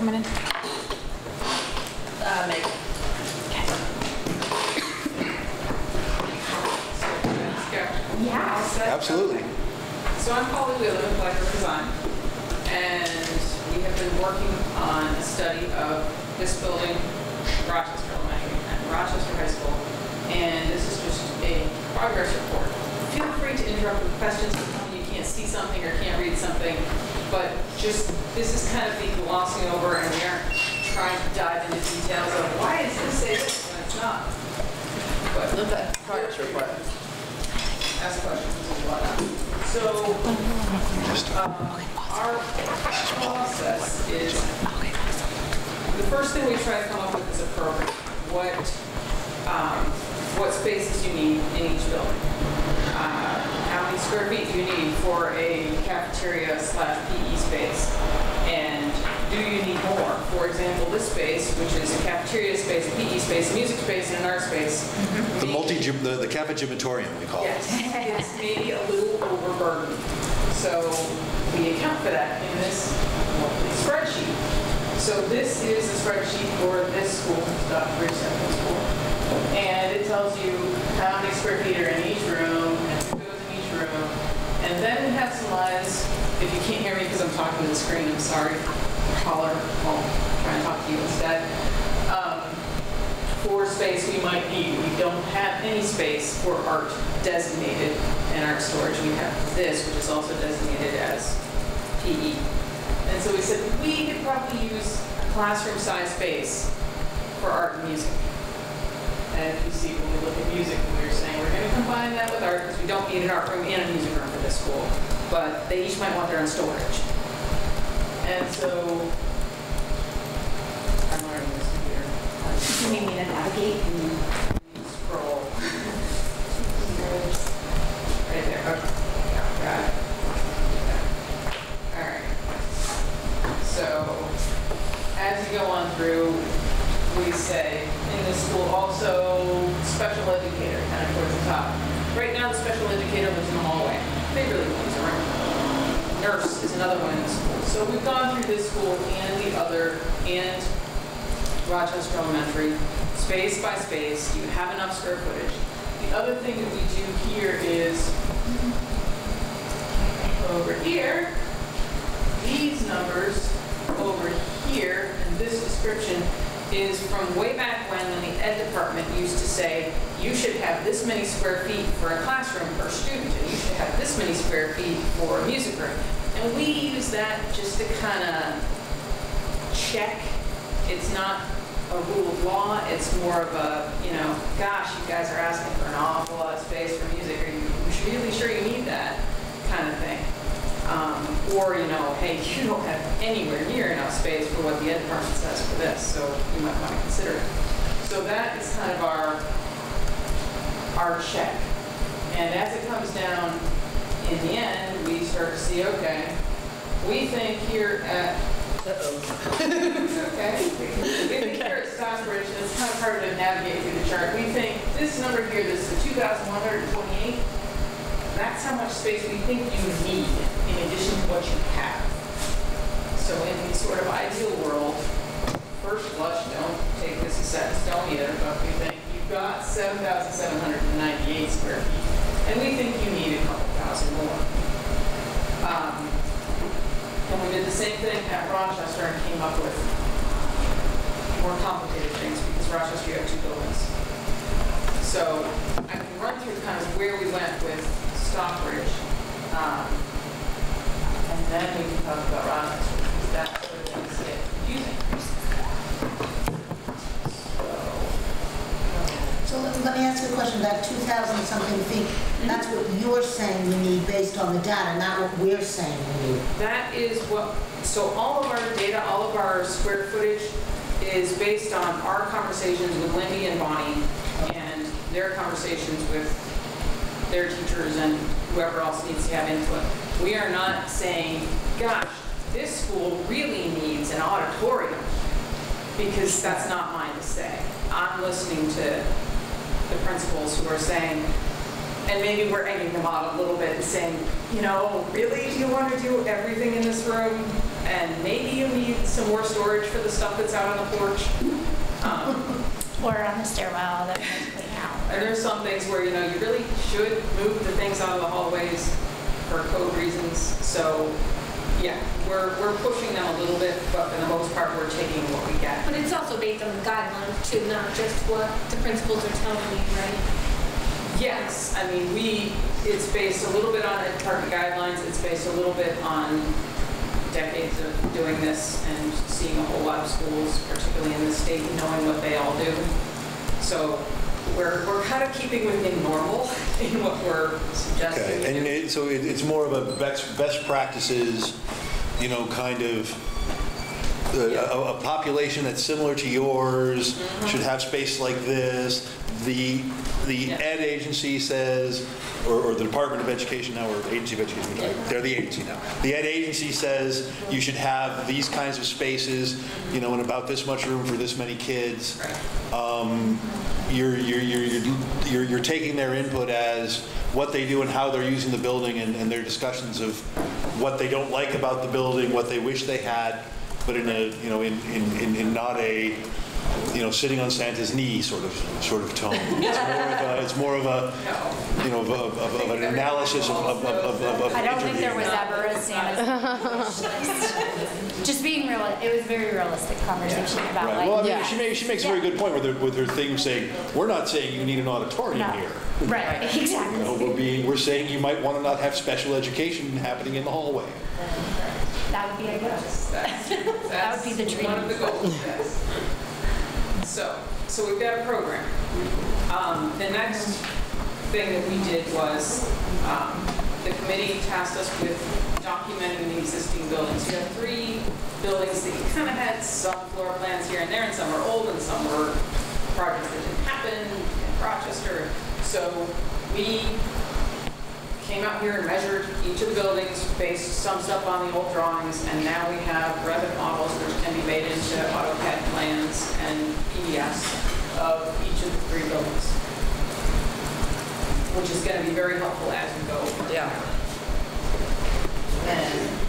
coming in. Uh, Meg. Yeah. All set? Absolutely. So I'm Polly Wheeler with Black River Design, and we have been working on a study of this building, Rochester Elementary, and Rochester High School, and this is just a progress report. Feel free to interrupt with questions if you can't see something or can't read something, but just, this is kind of the glossing over, and we aren't trying to dive into details of why is this say this when it's not. But Look at progress report. ask questions and whatnot. So, um, our process is, the first thing we try to come up with is a program. What, um, what spaces you need in each building. Uh, How many square feet do you need for a cafeteria slash PE space? And do you need more? For example, this space, which is a cafeteria space, a PE space, a music space, and an art space. The may- multi, the the cafe gymatorium, we call it. Yes, it's maybe a little overburdened. So we account for that in this monthly spreadsheet. So this is a spreadsheet for this school, Stockbridge Central School. And it tells you how many square feet are in each room, and who goes in each room. And then we have some lines, if you can't hear me because I'm talking to the screen, I'm sorry. Caller, I'll try and talk to you instead. Um, for space we might need. We don't have any space for art designated in art storage. We have this, which is also designated as PE. And so we said, we could probably use a classroom-sized space for art and music. And you see, when we look at music, we were saying, we're gonna combine that with art, because we don't need an art room and a music room for this school. But they each might want their own storage. And so, I'm learning this computer. You need me to navigate? Right there, okay. Yeah, got it. All right. So, as you go on through, we say, in this school also, special educator, kind of towards the top. Right now, the special educator lives in the hallway. They really lives around. Nurse is another one in the school. So we've gone through this school and the other, and Rochester Elementary, space by space, do you have enough square footage? The other thing that we do here is, over here, these numbers over here, and this description is from way back when, when the ed department used to say, you should have this many square feet for a classroom per student, and you should have this many square feet for a music room. And we use that just to kind of check. It's not a rule of law, it's more of a, you know, gosh, you guys are asking for an awful lot of space for music, are you really sure you need that kind of thing? Um, Or, you know, hey, you don't have anywhere near enough space for what the ed department says for this, so you might want to consider it. So that is kind of our, our check. And as it comes down, in the end, we start to see, okay, we think here at Okay. We think here at Stockbridge, and it's kind of hard to navigate through the chart, we think this number here, this is 2,128, that's how much space we think you need in addition to what you have. So in the sort of ideal world, first blush, don't take this as stone either, but we think you've got 7,798 square feet, and we think you need a couple thousand more. Um, and we did the same thing at Rochester and came up with more complicated things because Rochester, you have two buildings. So I can run through kind of where we went with Stockbridge. um, And then we can talk about Rochester because that's where things get. So, let me ask you a question, that 2,000 something feet, that's what you're saying you need based on the data, not what we're saying we need. That is what, so all of our data, all of our square footage is based on our conversations with Lindy and Bonnie and their conversations with their teachers and whoever else needs to have input. We are not saying, gosh, this school really needs an auditorium, because that's not mine to say. I'm listening to the principals who are saying, and maybe we're egging them on a little bit and saying, you know, really, do you want to do everything in this room? and maybe you need some more storage for the stuff that's out on the porch. Um, Or on the stairwell that. And there's some things where, you know, you really should move the things out of the hallways for code reasons. So, yeah, we're, we're pushing them a little bit, but for the most part, we're taking what we get. But it's also based on the guidelines too, not just what the principals are telling you, right? Yes, I mean, we, it's based a little bit on the department guidelines, it's based a little bit on decades of doing this and seeing a whole lot of schools, particularly in the state, knowing what they all do. So we're, we're kind of keeping within normal in what we're suggesting. Okay, and it- so it- it's more of a best, best practices, you know, kind of, uh, a, a population that's similar to yours should have space like this. The, the Yeah. ed agency says, or, or the Department of Education now, or the Agency of Education, they're the agency now. The ed agency says you should have these kinds of spaces, you know, and about this much room for this many kids. Um, you're, you're, you're, you're- you're, you're taking their input as what they do and how they're using the building and, and their discussions of what they don't like about the building, what they wish they had, but in a, you know, in, in, in- in not a, you know, sitting on Santa's knee sort of, sort of tone. It's more of a, it's more of a, you know, of, of, of of an analysis of, of, of, of- of I don't think there was ever a Santa's list. Just being real, it was very realistic conversation about Right, well, I like. mean, she makes, she makes a very good point with her, with her thing saying, we're not saying you need an auditorium No, here. right, You exactly. know, we're being, we're saying you might want to not have special education happening in the hallway. That would be a good. That would be the dream. One of the goals, yes. So, so we've got a program. Um, The next thing that we did was, um, the committee tasked us with documenting the existing buildings. You have three buildings that you kind of had some floor plans here and there, and some were old, and some were projects that didn't happen in Rochester. So we came out here and measured each of the buildings, based some stuff on the old drawings, and now we have Revit models which can be made into AutoCAD plans and PDFs of each of the three buildings, which is going to be very helpful as we go. Yeah. And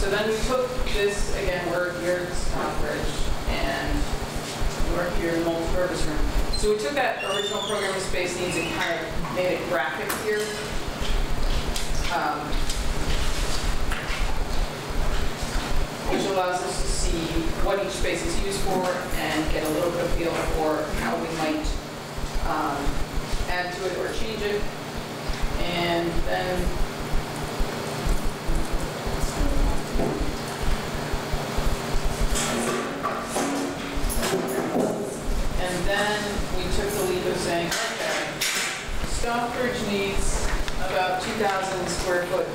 So then we took this, again, we're here at Stockbridge, and we're here in the multipurpose room. So we took that original programming space needs and kind of made it graphic here. um, Which allows us to see what each space is used for and get a little bit of feel for how we might um, add to it or change it. And then And then we took the leap of saying, okay, Stockbridge needs about 2,000 square foot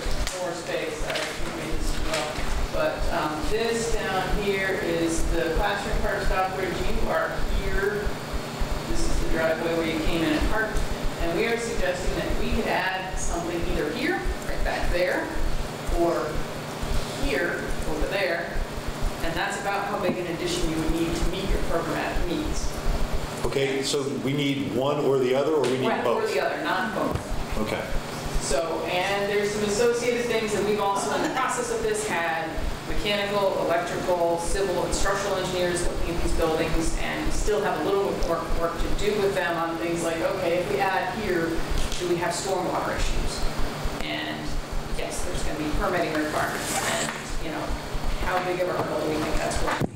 more space. I as well. But um, this down here is the classroom part of Stockbridge. You are here. This is the driveway where you came in and parked. And we are suggesting that we could add something either here, right back there, or here, over there. And that's about how big an addition you would need to meet your programmatic needs. Okay, so we need one or the other, or we need One or both? the other, not both. Okay. So, and there's some associated things, and we've also, in the process of this, had mechanical, electrical, civil, and structural engineers looking at these buildings, and still have a little bit more work to do with them on things like, okay, if we add here, do we have stormwater issues? And there's going to be permitting requirements, and, you know, how big of a hurdle do we think that's going to be?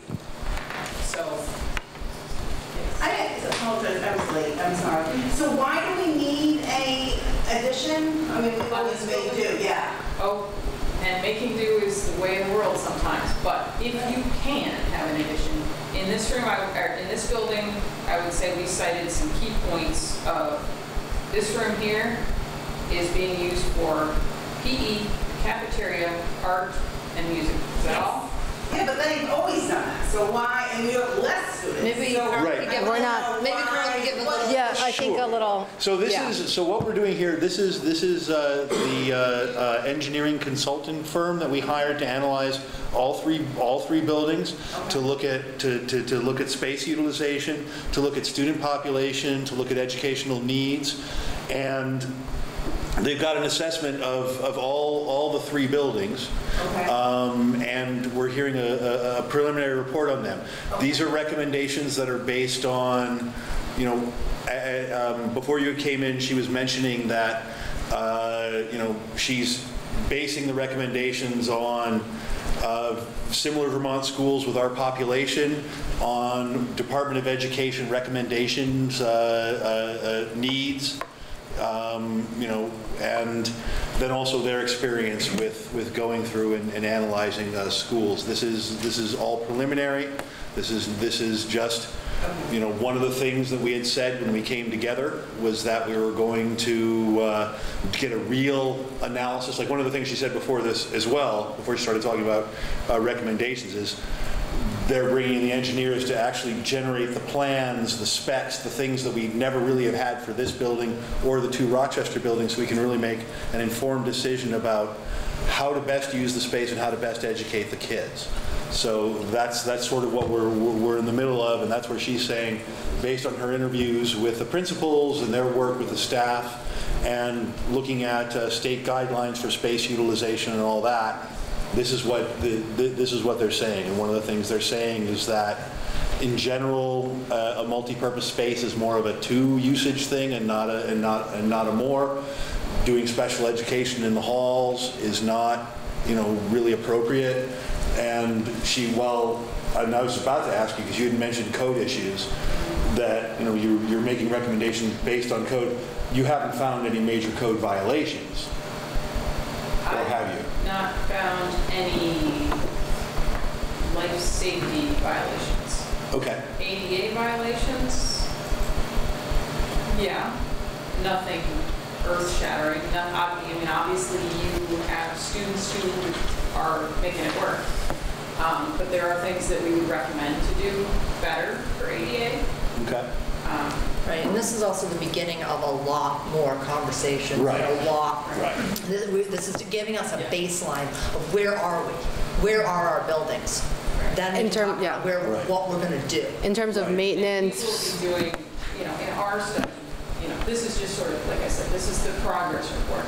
So, yes. I apologize, I was late, I'm sorry. So why do we need a addition? I mean, we always may do, yeah. Oh, and making do is the way of the world sometimes, but if you can have an addition, in this room, I- or in this building, I would say we cited some key points of, this room here is being used for PE, cafeteria, art, and music. Is that all? Yeah, but they've always done that. So why, and we have less students. Maybe So Carl Right. could give, We're not- maybe Carl could give a little. Yeah, I think a Sure. little. So this yeah. is, so what we're doing here, this is, this is uh, the uh, uh, engineering consultant firm that we hired to analyze all three, all three buildings, to look at, to, to, to look at space utilization, to look at student population, to look at educational needs. And they've got an assessment of, of all, all the three buildings. Okay. Um, And we're hearing a- a a preliminary report on them. These are recommendations that are based on, you know, a- um, before you came in, she was mentioning that, uh, you know, she's basing the recommendations on uh, similar Vermont schools with our population, on Department of Education recommendations, uh, uh, uh, needs, um, you know, and then also their experience with, with going through and and analyzing uh, schools. This is, this is all preliminary. This is, this is just, you know, one of the things that we had said when we came together was that we were going to uh, get a real analysis. Like, one of the things she said before this as well, before she started talking about uh, recommendations, is they're bringing the engineers to actually generate the plans, the specs, the things that we never really have had for this building or the two Rochester buildings, so we can really make an informed decision about how to best use the space and how to best educate the kids. So that's, that's sort of what we're, we're in the middle of, and that's where she's saying, based on her interviews with the principals and their work with the staff, and looking at uh, state guidelines for space utilization and all that, this is what, the- the- this is what they're saying. And one of the things they're saying is that, in general, uh, a multipurpose space is more of a two-usage thing and not a, and not, and not a more. Doing special education in the halls is not, you know, really appropriate. And she, well, and I was about to ask you, because you had mentioned code issues, that, you know, you're, you're making recommendations based on code. You haven't found any major code violations, or have you? Not found any life safety violations. Okay. ADA violations? Yeah, nothing earth shattering. Not, I mean, obviously you have students who are making it work. Um, But there are things that we would recommend to do better for ADA. Okay. Um, Right, and this is also the beginning of a lot more conversation. Right. A lot. Right. This this is giving us a baseline of where are we? Where are our buildings? Then In can term- talk yeah. where, Right. what we're going to do. In terms of We maintenance, will be doing, you know, in our study, you know, this is just sort of, like I said, this is the progress report.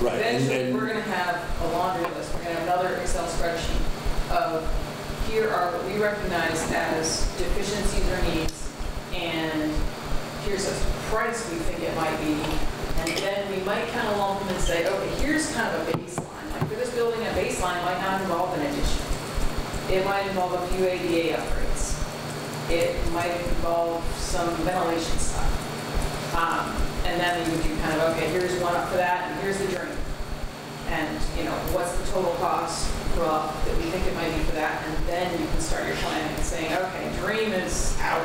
Right. and- Eventually, and- we're gonna have a laundry list, we're gonna have another Excel spreadsheet of, here are what we recognize as deficiencies or needs, and here's a price we think it might be, and then we might kind of lump them and say, okay, here's kind of a baseline. Like for this building, a baseline might not involve an addition. It might involve a few ADA upgrades. It might involve some ventilation stuff. Um, And then you would do kind of, okay, here's one up for that, and here's the drain. And, you know, what's the total cost rough that we think it might be for that? And then you can start your planning and saying, okay, dream is out,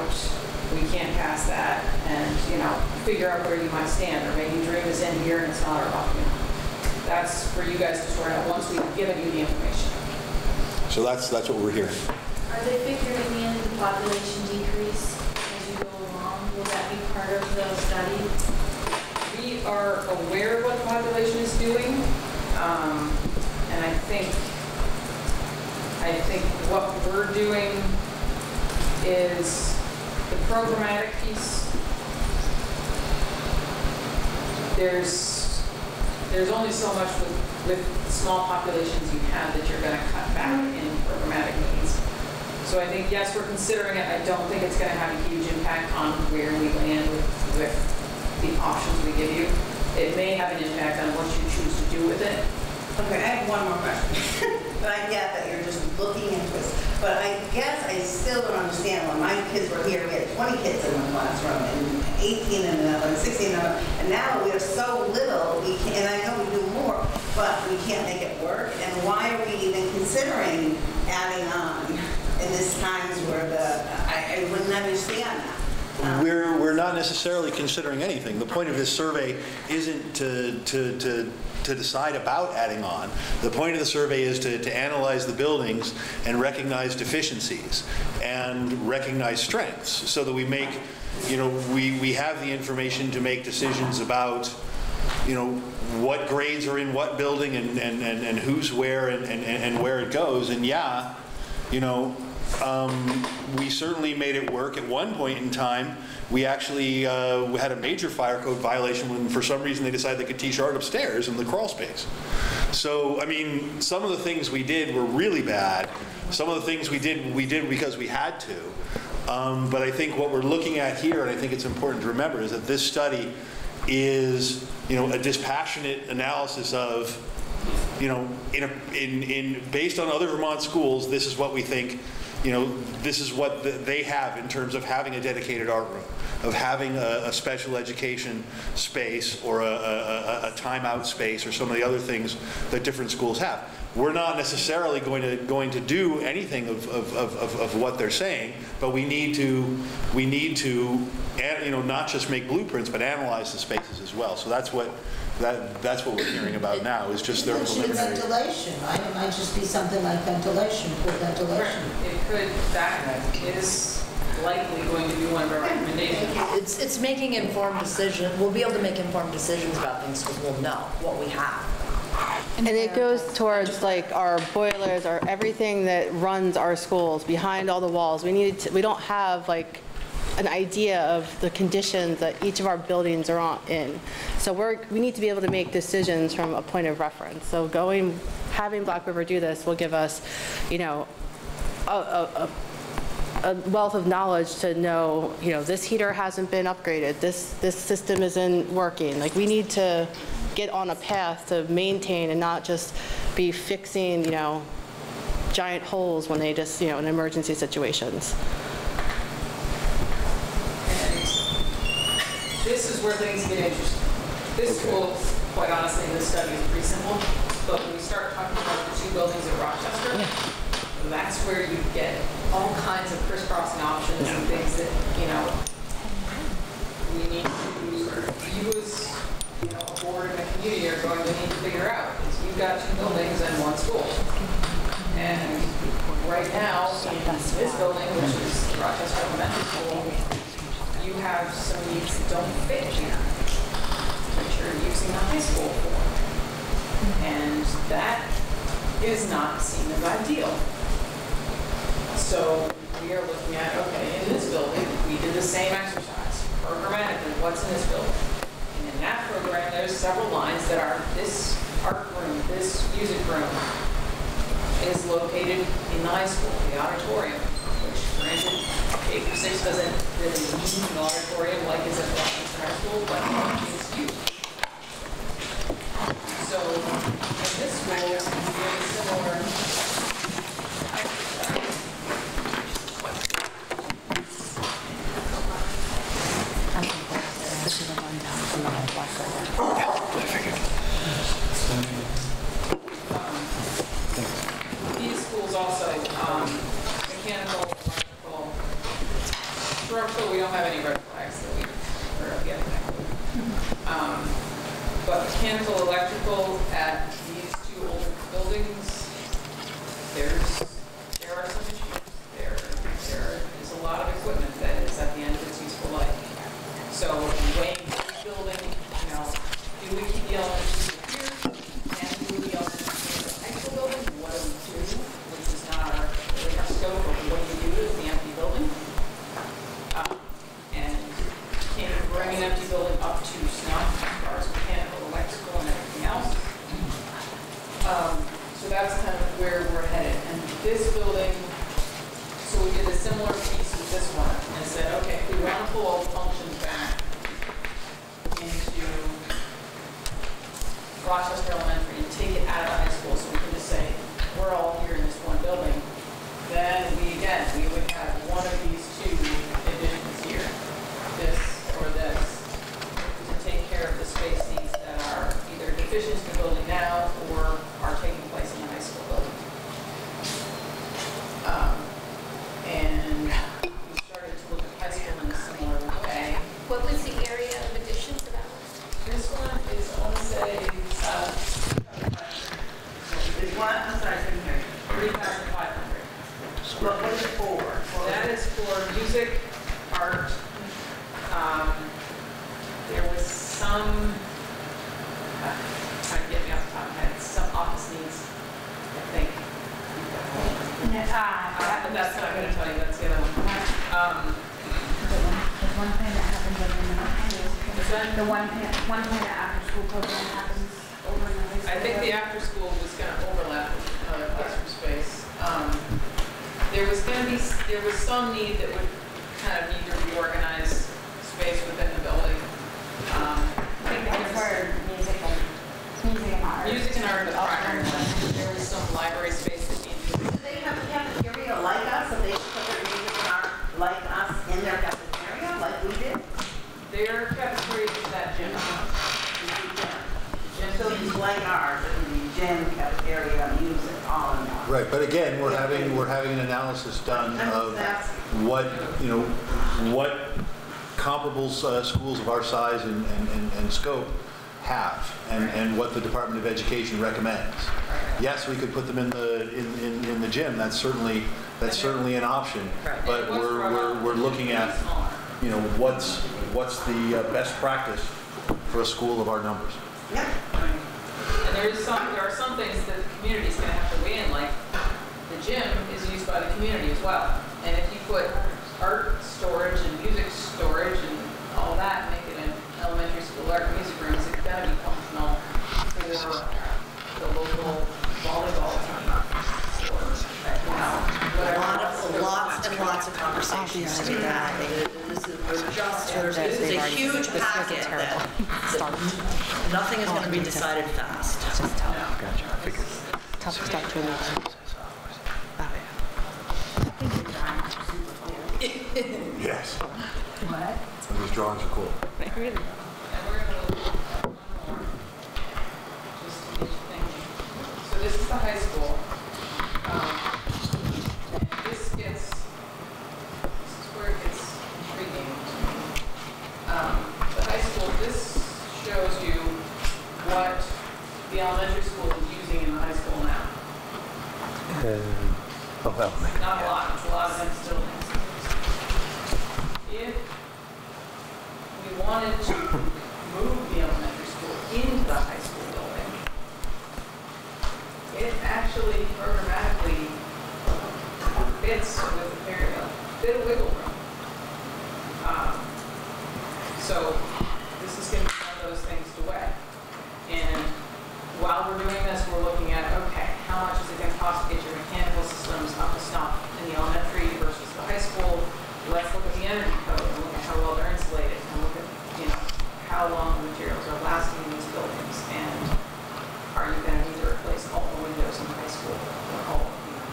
we can't pass that, and, you know, figure out where you might stand, or maybe dream is in here and it's not our, you. That's for you guys to sort out once we've given you the information. So that's, that's what we're hearing. Are they figuring in the population decrease as you go along? Will that be part of the study? We are aware of what the population is doing, um, and I think, I think what we're doing is the programmatic piece. There's, there's only so much with, with small populations you have that you're gonna cut back mm-hmm. in programmatic needs. So I think, yes, we're considering it, I don't think it's gonna have a huge impact on where we land with, with the options we give you. It may have an impact on what you choose to do with it. Okay, I have one more question. But I get that you're just looking into it. But I guess I still don't understand, when my kids were here, we had 20 kids in one classroom, and 18 in another, and 16 in another, and now we are so little, we can, and I know we do more, but we can't make it work, and why are we even considering adding on in this times where the, I, I wouldn't understand that. We're, we're not necessarily considering anything. The point of this survey isn't to, to, to, to decide about adding on. The point of the survey is to, to analyze the buildings and recognize deficiencies and recognize strengths so that we make, you know, we, we have the information to make decisions about, you know, what grades are in what building and, and, and and who's where and, and, and where it goes. And yeah, you know, um, we certainly made it work. At one point in time, we actually uh, we had a major fire code violation when for some reason they decided they could teach art upstairs in the crawl space. So, I mean, some of the things we did were really bad. Some of the things we did, we did because we had to. Um, But I think what we're looking at here, and I think it's important to remember, is that this study is, you know, a dispassionate analysis of, you know, in, a, in, in, based on other Vermont schools, this is what we think, you know, this is what the- they have in terms of having a dedicated art room, of having a, a special education space or a, a, a- timeout space or some of the other things that different schools have. We're not necessarily going to, going to do anything of, of, of, of- of what they're saying, but we need to, we need to, you know, not just make blueprints, but analyze the spaces as well. So that's what, that, that's what we're hearing about now, is just their Mention preliminary. ventilation, right? It might just be something like ventilation, good ventilation. It could, that is likely going to be one of our recommendations. It's, it's making informed decisions. we'll be able to make informed decisions about things because we'll know what we have. And it goes towards like our boilers, our, everything that runs our schools, behind all the walls. We need to, we don't have like an idea of the conditions that each of our buildings are in. So we're, we need to be able to make decisions from a point of reference. So going, having Black River do this will give us, you know, a, a, a a wealth of knowledge to know, you know, this heater hasn't been upgraded, this, this system isn't working. Like, we need to get on a path to maintain and not just be fixing, you know, giant holes when they just, you know, in emergency situations. This is where things get interesting. This school, quite honestly, this study is pretty simple, but when we start talking about the two buildings in Rochester, that's where you get all kinds of crisscrossing options and things that, you know, we need to, you as, you know, a board and a community are going to need to figure out, is you've got two buildings and one school. And right now, in this building, which is Rochester Elementary School, you have some needs that don't fit here, which you're using the high school for. And that is not seen as ideal. So we are looking at, okay, in this building, we did the same exercise, programmatically, what's in this building? And in that program, there's several lines that are, this art room, this music room is located in the high school, the auditorium, granted, K through six doesn't really need an auditorium like is at Rochester High School, but it's used. So in this school, we a similar exercise. These schools also, um, mechanical, electrical, structural, we don't have any red flags that we, or yet. Um, But mechanical, electrical at these two older buildings, there's, there are some issues. There, there is a lot of equipment that is at the end of its useful life. So weighing this building, you know, do we keep the elementary school here? And do we the elementary school in the high school building? What do we do? Which is not our, really our scope, but what do we do with the empty building? Um, And can you Yes, we could put them in the, in, in, in the gym, that's certainly, that's certainly an option. Right. But we're, we're, we're looking at, you know, what's, what's the uh, best practice for a school of our numbers. Yeah. And there is some, there are some things that the community's gonna have to weigh in, like the gym is used by the community as well. And if you put art storage and music storage and all that, make it an elementary school art and music room, is it gotta be functional for the local volleyball team? Or, you know, A whatever. lot of, lots and lots of conversations to be had. This is, we're just, this is a huge packet that, that nothing is gonna be decided fast. It's just Tough stuff to read. Yes. What? These drawings are cool. And we're gonna look at one more, just to get you thinking. So this is the high school. Um, and This gets, this is where it gets intriguing to me. Um, The high school, this shows you what the elementary school is using in the high school now. Oh, well, Not a lot, it's a lot of empty buildings. If we wanted to move the elementary school into the high school building, it actually programmatically fits with a fair, a bit of wiggle room. Um, So this is going to be one of those things to weigh. And while we're doing this, we're looking at, okay, how much is it going to cost to get your mechanical systems up to snuff in the elementary versus the high school? Let's look at the energy code and look at how well they're insulated and look at, you know, how long the materials are lasting in these buildings. And are you going to need to replace all the windows in the high school or all, you know?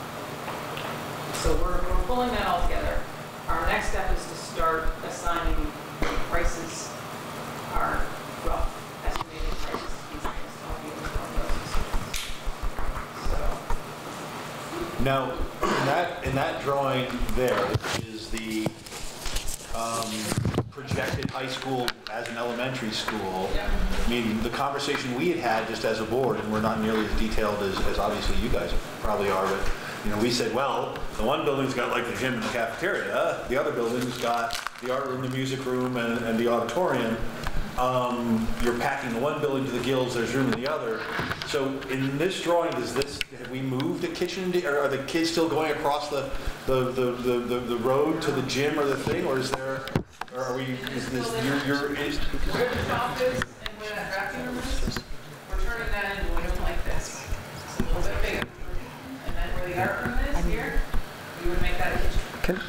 So we're, we're pulling that all together. Our next step is to start assigning prices, our rough estimated prices to these things, to help you inform those decisions. So, Now, in that, in that drawing there is the um, projected high school as an elementary school. Yeah. I mean, the conversation we had had just as a board, and we're not nearly as detailed as, as obviously you guys probably are, but, you know, we said, well, the one building's got like the gym and the cafeteria, the other building's got the art room, the music room, and, and the auditorium. Um, You're packing the one building to the gills, there's room in the other. So in this drawing, does this, have we moved the kitchen, to- or are the kids still going across the, the, the, the, the the road to the gym or the thing, or is there, or are we, is this, you're, you're, is- where the shop is and where that drafting room is, we're turning that into a room like this. It's a little bit bigger. And then where the art room is here, we would make that a kitchen. Can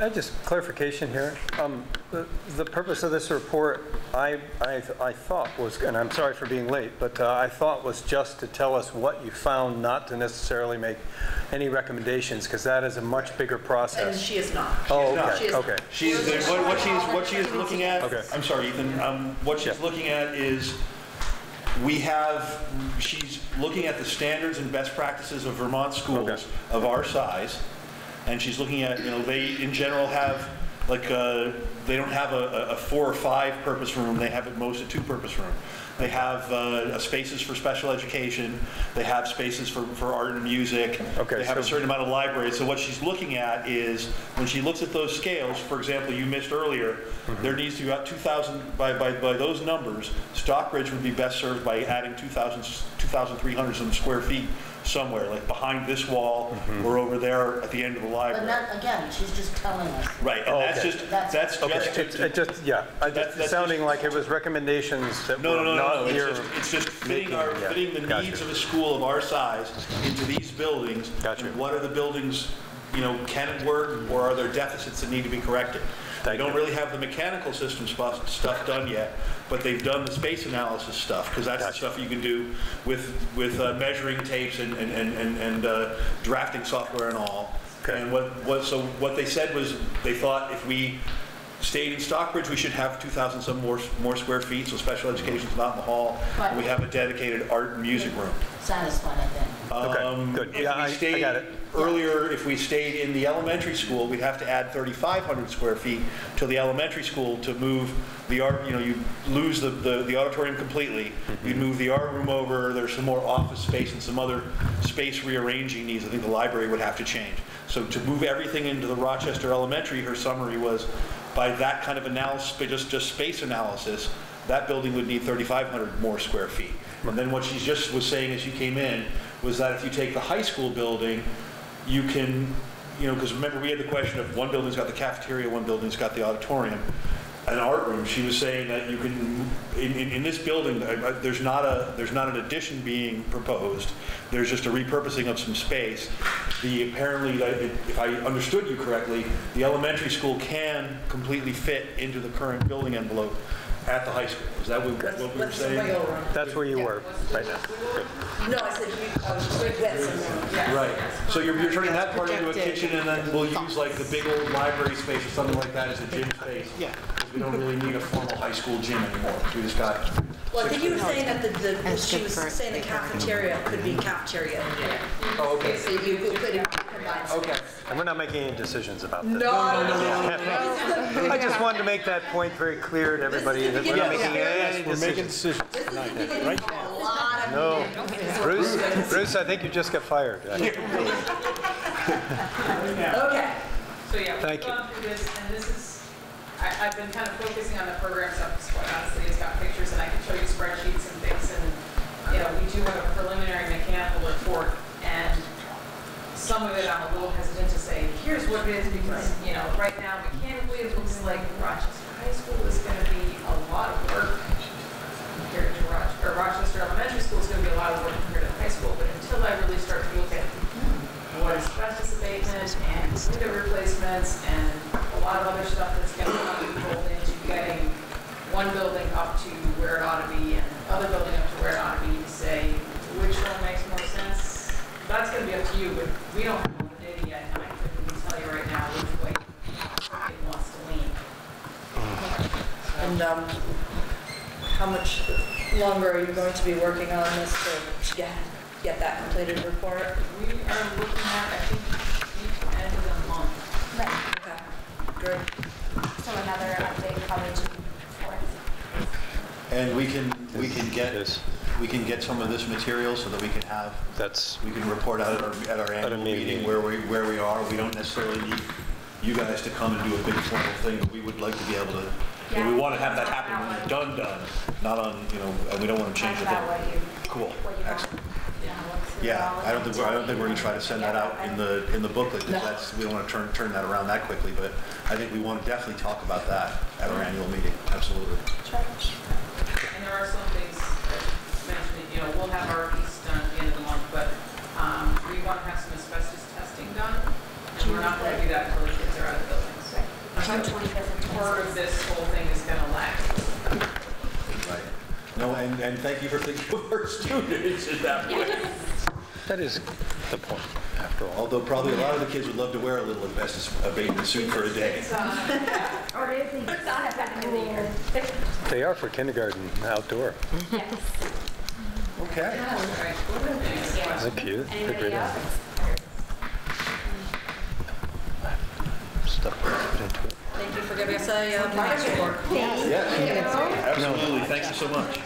I just clarification here? Um, The the purpose of this report, I, I I thought was, and I'm sorry for being late, but uh, I thought was just to tell us what you found, not to necessarily make any recommendations, because that is a much bigger process. And process. she is not. Oh, She is okay, not. okay. She's, what what she's, what she is looking at, Okay. I'm sorry, Ethan, um, what she's Yeah. looking at is, we have, she's looking at the standards and best practices of Vermont schools Okay. of our size, and she's looking at, you know, they in general have like, uh, they don't have a, a- four or five purpose room, they have at most a two-purpose room. They have uh, spaces for special education, they have spaces for, for art and music. Okay, They have a certain amount of library. So what she's looking at is, when she looks at those scales, for example, you missed earlier, Mm-hmm. there needs to be about 2,000, by, by, by those numbers, Stockbridge would be best served by adding 2,000, 2,300 some square feet somewhere, like behind this wall Mm-hmm. or over there at the end of the But library. not, again, she's just telling us. Right, and Oh, that's okay. just, That's- that's Okay, just it to- it just, yeah, I That- just, that's sounding just- like it was recommendations that No, were no, no, no, not no, it's here. just, it's just fitting our, yeah, fitting the gotcha. needs of a school of our size into these buildings. Gotcha. And what are the buildings, you know, can it work, or are there deficits that need to be corrected? Thank don't really have the mechanical system spu- stuff done yet, but they've done the space analysis stuff, because that's the stuff you can do with, with uh, measuring tapes and, and, and- and, and uh, drafting software and all. Okay. And what, what, so what they said was, they thought if we stayed in Stockbridge, we should have 2,000 some more, more square feet, so special education's not in the hall. and We have a dedicated art and music room. Satisfied, I think. Okay, Um, good. if Yeah, we I- I stayed- got it. Earlier, if we stayed in the elementary school, we'd have to add 3,500 square feet to the elementary school to move the art, you know, you lose the, the the auditorium completely. Mm-hmm. You'd move the art room over, there's some more office space and some other space rearranging needs. I think the library would have to change. So to move everything into the Rochester Elementary, her summary was, by that kind of analysis, just, just space analysis, that building would need 3,500 more square feet. And then what she just was saying as you came in was that if you take the high school building, you can, you know, because remember, we had the question of one building's got the cafeteria, one building's got the auditorium, an art room. She was saying that you can, in, in, in this building, uh, there's not a, there's not an addition being proposed. There's just a repurposing of some space. The, apparently, that it- if I understood you correctly, the elementary school can completely fit into the current building envelope at the high school. Is that what what we were What's saying? That's where you were right now. Good. No, I said you, I was just with some room. Right, so you're, you're turning that part into a kitchen, and then we'll use like the big old library space or something like that as a gym space. Yeah. We don't really need a formal high school gym anymore, we just got. Well, I think you were saying that the, the, That's she good was for- saying the cafeteria could be cafeteria. Oh, okay. So you could combine. Okay. And we're not making any decisions about this. No, no, no, I just wanted to make that point very clear to everybody that we're not making any We're making decisions. decisions. A lot of. No. Bruce, Bruce, I think you just got fired. Okay. So yeah, Thank we've you. gone through this, and this is, I, I've been kind of focusing on the program stuff, because quite honestly, it's got pictures, and I can show you spreadsheets and things, and, you know, we do have a preliminary mechanical report, and some of it I'm a little hesitant to say, here's what it is, because, you know, right now mechanically, it looks like Rochester High School is gonna be a lot of work compared to Roch, or Rochester Elementary School is gonna be a lot of work compared to high school, but until I really start to look at mm-hmm. what is asbestos abatement and window replacements and a lot of other stuff that's gonna have to be rolled into getting one building up to where it ought to be and other building up to where it ought to be to say which one makes more sense. That's gonna be up to you, but we don't have all the data yet, and I couldn't tell you right now which way it wants to lean. And, um, how much longer are you going to be working on this to, to get, get that completed report? We are looking at, I think, the end of the month. Right, Okay, good. so another update probably June fourth. And we can, we can get, Yes. we can get some of this material so that we can have, That's, we can report out at our, at our annual meeting. meeting where we, where we are. We don't necessarily need you guys to come and do a big formal thing, but we would like to be able to, and we want to have that happen when done, done, not on, you know, and we don't want to change Talk the thing. Cool, what you excellent. Yeah, look through Yeah, all I don't think, we're- I don't think we're going to try to send that out in the, in the booklet, 'cause No. that's, we don't want to turn, turn that around that quickly, but I think we want to definitely talk about that at our annual meeting, absolutely. And there are some things that mentioned, you know, we'll have our piece done at the end of the month, but um, we want to have some asbestos testing done, and we're not going to do that until the kids are out of the building. June twenty-fifth and Part of this whole thing is going to lag. Right. No, and, and thank you for thinking of our students in that way. That is the point, after all. Although probably a lot of the kids would love to wear a little asbestos abatement suit for a day. Or if they have that in the year. They are for kindergarten outdoor. Yes. Okay. Isn't that cute? They're Anybody great. else? Stuff put into it. Thank you for giving us a uh, progress report. Yeah, absolutely, thank you so much.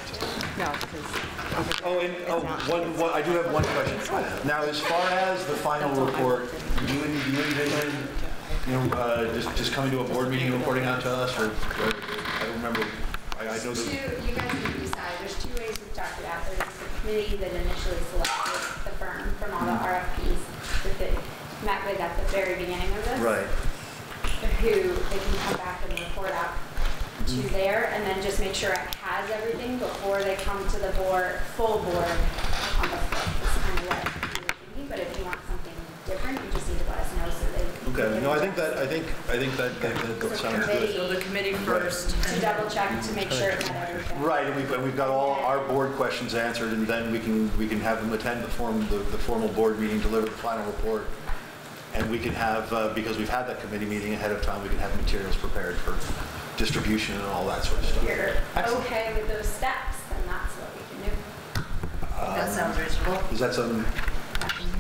No, because Oh, and, oh, one, one, I do have one question. Now, as far as the final report, do you, do you envision, you know, uh, just, just coming to a board meeting and reporting out to us, or, or, I don't remember, I, I know Two, that, you guys need to decide, there's two ways we've talked it out. There's the committee that initially selected the firm from all the RFPs that they met with at the very beginning of this. right, Who they can come back and report out to there, and then just make sure it has everything before they come to the board, full board on the fifth. Is kind of what you were thinking, but if you want something different, you just need to let us know so they. okay, no, I think that, I think, I think that, that, that sounds good. So the committee first. To double check to make sure it met everything. Right, and we've, and we've got all our board questions answered, and then we can, we can have them attend the form, the, the formal board meeting, deliver the final report. And we can have, uh, because we've had that committee meeting ahead of time, we can have materials prepared for distribution and all that sort of If stuff. you're Excellent. okay with those steps, then that's what we can do. That sounds reasonable. Is that something,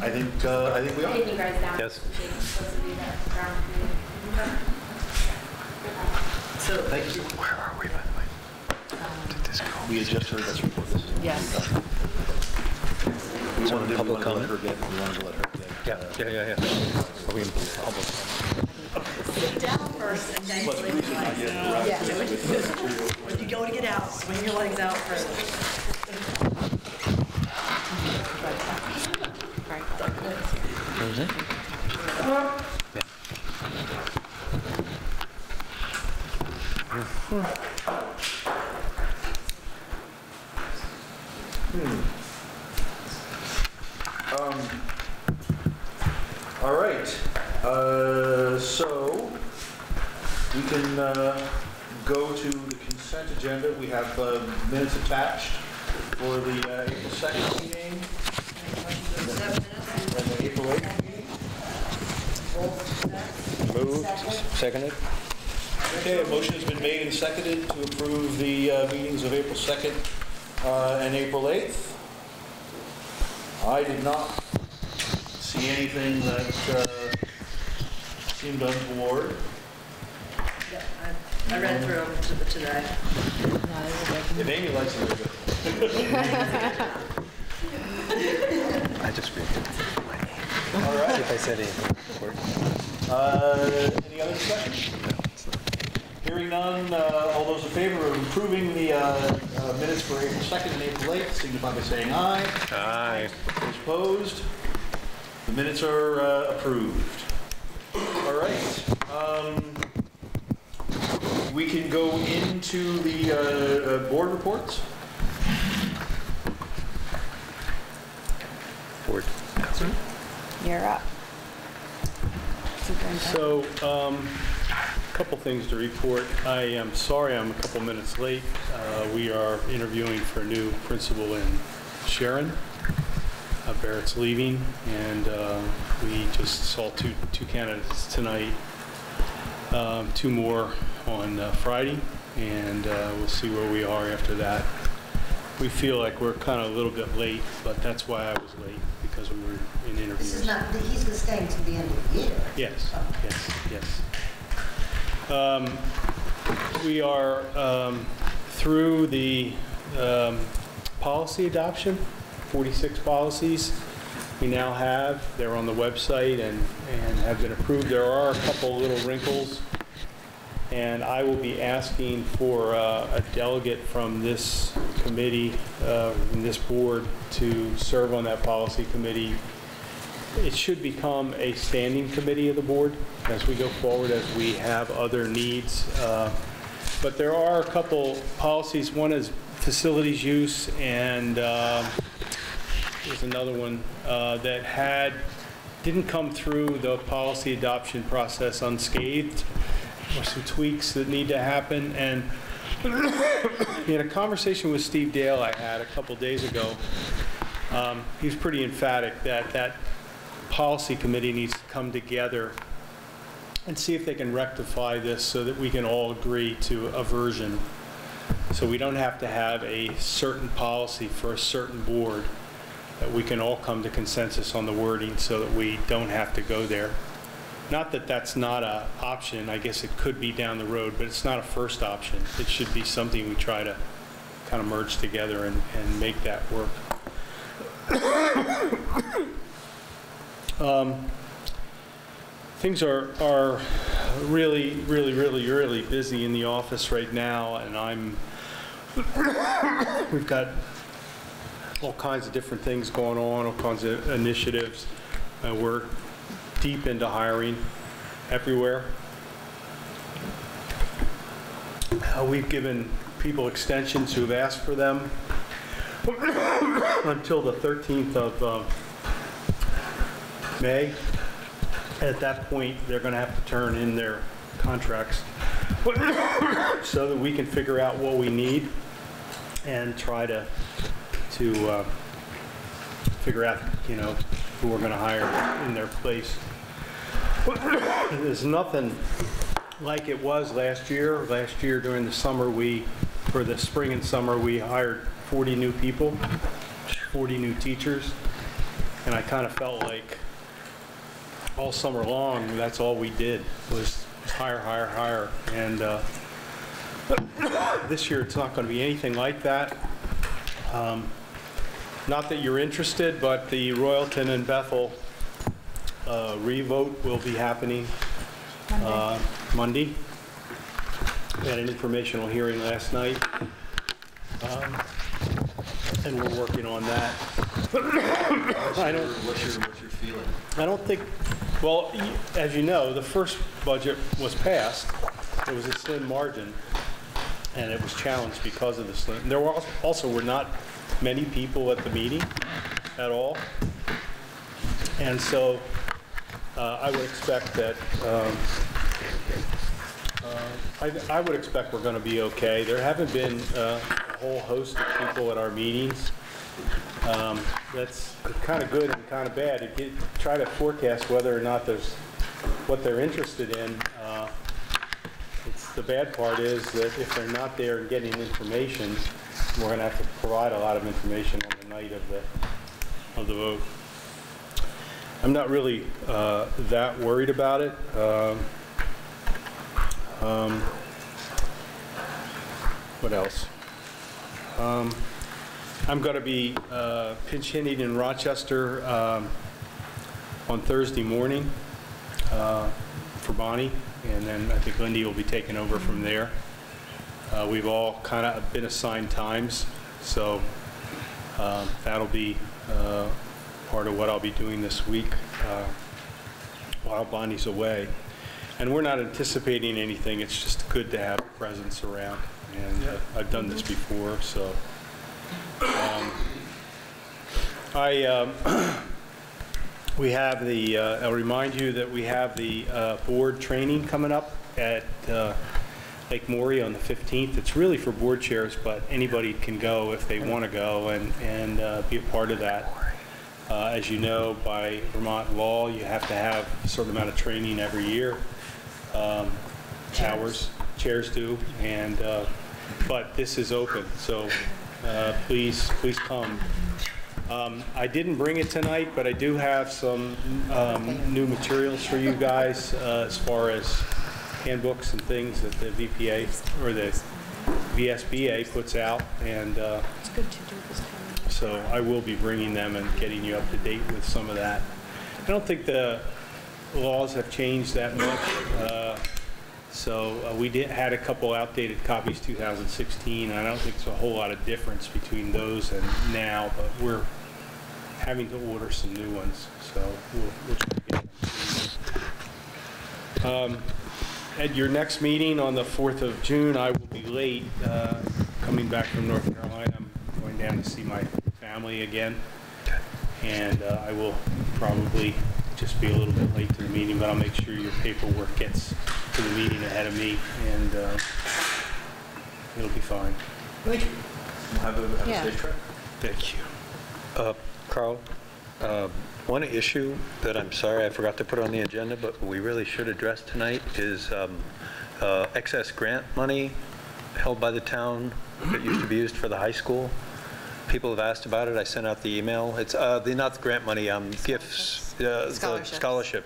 I think, uh, I think we are. Taking you guys down. Yes. Taking- supposed to be that ground committee. So Thank you. Where are we, by the way? We had just heard this report. This is- Yes. We wanted to, we Public wanted to let comment? her get, we wanted to let her get. Yeah, uh, yeah, yeah, yeah. Are we in public? Sit down first and then swing your legs. Yeah. When you go to get out, swing your legs out first. Rosie. Hmm. Um. All right, uh, so we can uh, go to the consent agenda. We have uh, minutes attached for the uh, April 2nd meeting and the April 8th meeting. Moved, seconded? Okay, a motion has been made and seconded to approve the uh, meetings of April 2nd uh, and April 8th. I did not see anything that uh, seemed untoward. Yeah, I I read through them to today. If Amy likes it, we're good. I just read it. All right. If I said anything. Uh, Any other discussion? Hearing none, uh, all those in favor of approving the uh, uh, minutes for April 2nd and April 8th, signify by saying aye. Aye. Those opposed? The minutes are uh, approved. All right. um, We can go into the uh, uh, board reports. Board. You're up. So, um, a couple things to report. I am sorry I'm a couple minutes late. Uh, We are interviewing for a new principal in Sharon. Uh, Barrett's leaving, and uh, we just saw two two candidates tonight, Um, two more on uh, Friday, and uh, we'll see where we are after that. We feel like we're kind of a little bit late, but that's why I was late, because we were in interviews. This is not, he's staying to the end of the year. Yes, yes, yes. Um, We are um, through the um, policy adoption, 46 policies we now have. They're on the website and, and have been approved. There are a couple little wrinkles, and I will be asking for uh, a delegate from this committee, uh, this board, to serve on that policy committee it should become a standing committee of the board as we go forward, as we have other needs. Uh, But there are a couple policies. One is facilities use, and uh, there's another one uh, that had, didn't come through the policy adoption process unscathed. Some tweaks that need to happen, and in a conversation with Steve Dale I had a couple days ago, um, he was pretty emphatic that that policy committee needs to come together and see if they can rectify this so that we can all agree to a version. So we don't have to have a certain policy for a certain board, that we can all come to consensus on the wording so that we don't have to go there. not that that's not an option, I guess it could be down the road, but it's not a first option. It should be something we try to kind of merge together and, and make that work. Um, Things are, are really, really, really, really busy in the office right now, and I'm, we've got all kinds of different things going on, all kinds of initiatives. Uh, We're deep into hiring everywhere. Uh, We've given people extensions who've asked for them until the 13th of um, May. At that point, they're going to have to turn in their contracts so that we can figure out what we need and try to, to uh, figure out, you know, who we're going to hire in their place. There's nothing like it was last year. Last year during the summer, we, for the spring and summer, we hired 40 new people, 40 new teachers, and I kind of felt like all summer long, that's all we did was hire, hire, hire. And uh, this year, it's not going to be anything like that. Um, Not that you're interested, but the Royalton and Bethel uh, revote will be happening uh, Monday. We had an informational hearing last night, um, and we're working on that. I don't, What's your, what's your feeling? I don't think, well, as you know, the first budget was passed. It was a slim margin, and it was challenged because of the slim. There were, als- also were not many people at the meeting at all. And so uh, I would expect that, um, uh, I I would expect we're going to be okay. There haven't been uh, a whole host of people at our meetings. Um, That's kind of good and kind of bad. Get- Try to forecast whether or not there's, what they're interested in. Uh, It's, the bad part is that if they're not there and getting information, we're going to have to provide a lot of information on the night of the, of the vote. I'm not really uh, that worried about it. Um, um, What else? Um, I'm going to be uh, pinch hitting in Rochester um, on Thursday morning uh, for Bonnie, and then I think Lindy will be taking over from there. Uh, We've all kind of been assigned times, so um, that'll be uh, part of what I'll be doing this week uh, while Bonnie's away. And we're not anticipating anything, it's just good to have a presence around. And uh, I've done this before, so. um, I, um, we have the, uh, I'll remind you that we have the uh, board training coming up at uh, Lake Morey on the 15th. It's really for board chairs, but anybody can go if they want to go and, and uh, be a part of that. Uh, As you know, by Vermont law, you have to have a certain amount of training every year. Um, Hours, chairs do, and, uh, but this is open, so please, please come. Um, I didn't bring it tonight, but I do have some um, new materials for you guys uh, as far as handbooks and things that the VPA, or the VSBA puts out, and uh, so I will be bringing them and getting you up to date with some of that. I don't think the laws have changed that much. uh, So uh, we did, had a couple outdated copies 2016. I don't think there's a whole lot of difference between those and now, but we're having to order some new ones, so we'll, we'll try to get them. Um, At your next meeting on the 4th of June, I will be late, uh, coming back from North Carolina. I'm going down to see my family again. And uh, I will probably just be a little bit late to the meeting, but I'll make sure your paperwork gets to the meeting ahead of me, and uh, it'll be fine. Have a, have Yeah. a safe trip. Thank you. Uh, Carl, uh, one issue that I'm sorry I forgot to put on the agenda, but we really should address tonight is um, uh, excess grant money held by the town that used to be used for the high school. People have asked about it. I sent out the email. It's uh, the, not the grant money, um, gifts, uh, the Scholarships. scholarship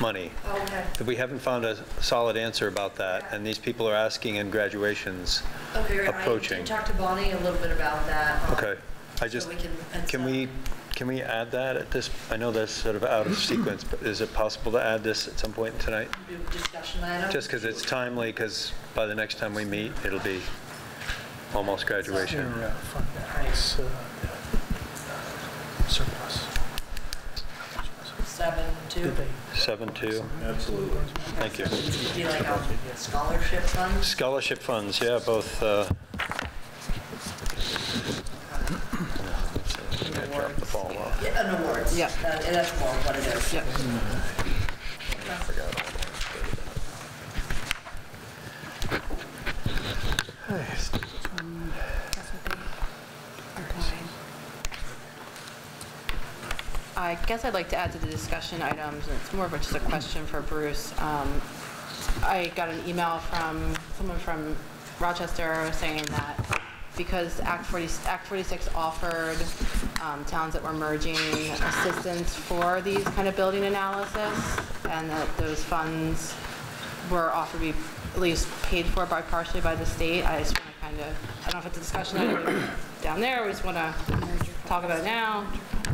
money. Okay. We haven't found a solid answer about that, and these people are asking in graduations. Okay, great. I Approaching. did talk to Bonnie a little bit about that. um, Okay, I So just, we can. can we, can we add that at this, I know that's sort of out of sequence, but is it possible to add this at some point tonight? do a Discussion item? Just because it's timely, because by the next time we meet, it'll be almost graduation. Their, fund balance, uh, surplus. Seven, two, Seven two, Absolutely. thank you. be like a scholarship fund? Scholarship funds, yeah, both, uh, I dropped the ball off. Yeah, an awards. Yeah. Uh, That's more what it is. Yep. I forgot all I guess I'd like to add to the discussion items, and it's more of just a question for Bruce. Um, I got an email from someone from Rochester saying that because Act 40, Act 46 offered um, towns that were merging assistance for these kind of building analysis, and that those funds were offered to be at least paid for by partially by the state. I just want to kind of, I don't know if it's a discussion down there, we just want to talk about it now.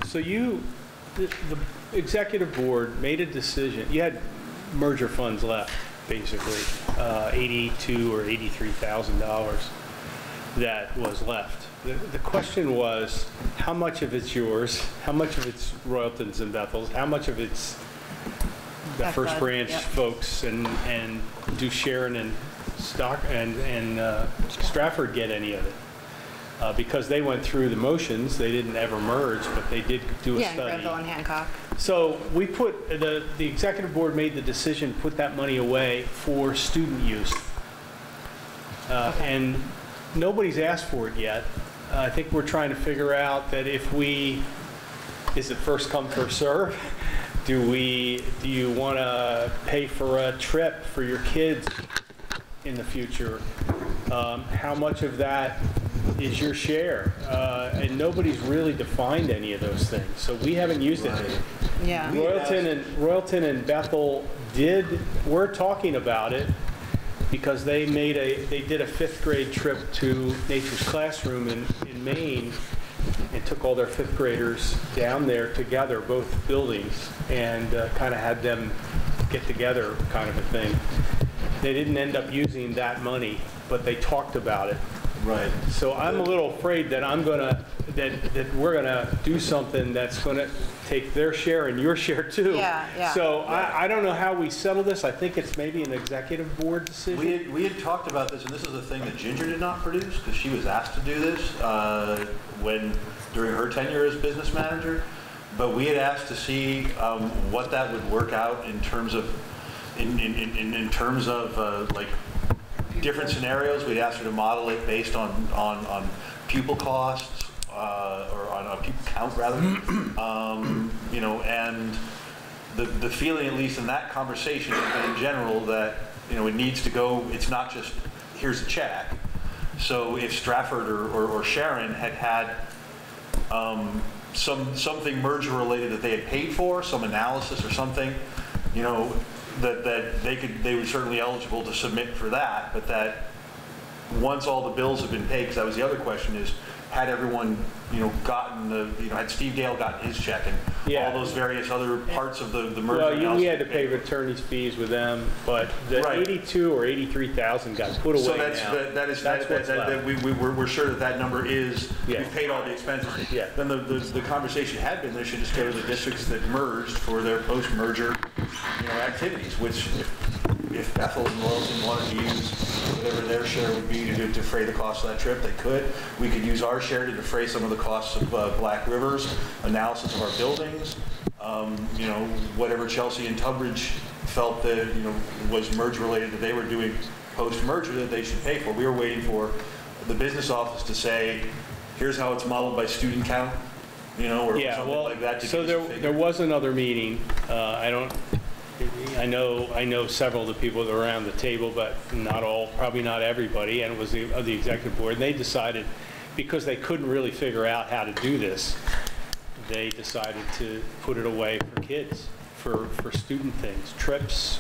So you, the the executive board made a decision, you had merger funds left, basically, uh, 82 or 83,000 dollars that was left. The the question was, how much of it's yours? How much of it's Royalton's and Bethel's? How much of it's the That's First right, Branch yep. folks? And, and do Sharon and Stock, and, and uh, Strafford get any of it? Uh, Because they went through the motions, they didn't ever merge, but they did do a Yeah, study. Granville and Hancock. So we put, the, the executive board made the decision, to put that money away for student use. Uh, And nobody's asked for it yet. Uh, I think we're trying to figure out that if we, is it first come, first serve? Do we, do you want to pay for a trip for your kids in the future? Um, How much of that is your share? Uh, And nobody's really defined any of those things, so we haven't used it. Yeah. Royalton and, Royalton and Bethel did, We're talking about it because they made a, they did a fifth grade trip to Nature's Classroom in, in Maine and took all their fifth graders down there together, both buildings, and kind of had them get together kind of a thing. They didn't end up using that money, but they talked about it. Right. So I'm a little afraid that I'm gonna, that, that we're gonna do something that's gonna take their share and your share too. Yeah, yeah. So I, I don't know how we settle this. I think it's maybe an executive board We decision. had, we had talked about this, and this is a thing that Ginger did not produce, because she was asked to do this uh, when, during her tenure as business manager. But we had asked to see um, what that would work out in terms of, in, in, in, in terms of, uh, like, different scenarios. We'd asked her to model it based on, on, on pupil costs, uh, or on a pupil count, rather. Um, You know, and the, the feeling, at least in that conversation, in general, that, you know, it needs to go, it's not just, here's a check. So if Strafford or, or or Sharon had had um, some, something merger-related that they had paid for, some analysis or something, you know, that, that they could, they were certainly eligible to submit for that, but that once all the bills have been paid, because that was the other question, is had everyone, you know, gotten the, you know, had Steve Dale gotten his check and Yeah. all those various other parts of the, the merger Well, you- we had to pay attorney's fees with them, but the Right. 82 or 83,000 got put So away that's, now. that that is, That's that, what's that, that left. we, we, we're we're sure that that number is, Yeah. we've paid all the expenses. Yeah. Then the, the, the conversation had been, they should just go to the districts that merged for their post-merger, you know, activities, which if, Bethel and Royalton wanted to use whatever their share would be to defray the cost of that trip, they could. We could use our share to defray some of the costs of uh, Black Rivers, analysis of our buildings, um, you know, whatever Chelsea and Tunbridge felt that, you know, was merge-related that they were doing post-merger that they should pay for. We were waiting for the business office to say, here's how it's modeled by student count, you know, or Yeah, something well, like that. to so give us a there, there was another meeting. Uh, I don't, I know, I know several of the people that were around the table, but not all, probably not everybody, and it was the, the executive board. And they decided, because they couldn't really figure out how to do this, they decided to put it away for kids, for, for student things, trips,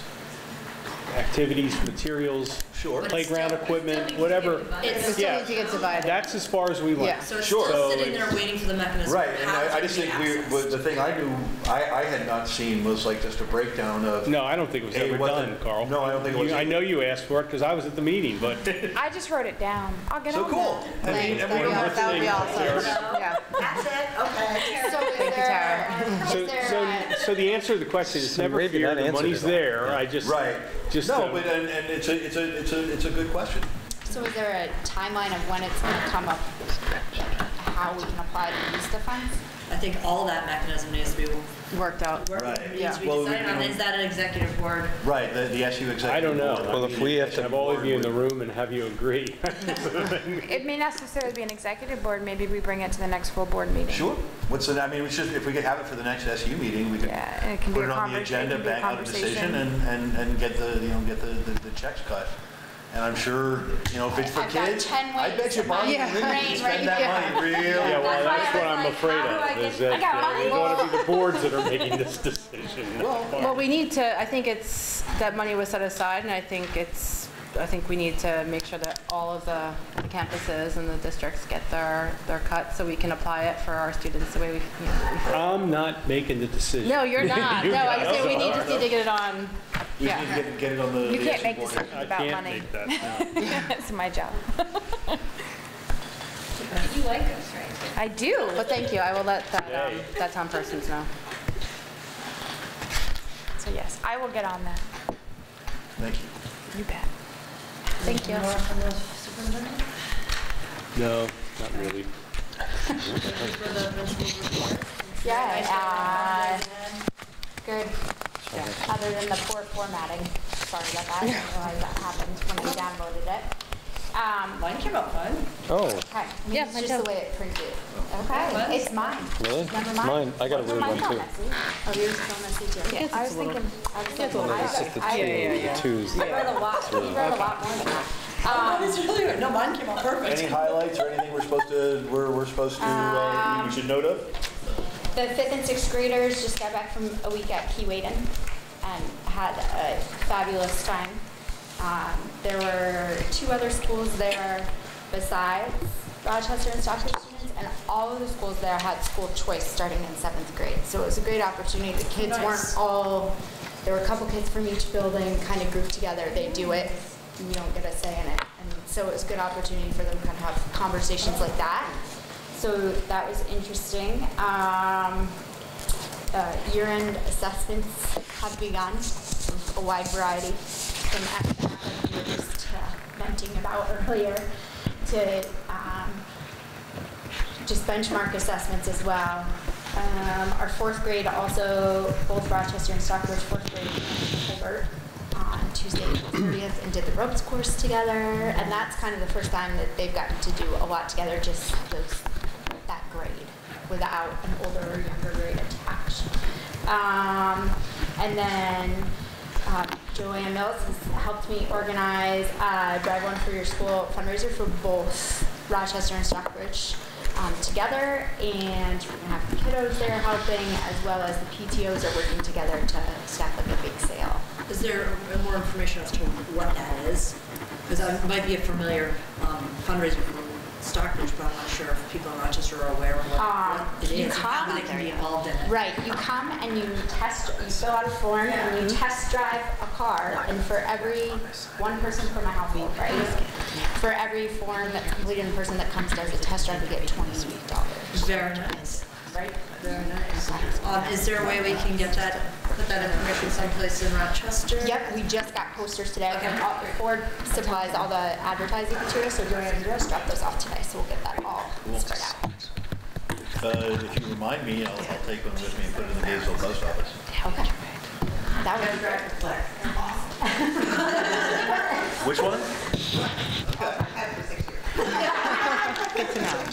activities, materials. Sure. But Playground still- equipment, still whatever. needs to be It still Yeah. needs to get divided. That's as far as we went. Yeah. So it's Sure. still So sitting there it's- waiting for the mechanism. Right, and I, I just think we, accessed. the thing I knew, I, I had not seen was like just a breakdown of. No, I don't think it was Hey, ever what the- done, Carl. No, I don't think it was You- I either. know you asked for it because I was at the meeting, but I just wrote it down. I'll get So on cool. I mean, Thanks, and we that don't would have that would be awesome. Yeah. That's it, okay. So is Thank you, Tara. So, there so, a- so the answer to the question is never maybe fear, that the answered money's it all. there, I just. Right. Just, No, um, but, and, and it's a, it's a, it's a, it's a good question. So is there a timeline of when it's going to come up, how we can apply to use the funds? I think all that mechanism needs to be, Worked out. work- Right. needs to be Well, we- decided on. you know- Is that an executive board? Right, the, the SU executive. I don't know. board, Well, if we have to- Have all of you in the room and have you agree. It may not necessarily be an executive board, maybe we bring it to the next full board meeting. Sure. What's the, I mean, we should, if we could have it for the next SU meeting, we could Yeah, it can put a it on the agenda, it can be a bang out a decision, and, and, and get the, you know, get the, the the checks cut. And I'm sure, you know, if it's for I've got kids, 10 I ways bet you to Bonnie buy and Linda brain can right spend that money real. Yeah, well, That's that's I what was I'm like, afraid how do I of, is get- I that uh, money. it's going to be the boards that are making this decision. not the Well, we need to, I think it's, that money was set aside, and I think it's, I think we need to make sure that all of the campuses and the districts get their, their cut, so we can apply it for our students the way we, you know. I'm not making the decision. No, you're not, You no, I guys just say we need, are. just need to get it on, We just need to get, get it on the. You the can't SU make board. decisions I about can't money. make that, no. It's my job. You like us, right? I do. But thank you, I will let that, um, Yay. that town persons know. So yes, I will get on that. Thank you. You bet. Thank you. More from the superintendent? No, not really. For the principal's report? Yeah, uh, good. Other than the poor formatting. Sorry about that. I didn't realize that happened when I downloaded it. Um, Mine came out fine. Oh, okay. Yeah, It's just too. the way it printed. What? Okay, it's mine. really? Remember It's mine? mine. I got a weird Mine's one not too. messy. Oh, yours is not messy too? Yes, I was thinking, I was thinking, It's I just the I- two, twos. I read a lot, you read a lot more than that. Oh, Um, that's really good. No, mine came out perfect. Any highlights or anything we're supposed to, we're, we're supposed to, uh, we should note of? The fifth and sixth graders just got back from a week at Keewaydin and had a fabulous time. Um, there were two other schools there besides Rochester and Stockbridge students, and all of the schools there had school choice starting in seventh grade. So it was a great opportunity. The kids Nice. weren't all, there were a couple kids from each building kind of grouped together. They do it, you don't get a say in it. And so it was a good opportunity for them to kind of have conversations like that. So that was interesting. Um, uh, Year-end assessments have begun, a wide variety, from like we were just uh, venting about earlier, to um, just benchmark assessments as well. Um, Our fourth grade also, both Rochester and Stockbridge fourth grade Colbert on Tuesday, April 30th, and did the ropes course together. And that's kind of the first time that they've gotten to do a lot together, just those, without an older or younger grade attached. Um, And then um, Joanne Mills has helped me organize a Drive One for Your School fundraiser for both Rochester and Stockbridge um, together. And we're gonna have the kiddos there helping, as well as the PTOs are working together to staff like a big sale. Is there more information as to what that is? Because that might be a familiar um, fundraiser for Stockbridge, but I'm not sure if people in Rochester are aware of what Um, what it you is and how come- they can be involved in it. Right, you come and you test, you fill out a form and you test drive a car, and for every, one person per my household, right? For every form that's completed and person that comes does a test drive, you get twenty dollars. Very nice. Right? Very nice. Um, Is there a way we can get that, put that information someplace in Rochester? Yep, we just got posters today. All- Ford supplies all the advertising materials, so Joanne and just dropped those off today, so we'll get that all spread out. Uh, if you remind me, I'll, I'll take one with me and put it in the Gaysville post office. Okay. That would be great. Which one?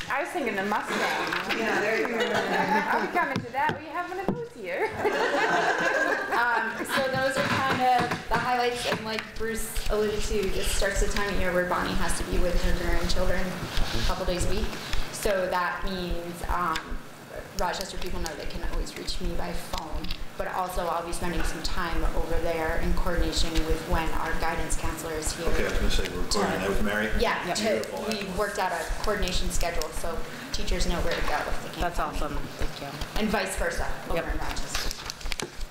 I was thinking the Mustang. Yeah, there you go. I'll be coming to that. We have one of those here. Highlights, and like Bruce alluded to, this starts the time of year where Bonnie has to be with her grandchildren a couple days a week. So that means um, Rochester people know they can always reach me by phone, but also I'll be spending some time over there in coordination with when our guidance counselor is here. Okay, I was going to say, we're recording that with Mary? Yeah, to, we worked out a coordination schedule, so teachers know where to go if they can't. That's find me. awesome, thank you. And vice versa, over Yep. in Rochester.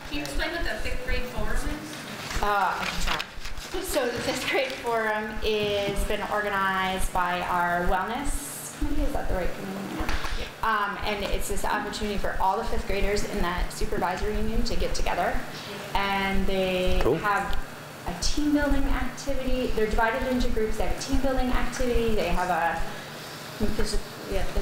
Can you explain what the fifth grade forum is? Uh, I can try. So the fifth grade forum is been organized by our wellness committee, is that the right committee? Um, and it's this opportunity for all the fifth graders in that supervisory union to get together. And they Cool. have a team building activity, they're divided into groups, they have a team building activity, they have a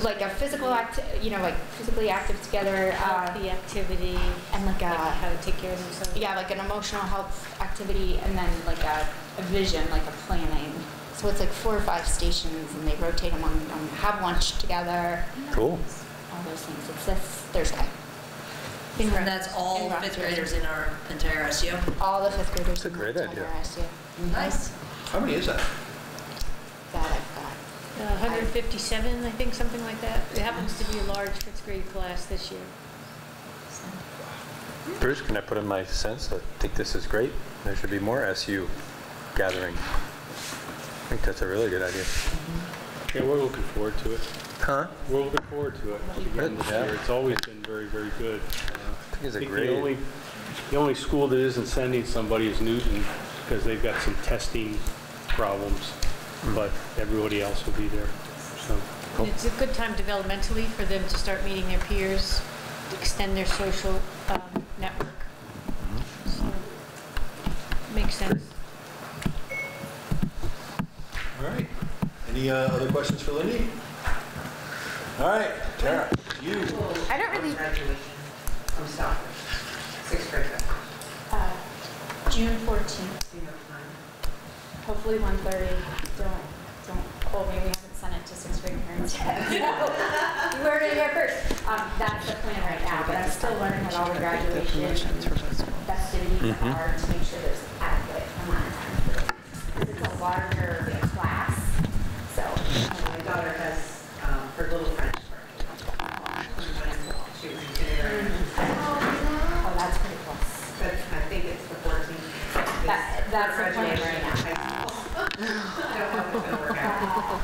like a physical act, you know, like physically active together, uh, The activity, and like like a, how to take care of themselves. yeah, like an emotional health activity and then like a, a vision, like a planning. So it's like four or five stations and they rotate among them, have lunch together, Cool. all those things. It's this Thursday. In And that's all in fifth Rochester. graders in our entire SU? All the fifth graders. That's a in great the idea. entire SU. Nice. How many is that? That I've got. Uh, 157, I think, something like that. It happens to be a large fifth grade class this year. Bruce, can I put in my sense? I think this is great. There should be more SU gathering. I think that's a really good idea. Yeah, we're looking forward to it. Huh? We're looking forward to it. Again, this Yeah. year, it's always been very, very good. Uh, I think it's a I think great. the only, the only school that isn't sending somebody is Newton, because they've got some testing problems, but everybody else will be there, so. Cool. It's a good time developmentally for them to start meeting their peers, extend their social um, network. So, Makes sense. All right. Any uh, other questions for Lindy? All right, Tara, you. I don't really, Graduation from Stockbridge, sixth grade. uh, June 14th, Do you know time? hopefully 1:30. Don't, don't quote me, we haven't sent it to sixth grade parents. You heard it here first. Um, that's the plan right now, but I'm still learning what all the graduation festivities are to make sure there's adequate amount of time for it. 'Cause It's a larger class, so. My daughter has um, her little French birthday. She was in kindergarten, Oh, that's pretty close. but I think it's the 14th. That- that's the plan Graduation right now. in high school. I don't know if it's gonna work out.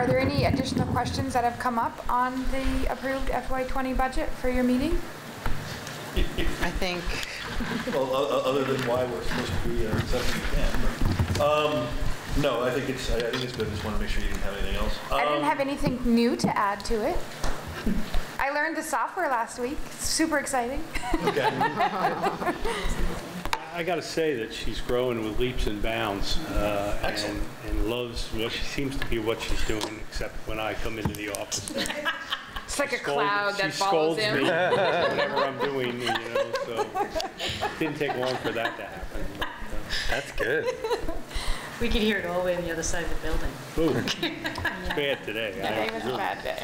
Are there any additional questions that have come up on the approved FY20 budget for your meeting? I think, Well, o- o- other than why we're supposed to be uh, accepting the can. um, No, I think it's, I I think it's good. I Just want to make sure you didn't have anything else. I didn't Um, have anything new to add to it. I learned the software last week. Super exciting. Okay. I got to say that she's growing with leaps and bounds. uh, and- Excellent. And loves, well, she seems to be what she's doing, except when I come into the office. It's like a Scold- cloud that she follows scolds me him. Whatever I'm doing, you know, so. Didn't take long for that to happen. but, That's good. We could hear it all the way on the other side of the building. uh, Ooh, it's bad today. I Today was to a bad day.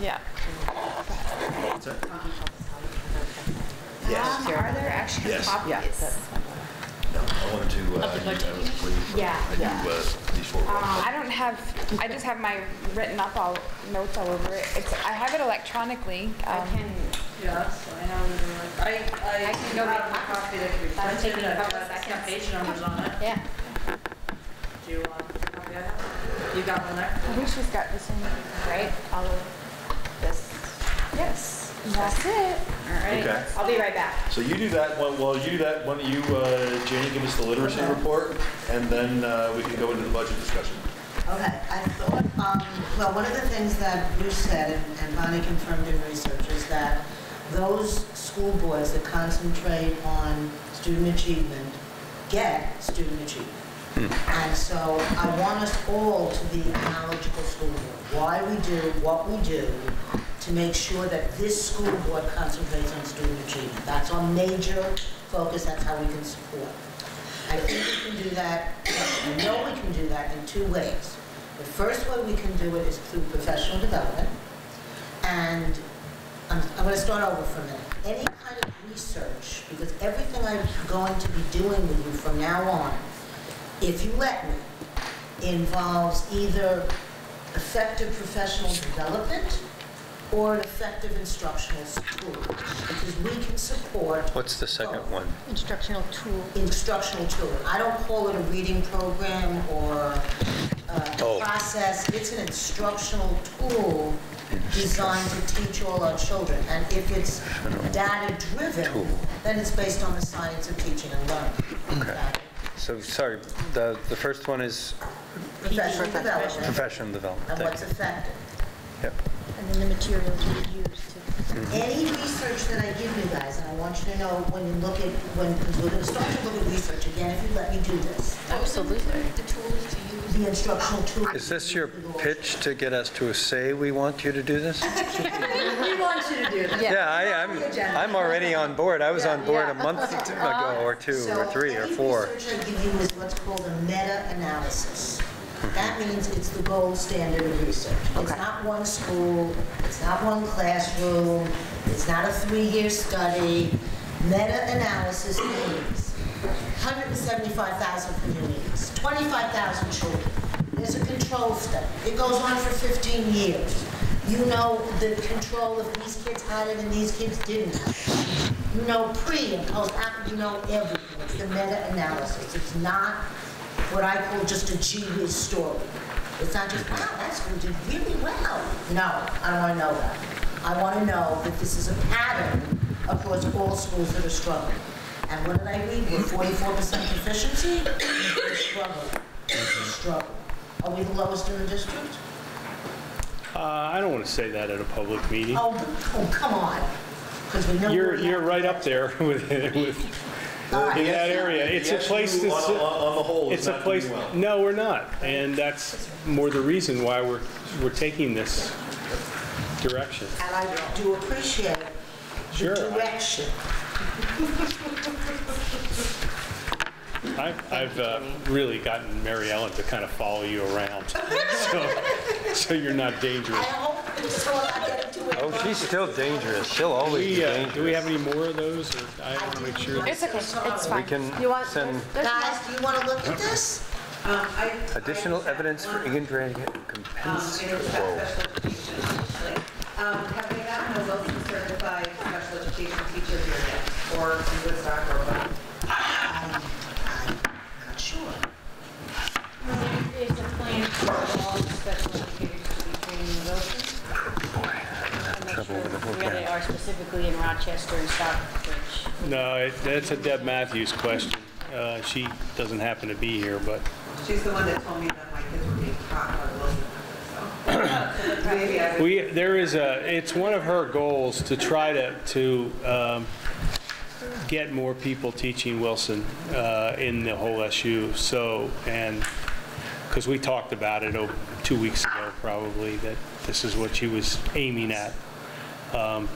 Yeah. Yes. Um, Are there extra Yes. copies? Yes. No, I wanted to, uh, I knew I was waiting Yeah, I knew yeah. uh, these four. I don't have, I just have my written up all, notes all over it. It's, I have it electronically. I um, can, Yeah, that's. I don't even like- I, I I can go have make a copy that you That'll take printed. me a I've couple got- of it's got seconds. page numbers on it. yeah. Do you want a copy of that? You got one there? I think she's got this same. Right, all of this. Yes, that's it. All right, Okay. I'll be right back. So you do that, while while you do that, why don't you, uh, Janie, give us the literacy report, and then uh, we can go into the budget discussion. Okay, I thought, um, well, one of the things that Bruce said, and- and Bonnie confirmed in research, is that those school boards that concentrate on student achievement get student achievement. And so I want us all to be a knowledgeable school board, why we do what we do to make sure that this school board concentrates on student achievement. That's our major focus, that's how we can support. I think we can do that, I know we can do that in two ways. The first way we can do it is through professional development. And I'm, I'm gonna start over for a minute. Any kind of research, because everything I'm going to be doing with you from now on, if you let me, involves either effective professional development or an effective instructional tool. Because we can support What's the second both. one? Instructional tool. instructional tool. I don't call it a reading program or uh, Oh. process. It's an instructional tool designed to teach all our children. And if it's data-driven, then it's based on the science of teaching and learning. Okay. So, sorry, the, the first one is Professional development professional development. and Thank what's you. effective. Yep. And then the materials we use to. Mm-hmm. Any research that I give you guys, and I want you to know when you look at, when, because we're gonna start to look at research again, if you let me do this. Absolutely. The tools to use. The instructional tool. Is this your pitch to get us to say we want you to do this? We want you to do that. Yeah, I, I'm, I'm already on board. I was on board a month ago, or two, or three, or four. So any research I give you is what's called a meta-analysis. That means it's the gold standard of research. It's not one school, it's not one classroom, it's not a three-year study. Meta-analysis means 175,000 communities, 25,000 children. There's a control study. It goes on for 15 years. You know the control if these kids had it and these kids didn't have it. You know pre and post, you know everything. It's the meta-analysis. It's not what I call just a gee whiz story. It's not just, wow, that school did really well. No, I don't want to know that. I want to know that this is a pattern across all schools that are struggling. And what did I read? We're 44% proficiency? We're struggling. We're struggling. Are we the lowest in the district? Uh, I don't want to say that at a public meeting. Oh, oh, come on. Because we know. You're, you're right up there with, with. In that area. It's a place SU to on- sit. On on the whole is It's a not place, well. no, we're not. And that's more the reason why we're, we're taking this direction. And I do appreciate the Sure. direction. I've, I've uh, really gotten Mary Ellen to kind of follow you around, so, so you're not I dangerous. hope it's I get into it. Oh, she's still dangerous. She'll always be We, uh, do we have any more of those, or I want to make sure? It's okay, it's We fine. can You want, send there's Guys, do you want to look at this? Um, I- additional I- evidence for Ian Dragon Um, compensatory. it is about special education, actually. Um, have we gotten a Wilson certified special education teacher here yet? Or in Woodstock or what? I'm I'm not sure. Is the plan for all special educators to be trained in Wilson? I'm not trouble with the sure where they vocab. are specifically in Rochester and Stockbridge. No, it- that's a Deb Matthews question. Uh, She doesn't happen to be here, but She's the one that told me that my kids were being taught by the Wilson method, so. Maybe I we, there is a, it's one of her goals to try to, to um, get more people teaching Wilson uh, in the whole SU. So, and, because we talked about it oh, two weeks ago probably, that this is what she was aiming at. Um,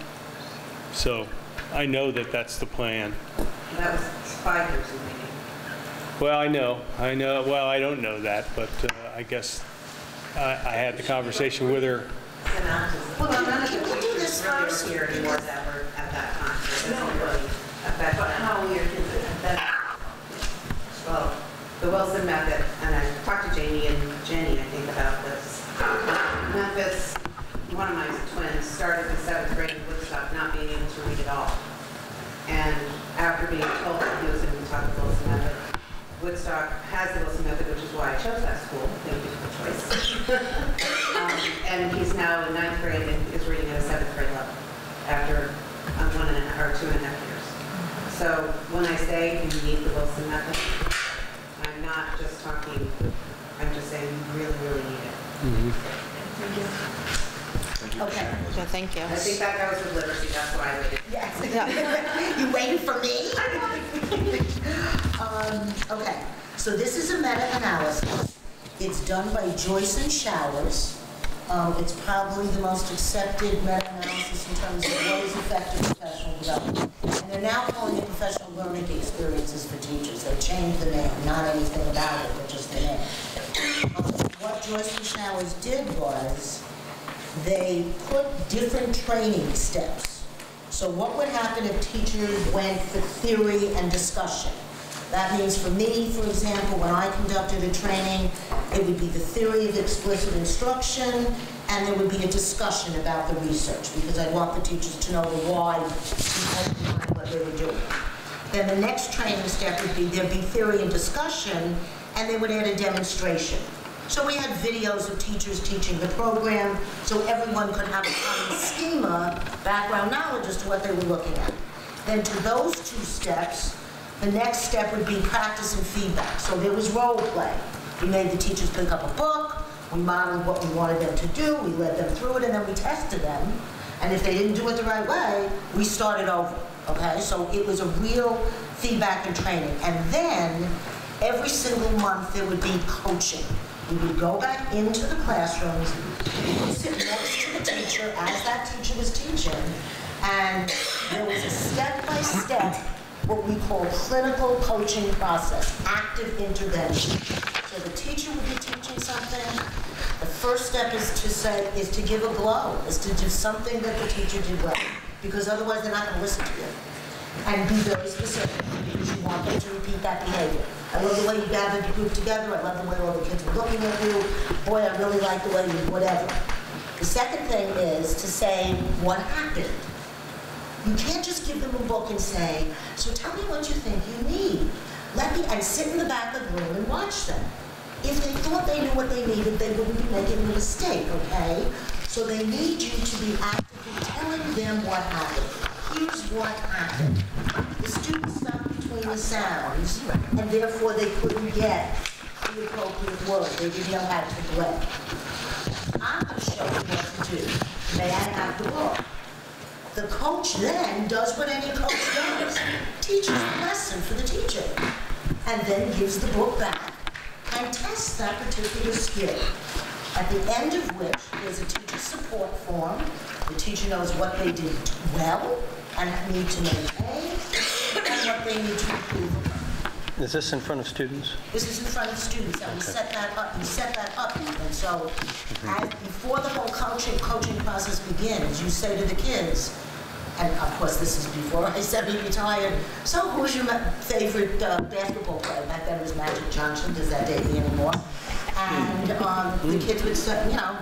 So I know that that's the plan. That was five years meeting. Well, I know, I know, well, I don't know that, but uh, I guess I I had the conversation with her. Well, none of the do teachers this really first? here anymore that were at that time. it doesn't really affect, but how old are your kids at that? Well, the Wilson method, and I talked to Jamie and Jenny, I think, about this. Memphis, one of my twins, started the seventh grade in Woodstock not being able to read at all. And after being told that he was going to be taught the Wilson method, Woodstock has the Wilson method, which is why I chose that school. Thank you for the choice. Um, And he's now in ninth grade and is reading at a seventh grade level after um, one and a half, or two and a half years. So when I say you need the Wilson method, I'm not just talking, I'm just saying you really, really need it. Okay. Yeah, thank you. I think that goes with literacy, that's why I waited. Yes. You waiting for me? Um, Okay, so this is a meta-analysis. It's done by Joyce and Showers. Um, It's probably the most accepted meta-analysis in terms of what is effective professional development. And they're now calling it professional learning experiences for teachers. They changed the name, not anything about it, but just the name. Um, What Joyce and Showers did was, they put different training steps. So what would happen if teachers went for theory and discussion? That means for me, for example, when I conducted a training, it would be the theory of explicit instruction, and there would be a discussion about the research, because I want the teachers to know the why behind what they were doing. Then the next training step would be, there'd be theory and discussion, and they would add a demonstration. So we had videos of teachers teaching the program, so everyone could have a common schema, background knowledge as to what they were looking at. Then to those two steps, the next step would be practice and feedback. So there was role play. We made the teachers pick up a book, we modeled what we wanted them to do, we led them through it, and then we tested them. And if they didn't do it the right way, we started over, okay? So it was a real feedback and training. And then, every single month, there would be coaching. We would go back into the classrooms, we would sit next to the teacher as that teacher was teaching, and there was a step-by-step, what we call clinical coaching process, active intervention. So the teacher would be teaching something, the first step is to say, is to give a blow, is to do something that the teacher did well, because otherwise they're not going to listen to you. And be very specific, because you want them to repeat that behavior. I love the way you gathered the group together, I love the way all the kids were looking at you, boy, I really like the way you, whatever. The second thing is to say what happened. You can't just give them a book and say, so tell me what you think you need. Let me, and sit in the back of the room and watch them. If they thought they knew what they needed, they wouldn't be making a mistake, okay? So they need you to be actively telling them what happened. Here's what happened. The students stopped between the sounds, and therefore they couldn't get the appropriate word. They didn't know how to play. I'm going to show you what to do. May I have the book? The coach then does what any coach does, teaches the lesson for the teacher, and then gives the book back and tests that particular skill. At the end of which, there's a teacher support form. The teacher knows what they did well and need to maintain, and what they need to improve upon. Is this in front of students? This is in front of students, and we set that up, we set that up, and so, as, before the whole coaching, coaching process begins, you say to the kids, and of course, this is before I semi-retired, so who's your favorite uh, basketball player? Back then it was Magic Johnson, does that date me anymore? And um, the hmm. kids would say, you know,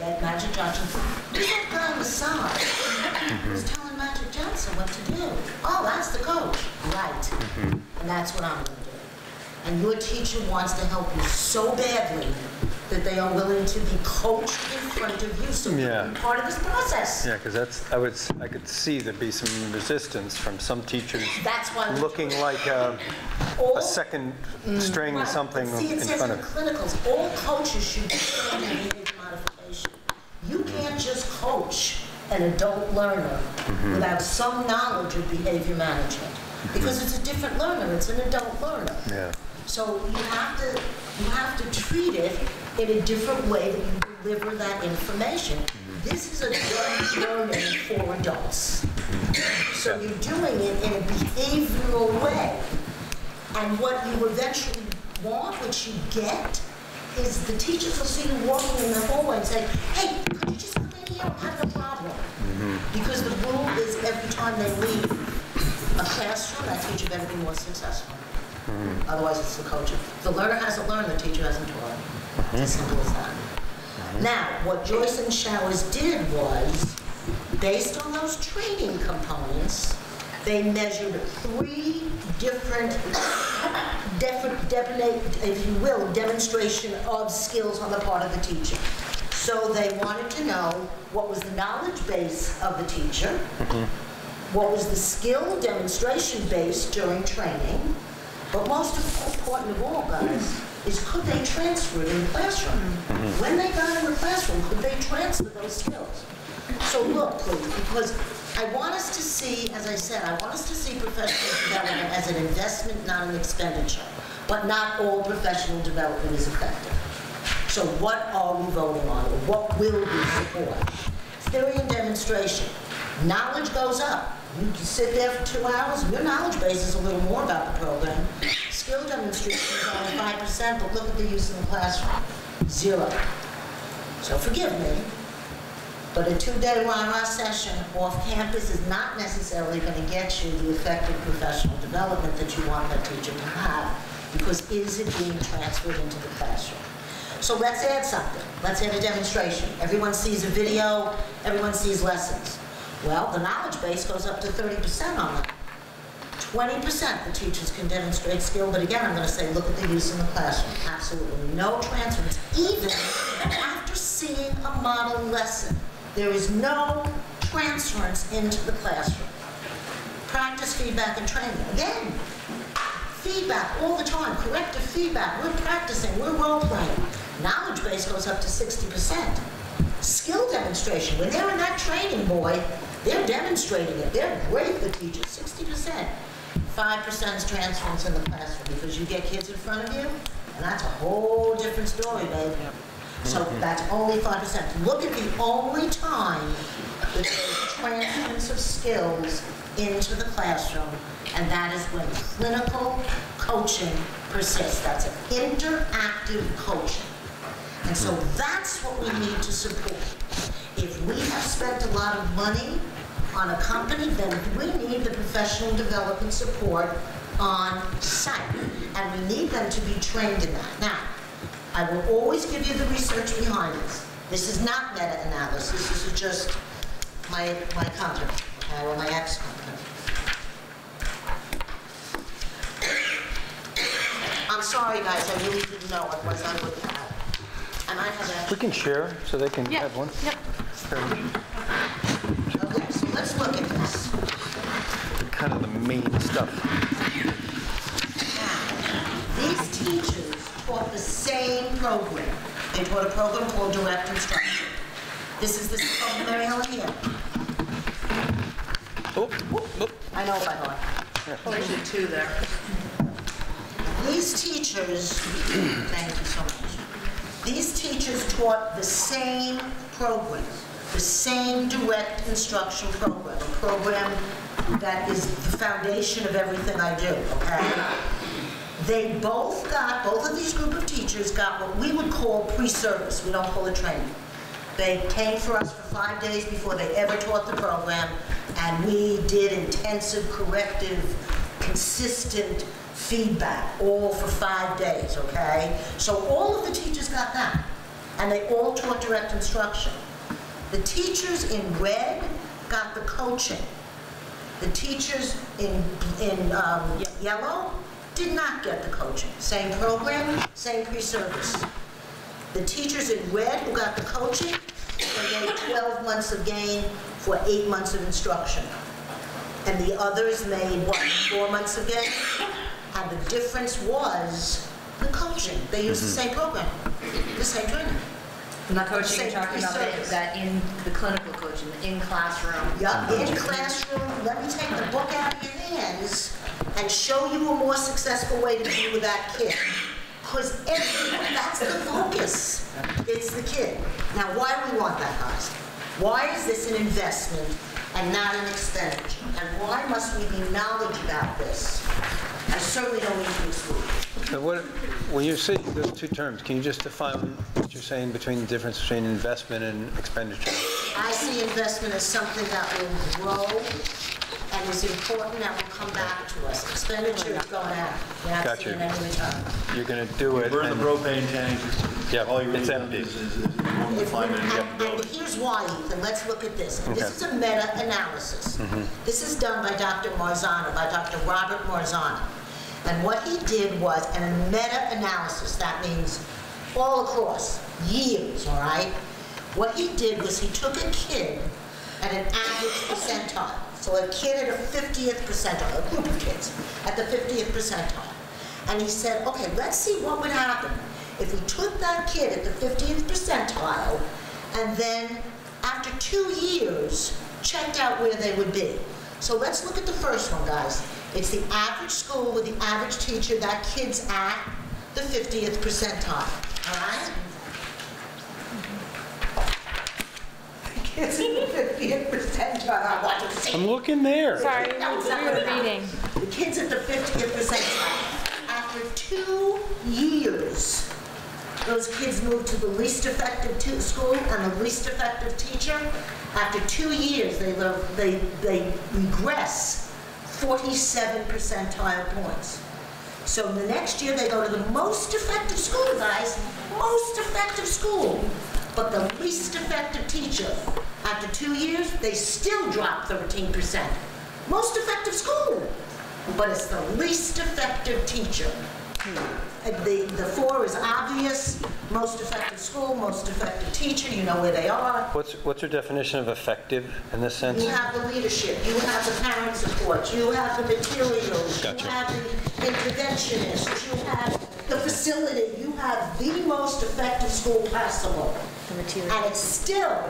like Magic Johnson, who's that guy on the side? Mm-hmm. Who's telling Magic Johnson what to do? Oh, that's the coach. Right. Mm-hmm. And that's what I'm going to do. And your teacher wants to help you so badly that they are willing to be coached in front of you, so Yeah. part of this process. Yeah, because that's, I would, I could see there'd be some resistance from some teachers That's why. looking like a, all- a second string Right. something See, in it says front in of. clinicals, all coaches should be trained in modification. You can't just coach an adult learner Mm-hmm. without some knowledge of behavior management, because it's a different learner, it's an adult learner. Yeah. So you have to, you have to treat it in a different way that you deliver that information. This is adult learning for adults. So you're doing it in a behavioral way. And what you eventually want, what you get, is the teachers will see you walking in the hallway and say, hey, could you just come in here? I'm having a problem. Mm-hmm. Because the rule is every time they leave a classroom, that teacher better be more successful. Mm. Otherwise, it's the coach. If the learner hasn't learned, the teacher hasn't taught. It's as mm-hmm. simple as that. Mm-hmm. Now, what Joyce and Showers did was, based on those training components, they measured three different, if you will, demonstration of skills on the part of the teacher. So they wanted to know what was the knowledge base of the teacher, mm-hmm. what was the skill demonstration base during training, but most important of all, guys, is could they transfer it in the classroom? Mm-hmm. When they got in the classroom, could they transfer those skills? So look, please, because I want us to see, as I said, I want us to see professional development as an investment, not an expenditure. But not all professional development is effective. So what are we voting on, or what will we support? Theory and demonstration. Knowledge goes up. You can sit there for two hours, your knowledge base is a little more about the program. Skill demonstration is only five percent, but look at the use in the classroom, zero. So forgive me, but a two-day rah-rah session off campus is not necessarily going to get you the effective professional development that you want that teacher to have, because is it being transferred into the classroom? So let's add something. Let's add a demonstration. Everyone sees a video, everyone sees lessons. Well, the knowledge base goes up to 30% on that. 20% the teachers can demonstrate skill, but again, I'm going to say, look at the use in the classroom. Absolutely no transference, even after seeing a model lesson. There is no transference into the classroom. Practice, feedback, and training. Again, feedback all the time, corrective feedback. We're practicing, we're role-playing. Knowledge base goes up to 60%. Skill demonstration, when they're in that training, boy, they're demonstrating it. They're great, the teachers, 60%. 5% is transference in the classroom because you get kids in front of you, and that's a whole different story, babe. So that's only 5%. Look at the only time that there's transference of skills into the classroom, and that is when clinical coaching persists. That's an interactive coaching. And so hmm. that's what we need to support. If we have spent a lot of money on a company, then we need the professional development support on site. And we need them to be trained in that. Now, I will always give you the research behind this. This is not meta-analysis, this is just my, my company, okay, or my ex-company. I'm sorry, guys, I really didn't know, otherwise I would have. And I have a... We can share so they can Yeah, have one. yep. A, okay, so let's look at this. Kind of the main stuff. These teachers taught the same program. They taught a program called direct instruction. This is the, oh, Mary Helen here. Oh, oh, I know, by the way. There's the two there. These teachers, thank you so much. These teachers taught the same program, the same direct instruction program, a program that is the foundation of everything I do, okay? They both got, both of these group of teachers got what we would call pre-service, we don't call it training. They came for us for five days before they ever taught the program, and we did intensive, corrective, consistent feedback, all for five days, okay? So all of the teachers got that, and they all taught direct instruction. The teachers in red got the coaching. The teachers in, in um, yellow did not get the coaching. Same program, same pre-service. The teachers in red who got the coaching, they made 12 months of gain for eight months of instruction. And the others made, what, four months of gain? And the difference was the coaching. They used the same program, the same training. And the coaching, Same you're talking about pre-service. that- that in, the clinical coaching, the in-classroom. Yeah, in classroom, let me take the book out of your hands and show you a more successful way to be with that kid. Because that's the focus. It's the kid. Now, why do we want that, guys? Why is this an investment and not an expenditure? And why must we be knowledge about this? I certainly don't need to exclude. So what, when you say those two terms, can you just define what you're saying between the difference between investment and expenditure? I see investment as something that will grow and is important that will come back to us. Expenditure is going out. We're not Gotcha. seeing any return. You're going to do it. Burn the and- propane tank. Yeah, All you're it's really empty. doing is, is is warm the If we- climate and And and here's why, Ethan, let's look at this. And this is a meta-analysis. Mm-hmm. This is done by Dr. Marzano, by Dr. Robert Marzano. And what he did was, a meta-analysis, that means all across, years, all right? What he did was he took a kid at an average percentile. So a kid at a 50th percentile, a group of kids at the 50th percentile. And he said, okay, let's see what would happen if we took that kid at the 50th percentile and then after two years checked out where they would be. So let's look at the first one, guys. It's the average school with the average teacher. That kid's at the 50th percentile, all right? Kids in the 50th percentile, I want to see. I'm looking there. Sorry, we No, it's not were gonna reading. The kids at the 50th percentile. After two years, those kids moved to the least effective tu- school and the least effective teacher. After two years, they learn, they, they regress 47 percentile points. So the next year, they go to the most effective school, guys, most effective school, but the least effective teacher. After two years, they still drop 13%. Most effective school, but it's the least effective teacher. And The, the four is obvious, most effective school, most effective teacher, you know where they are. What's, what's your definition of effective in this sense? You have the leadership, you have the parent support, you have the materials, you have the interventionist, you have the facility, you have the most effective school possible. And it still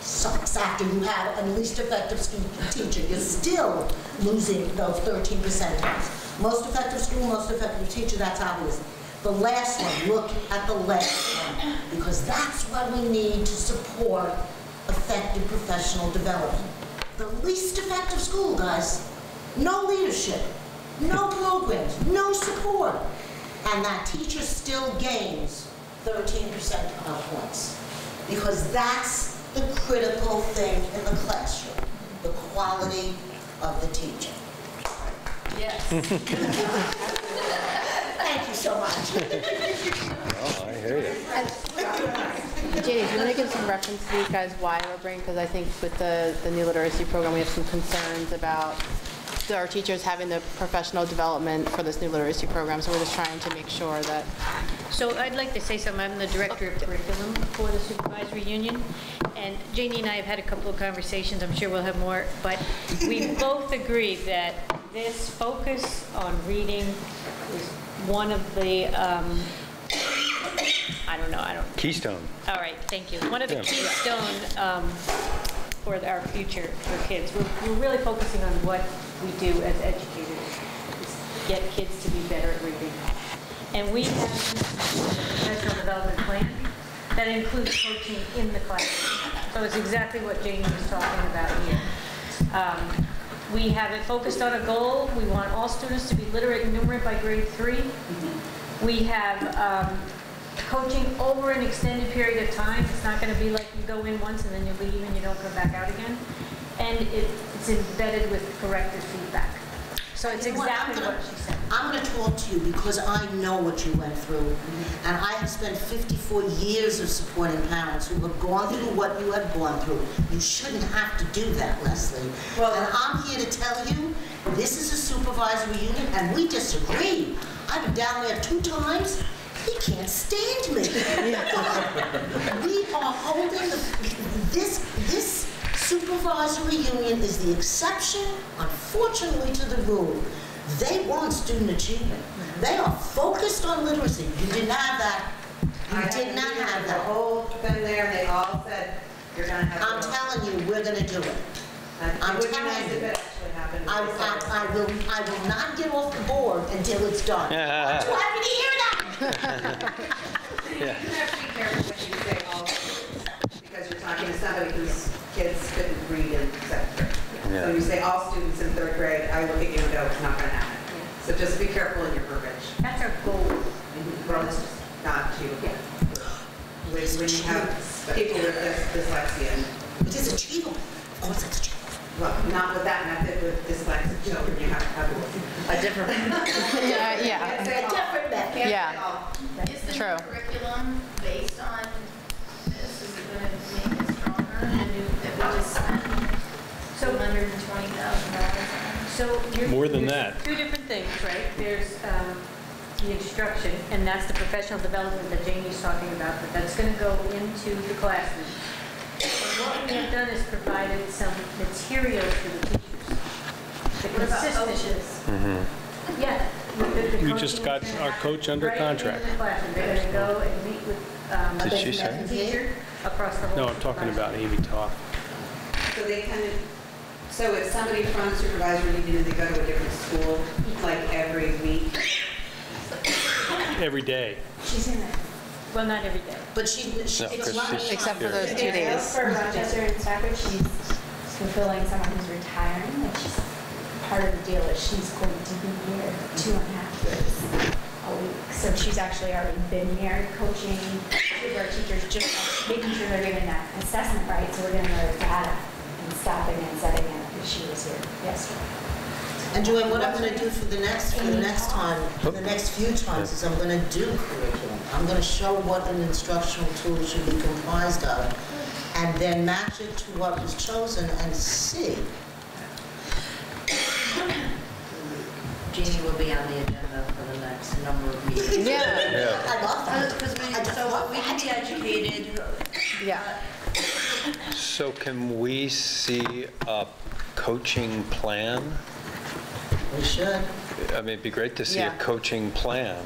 sucks after you have a least effective school teacher. You're still losing those 13 percentiles. Most effective school, most effective teacher, that's obvious. The last one, look at the last one, because that's what we need to support effective professional development. The least effective school, guys, no leadership, no programs, no support, and that teacher still gains 13 percentile points. Because that's the critical thing in the classroom, the quality of the teacher. Yes. Thank you so much. Oh, I hear you. Janie, do you want to give some reference to these guys, why we're bringing, because I think with the, the new literacy program, we have some concerns about our teachers having the professional development for this new literacy program, so we're just trying to make sure that, So I'd like to say something. I'm the director of curriculum for the supervisory union, and Janie and I have had a couple of conversations, I'm sure we'll have more, but we both agree that this focus on reading is one of the, um, I don't know, I don't, Keystone. all right, thank you. One of the Yeah. keystone um, for our future for kids. We're we're really focusing on what we do as educators, get kids to be better at reading. And we have a professional development plan that includes coaching in the classroom. So it's exactly what Janie was talking about here. Um, We have it focused on a goal. We want all students to be literate and numerate by grade three. We have um, coaching over an extended period of time. It's not going to be like go in once and then you leave and you don't come back out again. And it- it's embedded with corrective feedback. So it's You know what, I'm exactly gonna- what she said. I'm going to talk to you because I know what you went through. And I have spent 54 years of supporting parents who have gone through what you have gone through. You shouldn't have to do that, Leslie. Well- And I'm here to tell you, this is a supervisory union and we disagree. I've been down there two times. He can't stand me. We are holding, the- this, this supervisory union is the exception, unfortunately, to the rule. They want student achievement. They are focused on literacy. You did not have that. I did not have that. The whole thing there, they all said, you're gonna have. I'm telling you, we're gonna do it. I'm It would be telling you. if it happened. I, I, I will, I will not get off the board until it's done. I'm too happy to hear that. You have to be careful when you say all, because you're talking to somebody whose kids couldn't read in second grade. Yeah. So Yeah. you say all students in third grade, I look at you and go, it's not gonna happen. So just be careful in your verbiage. That's our goal. Just not to. When, when you have people with dys- dyslexia, and- It is achievable. Of course it's achievable. Well, not with that method, with dyslexic children, you have to have a different. method. yeah, yeah, Can't say all. Different method. Can't Yeah. all. Is the True. new curriculum based on this? Is it going to make it stronger? The new, that we just spent So- $220,000 on? So you're. More than that. Two different things, right? There's um, the instruction, and that's the professional development that Jamie's talking about, but that's going to go into the classroom. And what we have done is provided some materials for the teachers. The What about consistent- coaches? Yeah. the- the- the We just got is gonna our happen coach under right contract. the classroom. They're going to go and meet with um, Did she say? teacher across the whole. No, I'm talking about Amy Toth. So they kind of, so if somebody from the supervisory union, and they go to a different school, like every week, Every day. She's in it. Well, not every day. But she, she, No, it's 'cause not. she's- except for those two days. For Rochester and Strafford, she's fulfilling someone who's retiring, like she's, part of the deal is she's going to be here two and a half years a week. So she's actually already been here coaching with our teachers, just making sure they're getting that assessment right, so we're getting their data and stopping and setting it, because she was here yesterday. And Joanne, what I'm gonna do for the next, for the next time, for the next few times, is I'm gonna do curriculum. I'm gonna show what an instructional tool should be comprised of, and then match it to what was chosen and see. Jeannie will be on the agenda for the next number of meetings. Yeah, yeah. I love that. Uh, because we, so we can be educated. yeah. So can we see a coaching plan? We should. I mean, it'd be great to see a Yeah. coaching plan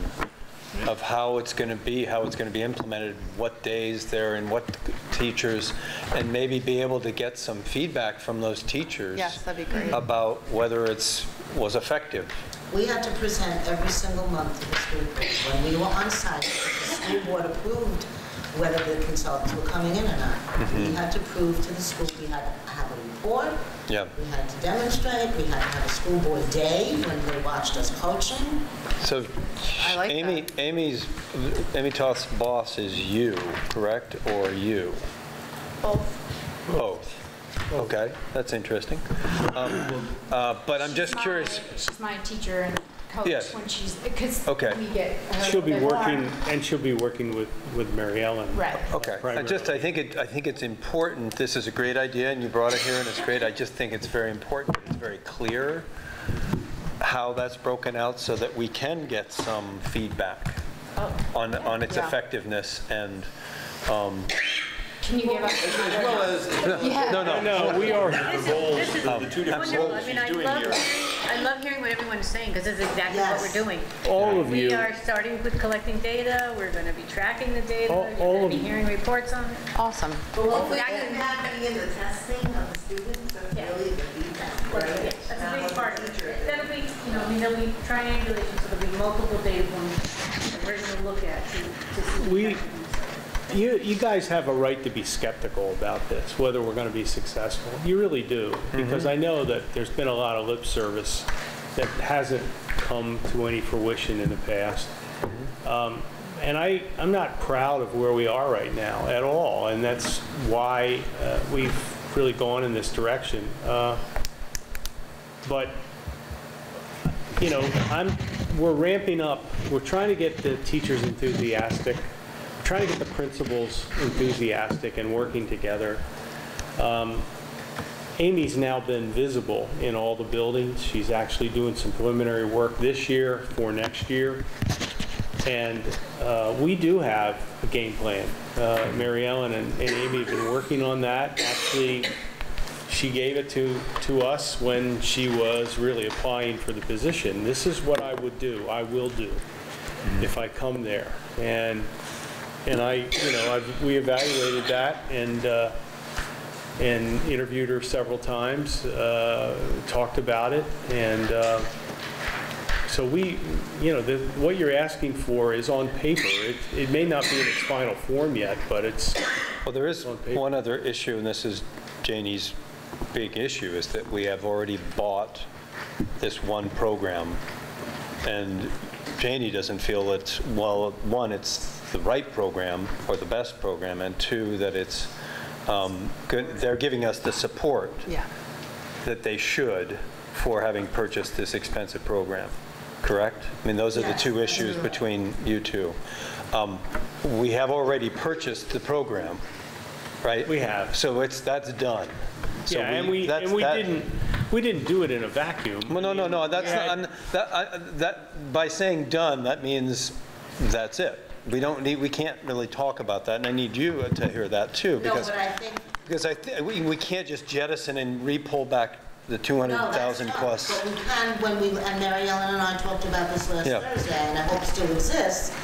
of how it's going to be, how it's going to be implemented, what days there and what teachers, and maybe be able to get some feedback from those teachers. Yes, that'd be great. About whether it's, was effective. We had to present every single month to the school board. When we were on site, the school board approved whether the consultants were coming in or not. Mm-hmm. We had to prove to the school, we had to have a report, Yeah. we had to demonstrate, we had to have a school board day when they watched us coaching. So I like Amy, Amy's, Amy Toth's boss is you, correct, or you? Both. Both. Okay, that's interesting. Um, uh, But I'm just She's curious, my- She's my teacher and coach Yes. when she's, because Okay. we get her She'll be a bit working, and she'll be working with, with Mary Ellen. Right. Okay, I just, I think it, I think it's important, this is a great idea, and you brought it here, and it's great, I just think it's very important, that it's very clear how that's broken out, so that we can get some feedback on, on its Yeah. effectiveness, and, um, Can you give us As well as, Yeah. no, no, No, we are, This is, this Um, the two different Wonderful. roles I mean, I doing love, here. I love hearing what everyone's saying, because it's exactly what we're doing. all of you. We are starting with collecting data, we're going to be tracking the data, All- you're going of to be you. hearing reports on it. Awesome. But what we Exactly. can happening in the testing of the students, that's Yeah. really the feedback, Right, right? That's a big part of teacher it. is. That'll be, you know, I mean, there'll be triangulation, so there'll be multiple data points that we're going to look at to, to see. We- effectiveness. You, you guys have a right to be skeptical about this, whether we're going to be successful. You really do, because I know that there's been a lot of lip service that hasn't come to any fruition in the past. Um, And I, I'm not proud of where we are right now at all, and that's why uh, we've really gone in this direction. Uh, But, you know, I'm, we're ramping up, we're trying to get the teachers enthusiastic, trying to get the principals enthusiastic and working together. Um, Amy's now been visible in all the buildings. She's actually doing some preliminary work this year for next year. And uh, we do have a game plan. Uh, Mary Ellen and and Amy have been working on that. Actually, she gave it to, to us when she was really applying for the position. This is what I would do, I will do, if I come there. And, and I, you know, I've, we evaluated that and, uh, and interviewed her several times, uh, talked about it, and uh, so we, you know, the, what you're asking for is on paper. It, it may not be in its final form yet, but it's, well, there is On paper. one other issue, and this is Janie's big issue, is that we have already bought this one program, and Janie doesn't feel it's, well, one, it's the right program, or the best program, and two, that it's, um, good- they're giving us the support Yeah. that they should for having purchased this expensive program, correct? I mean, those are the two that's issues correct. between you two. Um, We have already purchased the program, right? We have. So it's, that's done. So yeah, and we, that's- and we that- didn't, we didn't do it in a vacuum. Well, no, no, no, that's, We not- that, I- that, by saying done, that means that's it. We don't need, we can't really talk about that, and I need you to hear that too, No, because, but I think, because I, thi- we, we can't just jettison and re-pull back the no, that's 200,000 not. plus. But we can, when we, and Mary Ellen and I talked about this last Yeah. Thursday, and I hope still exists,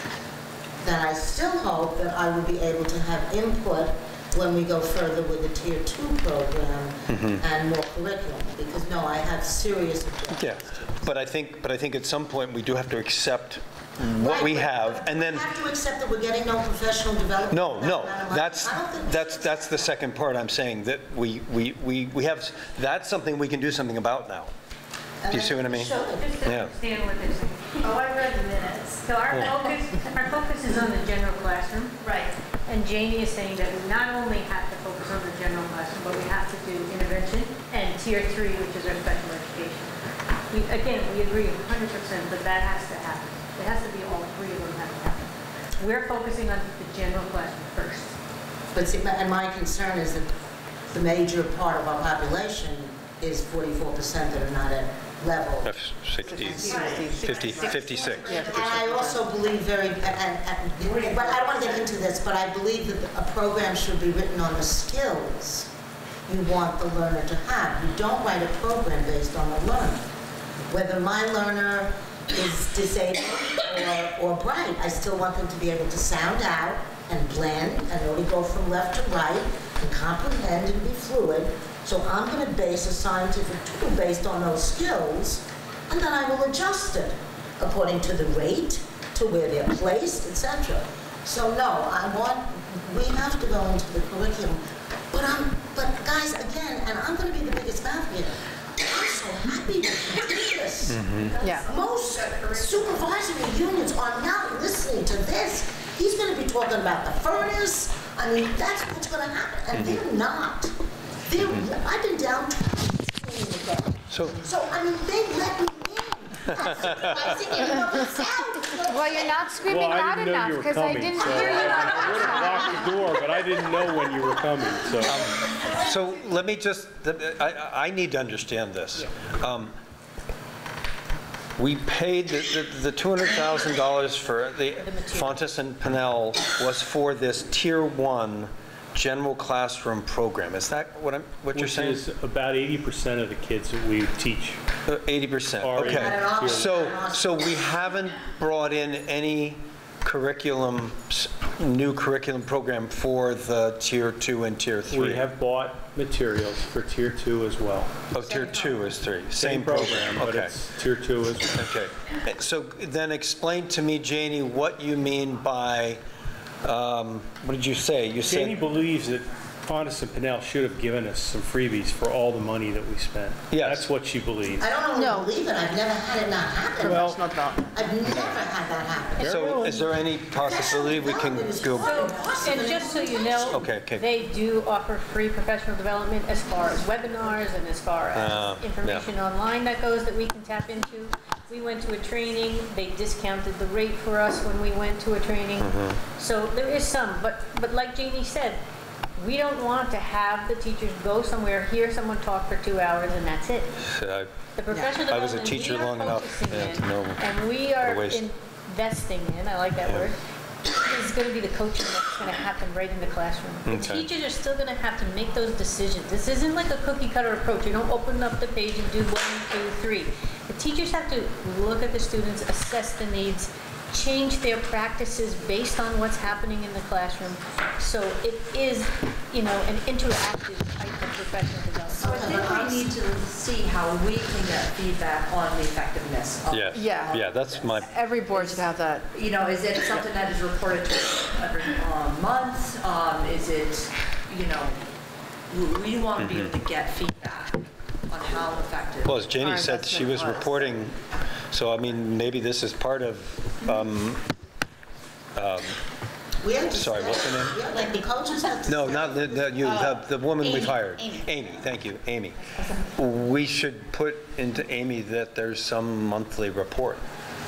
that I still hope that I will be able to have input when we go further with the tier two program Mm-hmm. and more curriculum, because no, I have serious objections. Yeah, but I think, but I think at some point, we do have to accept what we Right, have, and then, We have to accept that we're getting no professional development. no, for that no, amount of money. that's, I don't think we that's, should that's the second part I'm saying, that we, we, we we have, that's something we can do something about now. Do you see what I mean? Show it. Just to Yeah. understand what they're saying. Oh, I read the minutes. So our focus, our focus is on the general classroom. Right. And Jamie is saying that we not only have to focus on the general classroom, but we have to do intervention and tier three, which is our special education. we, again, we agree 100%, but that has to happen. It has to be all three of them have to happen. We're focusing on the general question first. But see, and my concern is that the major part of our population is 44% that are not at level. F- 60, 50, 56. And I also believe very, and, and, but I don't want to get into this, but I believe that a program should be written on the skills you want the learner to have. You don't write a program based on the learner. Whether my learner is disabled or, or bright, I still want them to be able to sound out and blend and really go from left to right and comprehend and be fluid. So I'm going to base a scientific tool based on those skills, and then I will adjust it according to the rate, to where they're placed, etc. So no, I want, we have to go into the curriculum. But I'm, but guys, again, and I'm going to be the biggest mouth here. I'm so happy that you did this. Yeah. Most supervisory unions are not listening to this. He's going to be talking about the furnace. I mean, that's what's going to happen, and mm-hmm. they're not. They're, mm-hmm. I've been down. So, So, I mean, they let me in. I'm supervising everyone else Well, you're not screaming Well, loud enough because I didn't so hear you. I would have locked the door, but I didn't know when you were coming, so. so let me just, I, I need to understand this. Um, We paid, the, the the $200,000 for the Fountas and Pinnell was for this Tier 1 general classroom program. Is that what I'm, what you're Which saying? is about 80% of the kids that we teach. Uh, 80%, Are in okay. So, so we haven't brought in any curriculum, s- new curriculum program for the Tier 2 and Tier 3? We have bought materials for Tier 2 as well. Oh, Tier 2 is 3, Same program, but okay. it's Tier 2 as well. Okay, so then explain to me, Janie, what you mean by, um, what did you say? You Janie said, believes that Fountas and Pinnell should have given us some freebies for all the money that we spent. Yes. That's what she believes. I don't No. really believe it. I've never had it not happen. Well- not development. I've never had that happen. so is there any possibility we can go? And just so you know, Okay, okay. they do offer free professional development as far as webinars and as far Uh, as information online that goes that we can tap into. We went to a training, they discounted the rate for us when we went to a training. Mm-hmm. So there is some, but, but like Jeannie said, we don't want to have the teachers go somewhere, hear someone talk for two hours and that's it. The professional I was a development, teacher are long enough, focusing yeah, in, to know and we are the waste. investing in, I like that Yeah. word, is going to be the coaching that's going to happen right in the classroom. The Okay. teachers are still going to have to make those decisions. This isn't like a cookie cutter approach. You don't open up the page and do one, two, three. The teachers have to look at the students, assess the needs, change their practices based on what's happening in the classroom. So it is, you know, an interactive type of professional development. So I think we need to see how we can get feedback on the effectiveness of. Yes, Yeah. yeah, that's my, Every board should have that. You know, is it something that is reported to us every um, month? Um, Is it, you know, we- we want to be able to get feedback on how effective. well, as Janie our said, she was investment reporting, so I mean, maybe this is part of, um, We understand. Sorry, what's her name? Yeah, like the coaches have to. No, not the, the, you, the, the woman we've Amy, hired. Amy. Amy, thank you, Amy. We should put into Amy that there's some monthly report.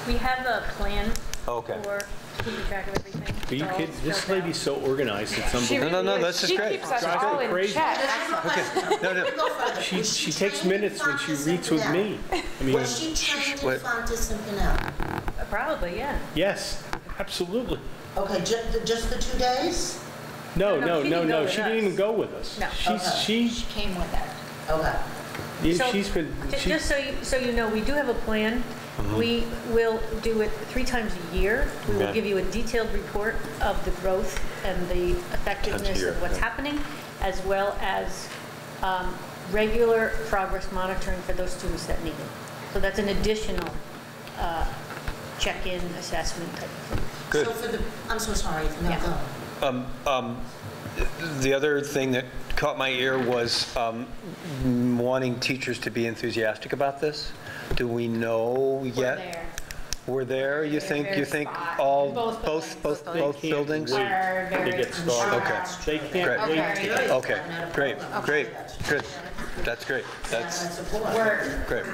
We have a plan Okay. for keeping track of everything. Are you It's all kidding? This spelled lady's so organized, it's She unbelievable. no, no, no, that's this is She great. keeps us Drives me all in crazy. Okay. No, no, She, she takes minutes when she Fountas and meets with me. I mean, Was she trained in Wait. Fountas and Pinnell? Uh, Probably, yeah. yes, absolutely. Okay, ju- just the two days? No, No, no, she no, didn't no, she didn't even go with us. No. She's, Okay. she, She came with it. Okay. yeah, So, she's been, she, Just so you, so you know, we do have a plan. We will do it three times a year. We will Okay. give you a detailed report of the growth and the effectiveness year, of what's yeah. happening, as well as um, regular progress monitoring for those students that need it. So that's an additional uh, check-in assessment type of thing. Good. So for the, I'm so sorry, no, Yeah. go. Um, um, The other thing that caught my ear was um, wanting teachers to be enthusiastic about this. Do we know yet? We're there, you think, you think all, Both both, both, they both can't buildings? wait Are to very get started. Okay. They can't Great. wait to Okay, great, great, good. That's great, That's that's. We're, great.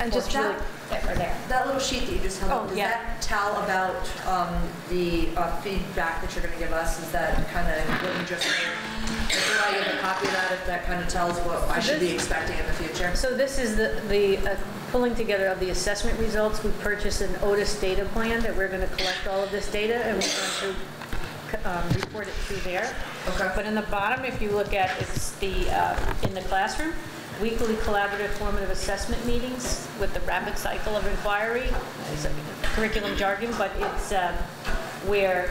And just That- that we're there. That little sheet that you just held Oh, up, does yeah. that tell about um, the uh, feedback that you're going to give us? Is that kind of what you just heard? Should I give a copy of that if that kind of tells what I should be expecting in the future? So this is the, the uh, pulling together of the assessment results. We purchased an Otus data plan that we're going to collect all of this data and we're going to um, report it through there. Okay. But in the bottom, if you look at, it's the, uh, in the classroom, weekly collaborative formative assessment meetings with the rapid cycle of inquiry. It's a curriculum jargon, but it's uh, where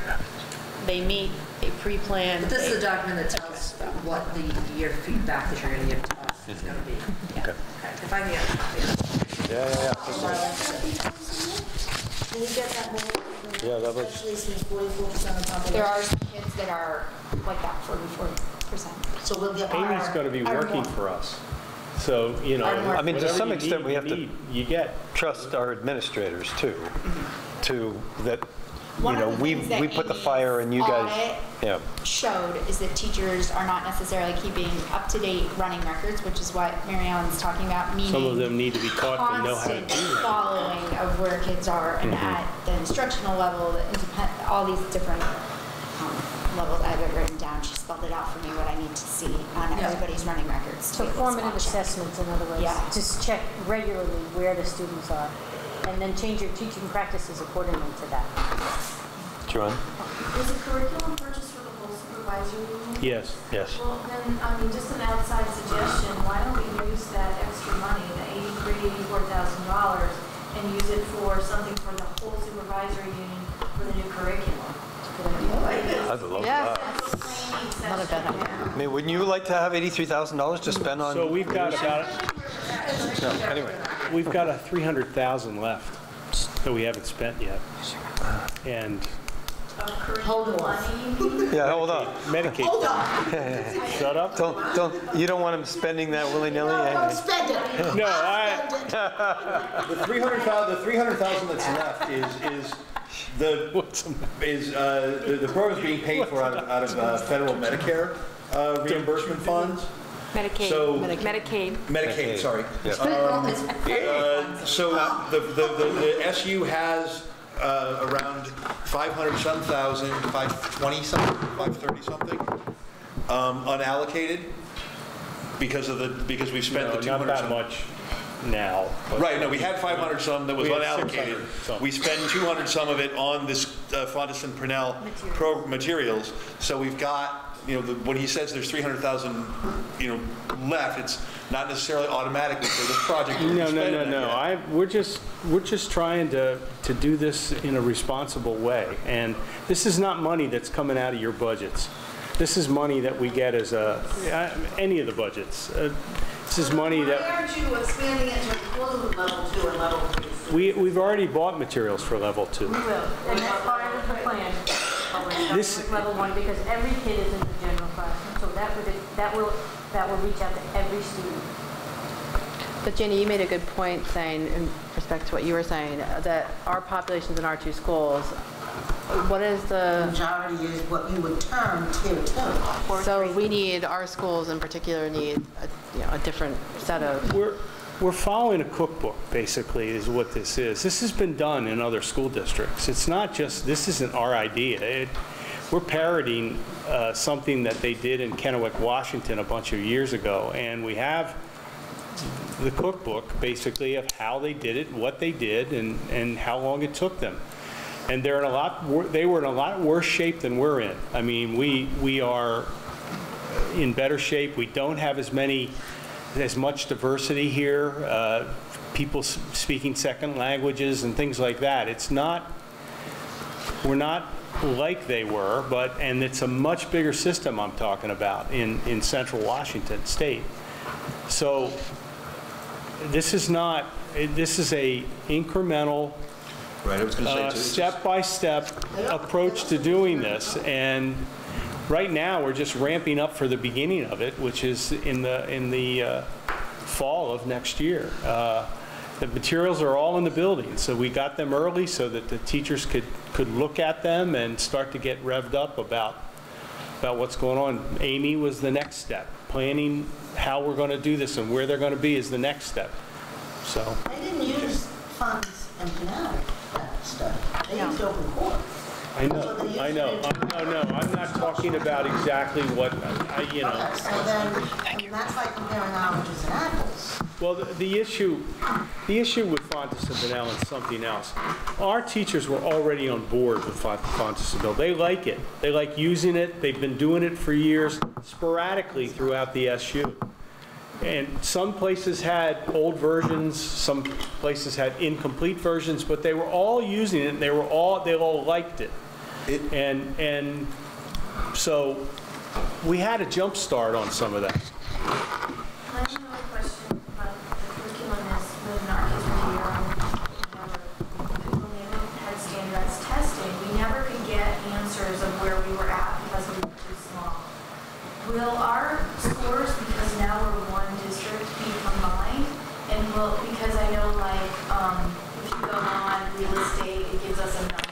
they meet, they pre-plan. But this is they- a document that tells what the year feedback that you're going to give to us is going to be. Okay. Okay, If I can get a copy of Yeah, yeah, Can you get that more? Yeah, that looks- Especially since 44% of population. There are some kids that are like that, 44 percent. So we'll get. Amy's going to be Our- our working for us. So, you know. I mean, to some extent, need, we you have to- You get. trust our administrators too, to, that, you One of know, the we, things that we put the Amy's fire and you guys, audit yeah. showed is that teachers are not necessarily keeping up-to-date running records, which is what Mary Ellen's talking about, meaning Some of them need to be taught to know how to do constant that. following of where kids are and Mm-hmm. at the instructional level, the independent, all these different um, levels. I have it written down. She spelled it out for me what I need to see on Yeah. everybody's running records. to So be able to formative spot check. assessments, in other words. Yeah. Just check regularly where the students are, and then change your teaching practices accordingly to that. John? Is a curriculum purchase for the whole supervisory union? Yes. Yes. Well, then, I mean, just an outside suggestion, why don't we use that extra money, the eighty-three, eighty-four thousand dollars, and use it for something for the whole supervisory union for the new curriculum? I'd love Yeah. that. That's training Not a bad idea. I mean, wouldn't you like to have $83,000 to spend on? So we've got about, No, anyway. We've got a 300,000 left that we haven't spent yet. And Hold curriculum money, you mean? Yeah, hold on. Medicaid. Hold on, Shut up. Don't, don't, you don't want him spending that willy-nilly? don't spend it. No, I, The 300,000, the 300,000 that's left is, is the, is, uh, the the program's being paid for out of, out of uh, federal Medicare uh, reimbursement funds. Medicaid. So- Medicaid. Medicaid, sorry. Yeah. Uh, So the, the, the the SU has uh, around 500 some thousand, 520 something, 530 something, um, unallocated because of the, because we've spent no, the 200 not that some. much now. but- Right, no, we had 500 some that was We had unallocated. 600 some. We spend 200 some of it on this uh, Fountas and Pinnell pro- materials. So we've got, you know, the- when he says there's 300,000, you know, left, it's not necessarily automatically for this project. we're No, no, no, no. I, we're just, we're just trying to, to do this in a responsible way. And this is not money that's coming out of your budgets. This is money that we get as a, uh, any of the budgets. Uh, This is money Why that, aren't you expanding it to include level two and level three? we, we've already bought materials for level two. We will, and that's part of the plan. But we're This- Level one, because every kid is in the general classroom, so that would, that will, that will reach out to every student. But Jenny, you made a good point saying, in respect to what you were saying, that our populations in our two schools, what is the, Majority is what you would term tier two. so we need, our schools in particular need, a, you know, a different set of, We're, we're following a cookbook, basically, is what this is. This has been done in other school districts. It's not just, this isn't our idea. It- We're parodying uh, something that they did in Kennewick, Washington a bunch of years ago, and we have the cookbook, basically, of how they did it, what they did, and, and how long it took them. And they're in a lot, they were in a lot worse shape than we're in. I mean, we, we are in better shape. We don't have as many, as much diversity here, uh, people s- speaking second languages and things like that. It's not, we're not like they were, but, and it's a much bigger system I'm talking about in, in central Washington state. So this is not, this is a incremental, Right, I was going to say, uh, too, it's just- step-by-step approach to doing this. And right now, we're just ramping up for the beginning of it, which is in the, in the uh, fall of next year. Uh, The materials are all in the building, so we got them early so that the teachers could, could look at them and start to get revved up about, about what's going on. Amy was the next step. Planning how we're going to do this and where they're going to be is the next step. So. Why didn't use funds empty out that study. They used Open Court. I know, I know, um, I'm- oh, no, I'm not talking about exactly what, I, you know. Okay, so then, I mean, that's like comparing oranges and apples. Well, the- the issue, the issue with Fountas and Pinnell is something else. Our teachers were already on board with Font- Fountas and Pinnell. They like it. They like using it. They've been doing it for years sporadically throughout the SU. And some places had old versions, some places had incomplete versions, but they were all using it, and they were all, they all liked it. And, and so we had a jump start on some of that. I have another question about the curriculum is when our kids were here, um, never, when they had standardized testing, we never could get answers of where we were at because we were too small. Will our scores, because now we're one district, be combined? And will, because I know like, um, if you go on real estate, it gives us a number.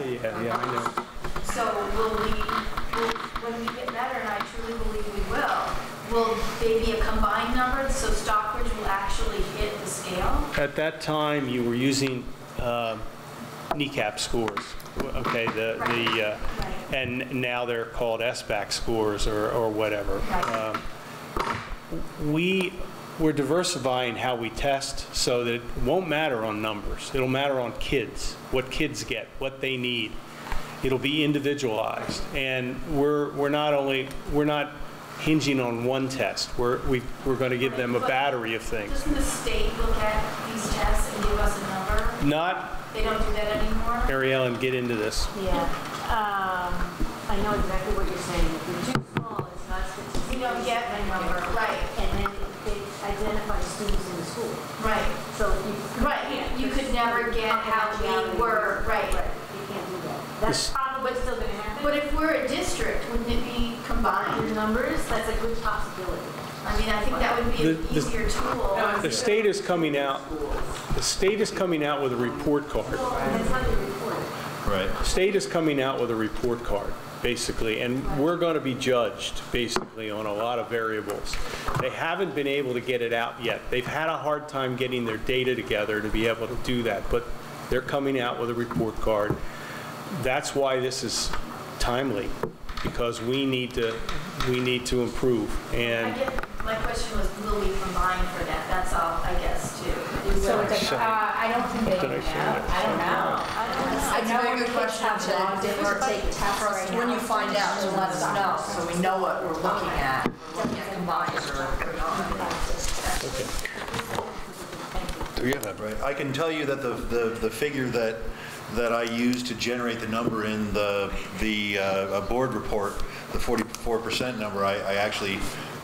Yeah, yeah, I know. So will we, will, when we get better, and I truly believe we will, will they be a combined number, so Stockbridge will actually hit the scale? At that time, you were using uh, NECAP scores, okay, the, the, uh, and now they're called SBAC scores or, or whatever. Um, We, we're diversifying how we test so that it won't matter on numbers. It'll matter on kids, what kids get, what they need. It'll be individualized. And we're, we're not only, we're not hinging on one test. We're, we- we're going to give them a battery of things. Doesn't the state look at these tests and give us a number? Not, They don't do that anymore? Mary Ellen, get into this. Yeah, um, I know exactly what you're saying. If you're too small, it's not statistically. We don't get a number, right, And then they identify students in the school. right, So you. right. You could never get how we were, right. You can't do that. That's probably what's still gonna happen. But if we're a district, wouldn't it be Your combined? numbers, that's a good possibility. I mean, I think that would be an The- the- easier tool. The state is coming out, the state is coming out with a report card. That's how they report. Right. State is coming out with a report card, basically, and we're going to be judged, basically, on a lot of variables. They haven't been able to get it out yet. They've had a hard time getting their data together to be able to do that, but they're coming out with a report card. That's why this is timely, because we need to, we need to improve. I And get, my question was, will we combine for that? That's all, I guess, too. So it's So- uh, I don't think they Did I know. say that? I don't know. I It's a know very when good kids question have to, long difference, for but take tests for us, right when now. you find out, to let us know, so we know what we're looking at. We're looking at combined or or not. Right. I can tell you that the, the, the figure that, that I used to generate the number in the, the uh, uh, board report, the 44% number, I, I actually,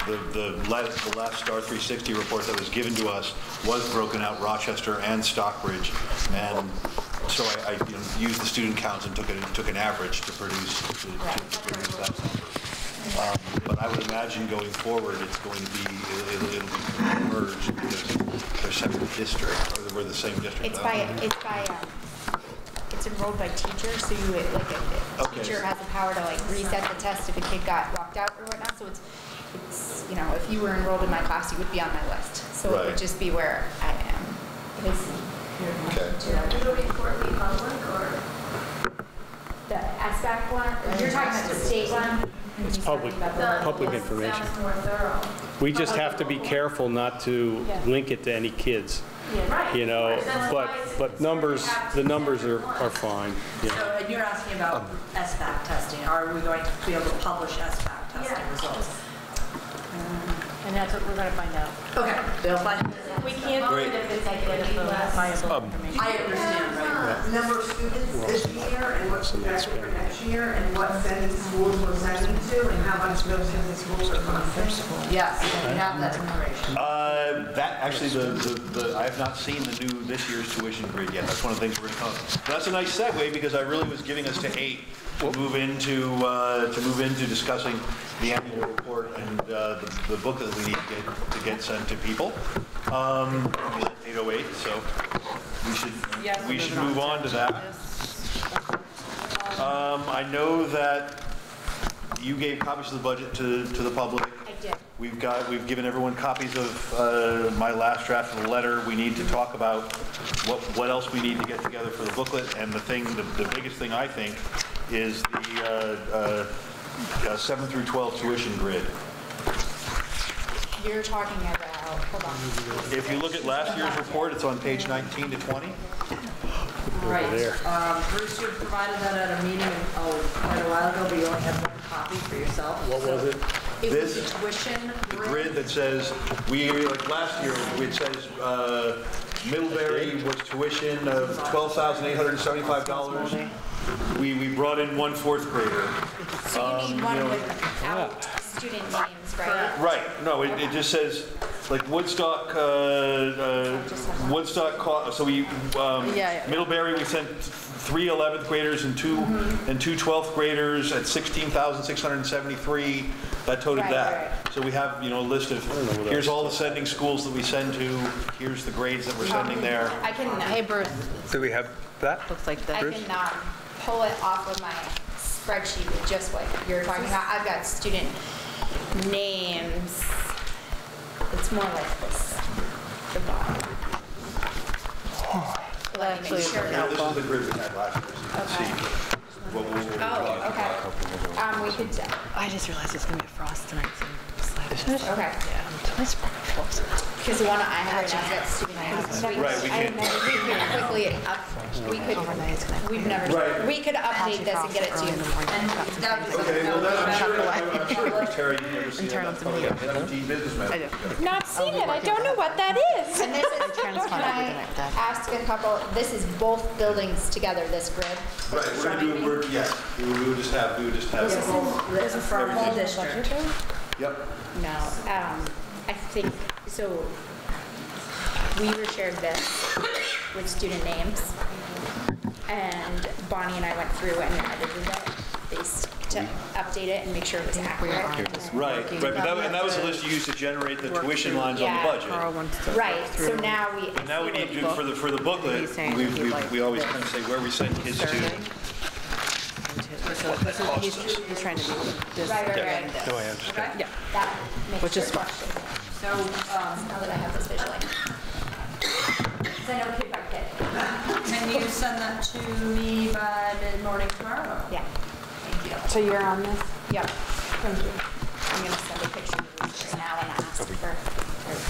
the, the last, the last Star 360 report that was given to us was broken out Rochester and Stockbridge. And so I, I you know, used the student counts and took it, took an average to produce, to to produce that. Um, But I would imagine going forward, it's going to be, it'll, it'll be merged because they're separate districts, or we're the same district. It's by, it's by, um, it's enrolled by teacher, so you, would- like, a- a Okay. teacher has the power to like reset the test if a kid got walked out or whatnot, so it's, it's, you know, if you were enrolled in my class, you would be on my list. So it would just be where I am. Because Okay. Will the report be public, or? The SBAC one, you're talking about the state one? it's public, The- public information. More thorough. We just have to be careful not to link it to any kids, Right. you know, That's but, why it's- but numbers, the numbers are, are fine, you know. So, and you're asking about um, SBAC testing, are we going to be able to publish SBAC testing Yeah. results? Um, and that's what we're gonna find out. Okay, they'll find, We can't do Great. it if it's identifiable information. I understand, right? number of students this year and what's projected for next year and what sending schools we're sending to and how much those sending schools are costing. Yes, we have that information. Uh, That, actually, the, the, the- I have not seen the new, this year's tuition grid yet. That's one of the things we're going to come. That's a nice segue, because I really was giving us to eight to move into, uh, to move into discussing the annual report and uh, the the book that we need to get, to get sent to people. Um, 8:08, so we should, we should move on to that. Um, I know that you gave copies of the budget to, to the public. I did. We've got, we've given everyone copies of uh, my last draft of the letter. We need to talk about what, what else we need to get together for the booklet. And the thing, the the biggest thing I think is the uh, uh, uh, 7 through 12 tuition grid. You're talking about, hold on. If you look at last year's report, it's on page 19 to 20. Right. Um, Bruce, you provided that at a meeting, oh, quite a while ago, but you only have one copy for yourself. What was it? It was This- the tuition The grid. grid that says, we, like last year, it says uh, Middlebury was tuition of $12,875. We, we brought in one fourth grader. So you Um, need one you know- without student names, right? Right, no, it, it just says, like Woodstock, uh, uh, Woodstock, co- so we, um, Yeah, yeah. Middlebury, we sent three 11th graders and two, Mm-hmm. and two 12th graders at 16,673. That totaled Right, that. So we have, you know, a list of, here's all the sending schools that we send to, here's the grades that we're sending there. I can, Hey, Bruce, Do we have that? looks like I this. can um, pull it off of my spreadsheet with just what you're talking about. I've got student names. It's more like this. The bottom. Let me make sure. Now, this is the grid we had last year, so you can see what we were Oh, okay. Um, we could, I just realized it's gonna be a frost tonight, so. okay. Because the one I have right now is that student names. Right, we can, We could quickly up, we could, we've never, Right. we could update this and get it to you. And that was. okay, well, that, I'm sure, I'm sure, Terry, you've never seen Internal that. to me. FFT business I do. Not seen it, I don't know what that is. And this is, can I ask a couple, this is both buildings together, this grid? Right, we're gonna do, we're, yes, we would we would just have, we would just have. This is for our whole district. Yep. No, um, I think, so we were shared this with student names. And Bonnie and I went through and edited it based to update it and make sure it was accurate. Right, right, but that, and that was the list you used to generate the tuition lines on the Yeah. budget. Wants to. Right, so now we. And now we need to, for the, for the booklet, He's saying we, he'd we, like we always kind of say where we send kids to. Survey. So this is, he's, he's trying to do this. Right, right, right. No, I understand. Yeah. That makes Which is good question. So, um, Now that I have this visually. So I know kid by kid. can you send that to me by mid-morning tomorrow? Yeah. Thank you. So you're on this? Yep. Thank you. I'm gonna send a picture of this now and ask for, or-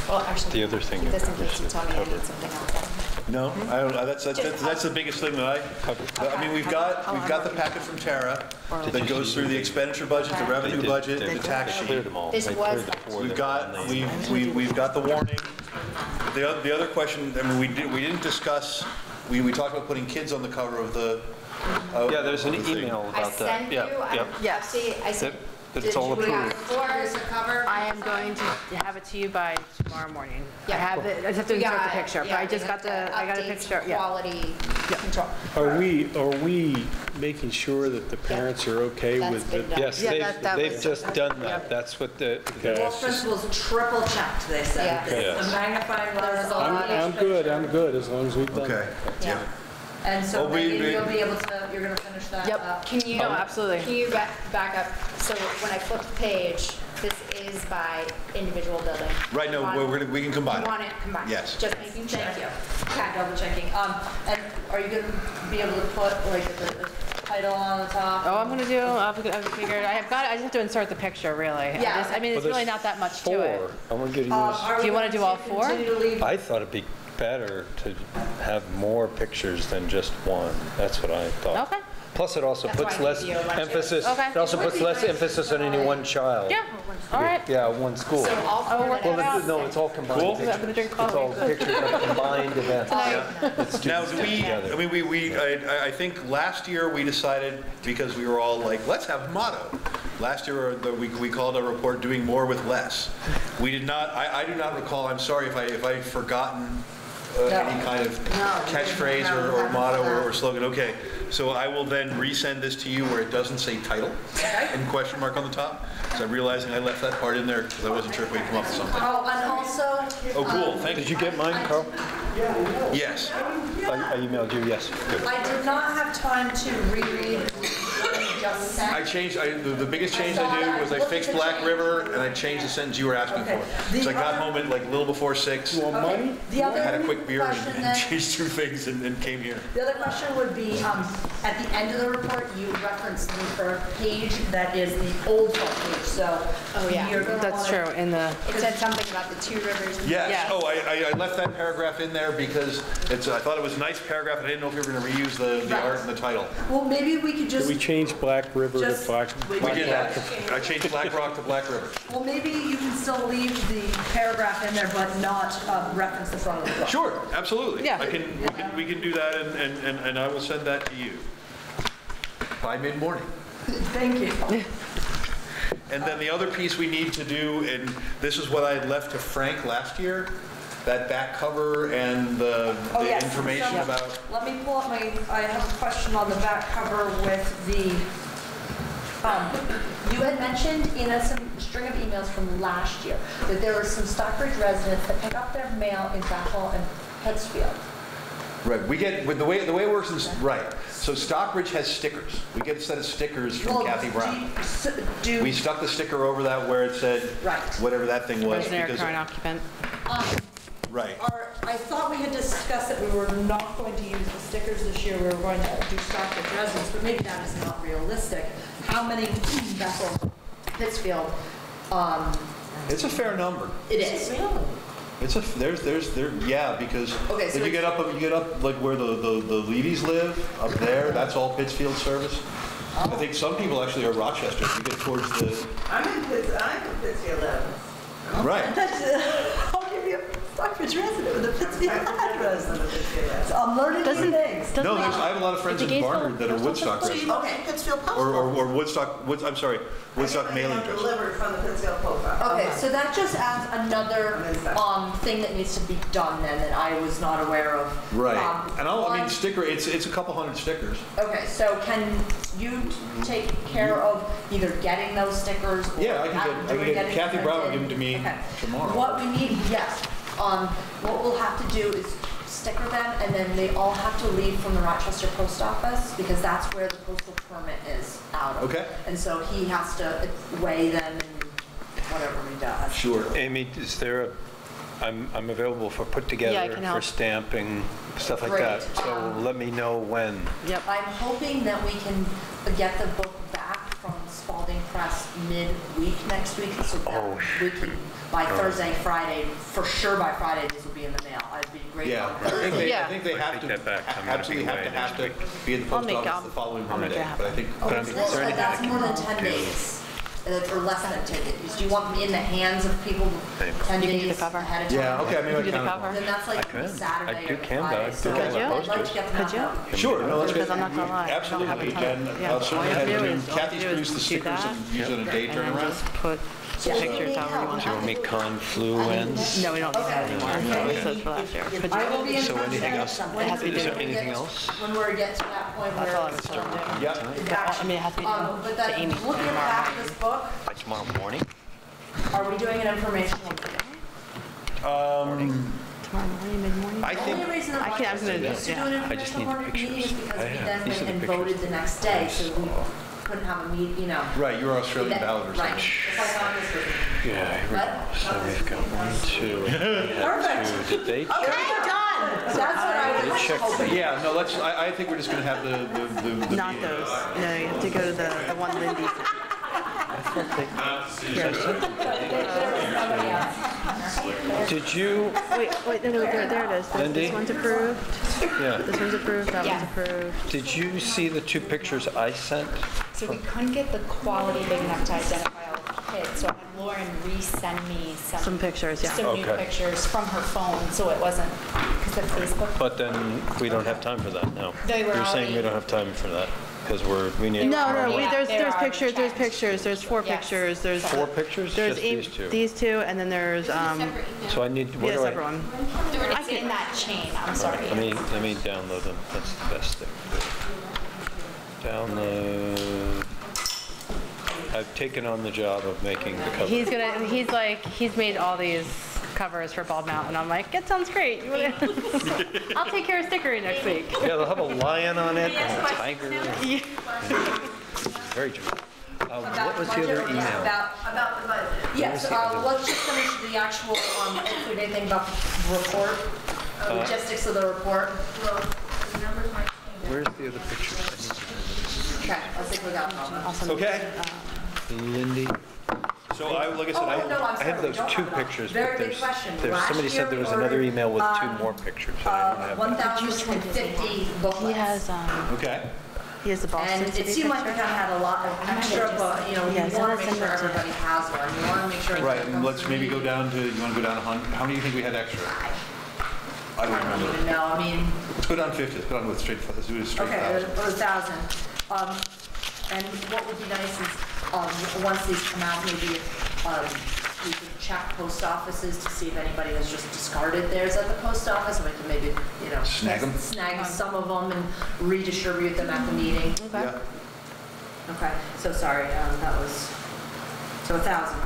well, actually. The other thing keep This in that case you tell me I need something else. No, I don't, that's, that's, that's the biggest thing that I, but, I mean, we've got, we've got the packet from Tara that goes through the expenditure budget, the revenue budget, the tax sheet. This was, We've got, we've, we- we've got the warning. The, oth- the other question, I mean, we did, we didn't discuss, we, we talked about putting kids on the cover of the. of- Yeah, there's an of the thing. email I about that. sent you, Yeah, I, yeah. Yes. see, I sent. That- that it's all you- we got approved. Four is a cover. I am going to have it to you by tomorrow morning. I Yeah. have it, I just have to We insert the got- picture, but yeah, I we just got the, I got a updates, picture, yeah. Quality control. Are we, are we making sure that the parents are okay That's with been the? done. Yes, Yeah, they've, that- that they've was- just done that. That's what the, Okay, Both principals triple checked, they said. Yeah. The magnifying glass. a on I'm, each I'm good, I'm good, as long as we've done. Okay, yeah. And so Well, we- maybe we- you'll be able to, you're gonna finish that Yep. up? Can you? No, absolutely. Can you back, back up? So when I flip the page, this is by individual building. Right, no, Want- we're gonna, we can combine You it. want it combined? Yes. Just making sure. Thank you. Okay. Double checking. Um, and are you gonna be able to put like the, the title on the top? Oh, I'm gonna do, I've I've figured, I have got, it. I just have to insert the picture, really. I Yeah. just- I mean, it's really there's not that much to it. four. I want to use, Um, are Do we you wanna going do all four? Continue to leave I thought it'd be better to have more pictures than just one. That's what I thought. Okay. Plus, it also That's puts why I less gave you a bunch of- emphasis, Okay. it also puts less emphasis on any one child. Yeah, all right. Yeah, one school. So all Oh, four work that that out. Well, no, it's all combined. Cool. I'm gonna drink It's all coffee. pictures of combined events. that Now, do do we, together. I mean, we, we, I, I think last year we decided, because we were all like, let's have a motto. Last year, uh, the- we, we called our report doing more with less. We did not, I, I do not recall, I'm sorry if I, if I've forgotten uh, any kind of catchphrase or, or motto or or slogan. Okay, so I will then resend this to you where it doesn't say title and question mark on the top. So I'm realizing I left that part in there because I wasn't sure if we'd come up with something. Oh, and also, Oh, cool, thank you. Did you. you get mine, Carl? Yes. I I emailed you, yes. Good. I did not have time to reread the just sent? I changed, I, the, the biggest change I did was I fixed Black River and I changed the sentence you were asking Okay. for. So I got other- home at like a little before six. Okay. The I other had a quick beer and question and then- changed two things and then came here. The other question would be, um, at the end of the report, you referenced the first page that is the old front page, so. Oh, yeah. you're gonna That's wanna- true, in the, It said something about the two rivers. Yes, Yes. oh, I, I- I left that paragraph in there because it's, I thought it was a nice paragraph. and I didn't know if you were gonna reuse the, the Right. art and the title. Well, maybe we could Did just, we change Black River to Just- Black? we We did that. I changed Black Rock to Black River. well, maybe you can still leave the paragraph in there, but not um, reference the front of the book. Sure, absolutely. Yeah. I can, we can, we can do that and, and, and- and I will send that to you by mid-morning. Thank you. And then the other piece we need to do, and this is what I had left to Frank last year, that back cover and the, Oh, the yes. information So, about, Let me pull up my, I have a question on the back cover with the, um, you had mentioned in a some string of emails from last year that there were some Stockbridge residents that pick up their mail in Bethel and Pittsfield. right, we get, with the way, the way it works is, right. So Stockbridge has stickers. We get a set of stickers from Well, Kathy do Brown. you- s- Do, We stuck the sticker over that where it said, Right. whatever that thing was. prisoner, because- current occupant. um, Right. Are, I thought we had discussed that we were not going to use the stickers this year, we were going to do Stockbridge residents, but maybe that is not realistic. How many Bethel, Pittsfield, um, It's a fair number. it is? It's a, there's, there's, there, yeah, because Okay, if you get up, you get up like where the, the, the Levys live, up there, that's all Pittsfield service. I think some people actually are Rochester, if you get towards the, I'm in Pitts, I'm in Pittsfield Avenue. right. That's, I'll give you a Stockbridge resident with a Pittsfield address. So I'm learning new Doesn't- things. doesn't No, there's, I have a lot of friends Is the in Barnard that are postal Woodstock service? residents. Okay, Pittsfield Post Or, or, Office. or Woodstock, Woods, I'm sorry, Woodstock mailing address. Delivered from the Pittsfield Post Office. Okay, so that just adds another, um, thing that needs to be done then that I was not aware of. Right. Um, And I'll, I mean, one- sticker, it's, it's a couple hundred stickers. Okay, so can you take care of either getting those stickers? or Yeah, I can get- I can doing get- getting Kathy Brown will give them to me Okay. tomorrow. What we need, yes, um, what we'll have to do is sticker them and then they all have to leave from the Rochester Post Office because that's where the postal permit is out of. Okay. And so he has to weigh them and whatever he does. Sure. Amy, is there a, I'm, I'm available for put together, can for help. stamping, stuff like Great. that. So Um, let me know when. Yep. I'm hoping that we can get the book back from Spalding Press mid-week next week, so that Oh, we can, by Thursday, Friday, for sure by Friday, this will be in the mail. I'd be grateful. Yeah, I think they, I think they have to, that back. I'm gonna be absolutely have to, have to be at the I'll post make- office I'll- the following I'll make Monday. it. But I think, But is I'm- this- is there that's more than 10 days, uh, or less than 10 days. Do you want me in the hands of people 10 You can do the days cover. ahead of time? yeah, okay, I mean, You I do the kind cover? Then that's like I could. Saturday I do or Canva. Friday, I'd so do all I'd that like to get them Could you? out. Sure, no, that's Because good. I'm not gonna lie. I don't have a Absolutely, ton. and Yeah, I'll certainly you have do to, is- all Kathy's do is produced the do stickers that, and use it on a day And then turnaround. just put pictures however you want Do you want me confluence? No, we don't do that anymore. This is for last year. Could I will be in So touch anything else? When It has to be we Is there get- anything else? When we get to that point That's all I where. was trying to do. Yeah, I mean, it has to be Um, done but to then, Amy looking at the tomorrow back of this book, By tomorrow morning? are we doing an informational meeting? um, Tomorrow morning, mid-morning? I The only think, reason I I'm can- I'm gonna do it, to do yeah. an I just informational need the morning meeting is pictures. because I we have- then these are went the and pictures. voted the next day, so we couldn't have a meet, you know. right, you're Australian that- ballot or Right, something. just like on this one. Yeah, here we go. So we've got one, two, we have Perfect. two. Did they check? Okay, done. That's what I They was checked hoping. Yeah, no, let's, I, I think we're just gonna have the, the, the- the. Not meeting. those. No, you have to go to the, the one Lindy sent. Did you, Wait, wait, no, no, there, there it is. This, Lindy? this one's approved. yeah, This one's approved, that Yeah. one's approved. did you see the two pictures I sent? So we couldn't get the quality big enough to identify all the kids, so I had Lauren resend me some. Some pictures, yeah. Some new Okay. pictures from her phone, so it wasn't, because of Facebook. But then we don't have time for that now. They were You're saying we already- don't have time for that because we're, we need. No, no, we, Yeah, there's, they're there's already pictures, there's checked. pictures, there's four Yes. pictures, there's. Four pictures? There's Just eight- these two? These two, and then there's, um, So I need, yeah, what do separate I? one. It's in that chain, I'm sorry. Let me, let me download them. That's the best thing. Download. I've taken on the job of making the cover. He's gonna, he's like, he's made all these covers for Bald Mountain. I'm like, it sounds great. You wanna- I'll take care of stickering next week. Yeah, they'll have a lion on it and a tiger. very true. Uh, About What was the budget other or email? About, About the budget. yes, was uh, let's just finish the actual, um, include anything about the report, Uh, logistics of the report. Well, the numbers might change. Where's the other pictures? I need to Okay, let's think without comment. Okay, remember. Lindy, so I, like I said, Oh, I, no, I'm I sorry. have we those don't two have it on. pictures, Very but big there's, question. there's, Last somebody year said there we was another ordered, email with two um, more pictures. and I don't Uh, have one them. thousand fifty booklets. He has, um, okay. he has the Boston And it City seemed like we picture. kind of had a lot of extra, but, you know, Yeah, you want to make send sure it to- everybody has one. You want to make sure. Right, and let's maybe to go down to, you want to go down a hun, how many do you think we had extra? I don't I don't remember. even know, I mean, Let's go down 50, let's go down with straight, let's do a straight okay, thousand. it was a thousand. Um, and what would be nice is, um, once these come out, maybe, um, we could check post offices to see if anybody has just discarded theirs at the post office, and we can maybe, you know. Snag 'em? Snag some of them and redistribute them at the meeting. Yeah, Okay, so sorry, um, that was, so a thousand.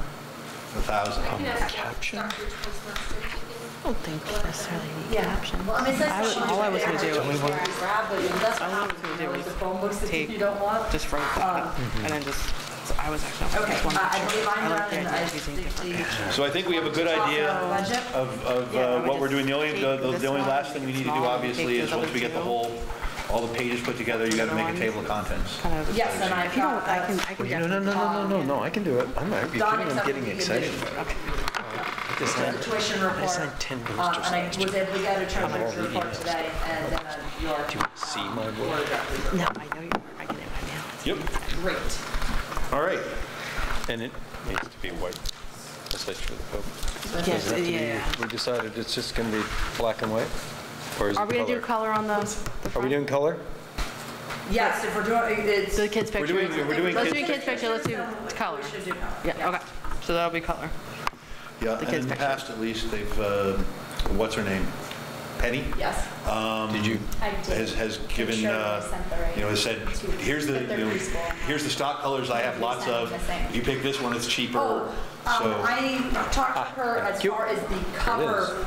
a thousand. I can ask caption? Dr. Postmaster if he I don't think we necessarily need Yeah. captions. Well, I mean, I would- All I was gonna do, Grab, but that's what All I was happens, gonna you do know, was with the phone books that take- you don't want. just write that, Um, and then just, so I was actually, Okay, just wanted I I believe. I'm I like done, the and idea I of using think different the. captions. So I think we have a good idea Budget? of, of Yeah, I uh, would what we're just doing. The only, take the, the- this the only one, last thing we need to do small, obviously take is those once we get the two. whole, all the pages put together, you gotta make a table of contents. Kind of. Yes, and I've If you don't, got I can, I can Well, you know, no, definitely. no, no, no, no, no, I can do it. I'm, not- you're Don kidding, I'm accepted getting the excited. condition. I just The signed- tuition I report. signed 10 Um, posters And I last was year. able to get a all treasurer's the report today, and then uh, your. Do you see my work? board. No, I know you are, I get it right now. Yep. Great. All right. And it needs to be white, especially for the Pope. Yes, it have be- yeah. We decided it's just going to be black and white? Or is Are it we gonna do color? color on the, the Are we front? doing color? Yes, if we're doing, it's. So the kids' We're picture? doing, we're doing Let's do kids. kids' picture, let's do color. We should do color. Yeah, okay, so that'll be color. Yeah, the and kids' in the picture. past, at least, they've, uh, what's her name? Penny? Yes. Um, Did you? I did. Has, has given, sure uh, they sent the right you know, has said, to- here's the, that they're you know, preschool. here's the stock colors I have lots of. The same. If you pick this one, it's cheaper. Oh, um, So, I talked to her as far as the cover,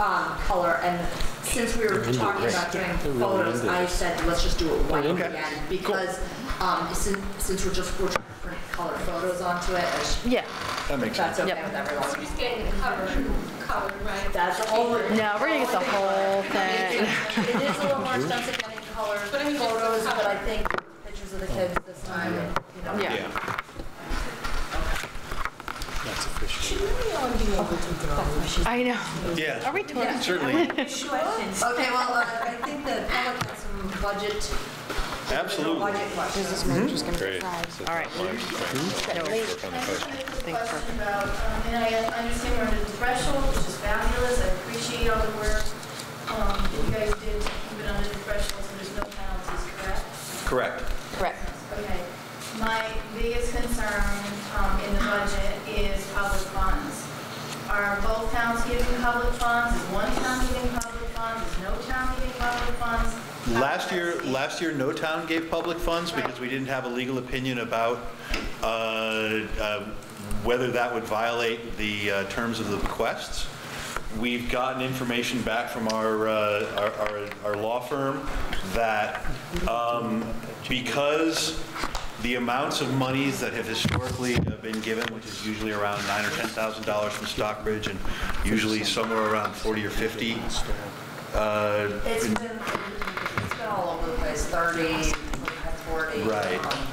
um, color, and since we were really talking great. about doing They're really photos, into I this. said, let's just do it white Okay. again, because, um, since, since we're just, we're trying to print color photos onto it, I sh- Yeah, that makes sense. that's okay Yep. with everyone. We're just getting the cover colored, right? That's all we're. no, we're gonna get the whole thing. It is a little more expensive getting color But I mean, photos, but I think pictures of the kids this time, you know. Yeah. Yeah. That's official. I know. Yeah. Are we Yeah, Certainly, Okay, well, uh, I think the public has some budget, absolutely. budget questions. Great. All right. Work on the post. I just have a question about, um, and I understand we're under the threshold, which is fabulous, I appreciate all the work um, that you guys did to keep it under the threshold, so there's no penalties, correct? Correct. Correct. Okay. My biggest concern um, in the budget is public funds. Are both towns giving public funds? Is one town giving public funds? Is no town giving public funds? Last year, last year, no town gave public funds because we didn't have a legal opinion about uh, uh, whether that would violate the uh, terms of the bequests. We've gotten information back from our, uh, our- our our law firm that um, because the amounts of monies that have historically uh, been given, which is usually around nine or $10,000 from Stockbridge, and usually somewhere around 40 or 50, uh, It's been, all over the place, 30, 40. Right. um,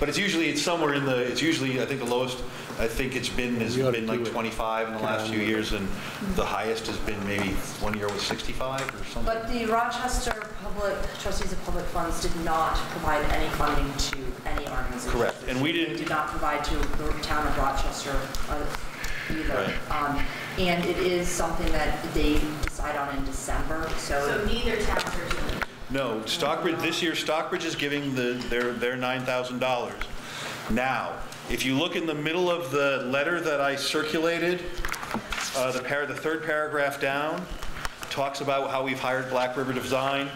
But it's usually, it's somewhere in the, it's usually, I think the lowest, I think it's been, has You ought to been like it. 25 in the last few years, and the highest has been maybe one year was 65 or something. But the Rochester Public, Trustees of Public Funds did not provide any funding to any organization. Correct, and we didn't- They did not provide to the town of Rochester uh, either. Right. Um, And it is something that they decide on in December, So so, neither towns are doing it. No, Stockbridge, this year Stockbridge is giving the, their, their $9,000. Now, if you look in the middle of the letter that I circulated, uh, the the third paragraph down, talks about how we've hired Black River Design,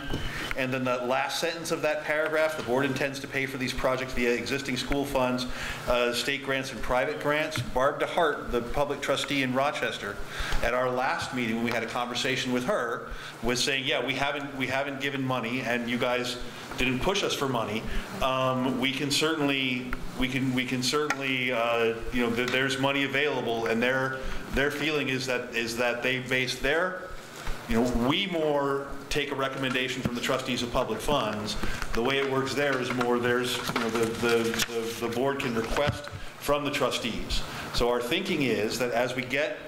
And then the last sentence of that paragraph, the board intends to pay for these projects via existing school funds, uh, state grants and private grants. Barb DeHart, the public trustee in Rochester, at our last meeting, when we had a conversation with her, was saying, yeah, we haven't, we haven't given money, and you guys didn't push us for money. Um, We can certainly, we can, we can certainly, uh, you know, there- there's money available, and their, their feeling is that, is that they base their you know, we more take a recommendation from the trustees of public funds. The way it works there is more, there's, you know, the, the, the- the board can request from the trustees. So our thinking is that as we get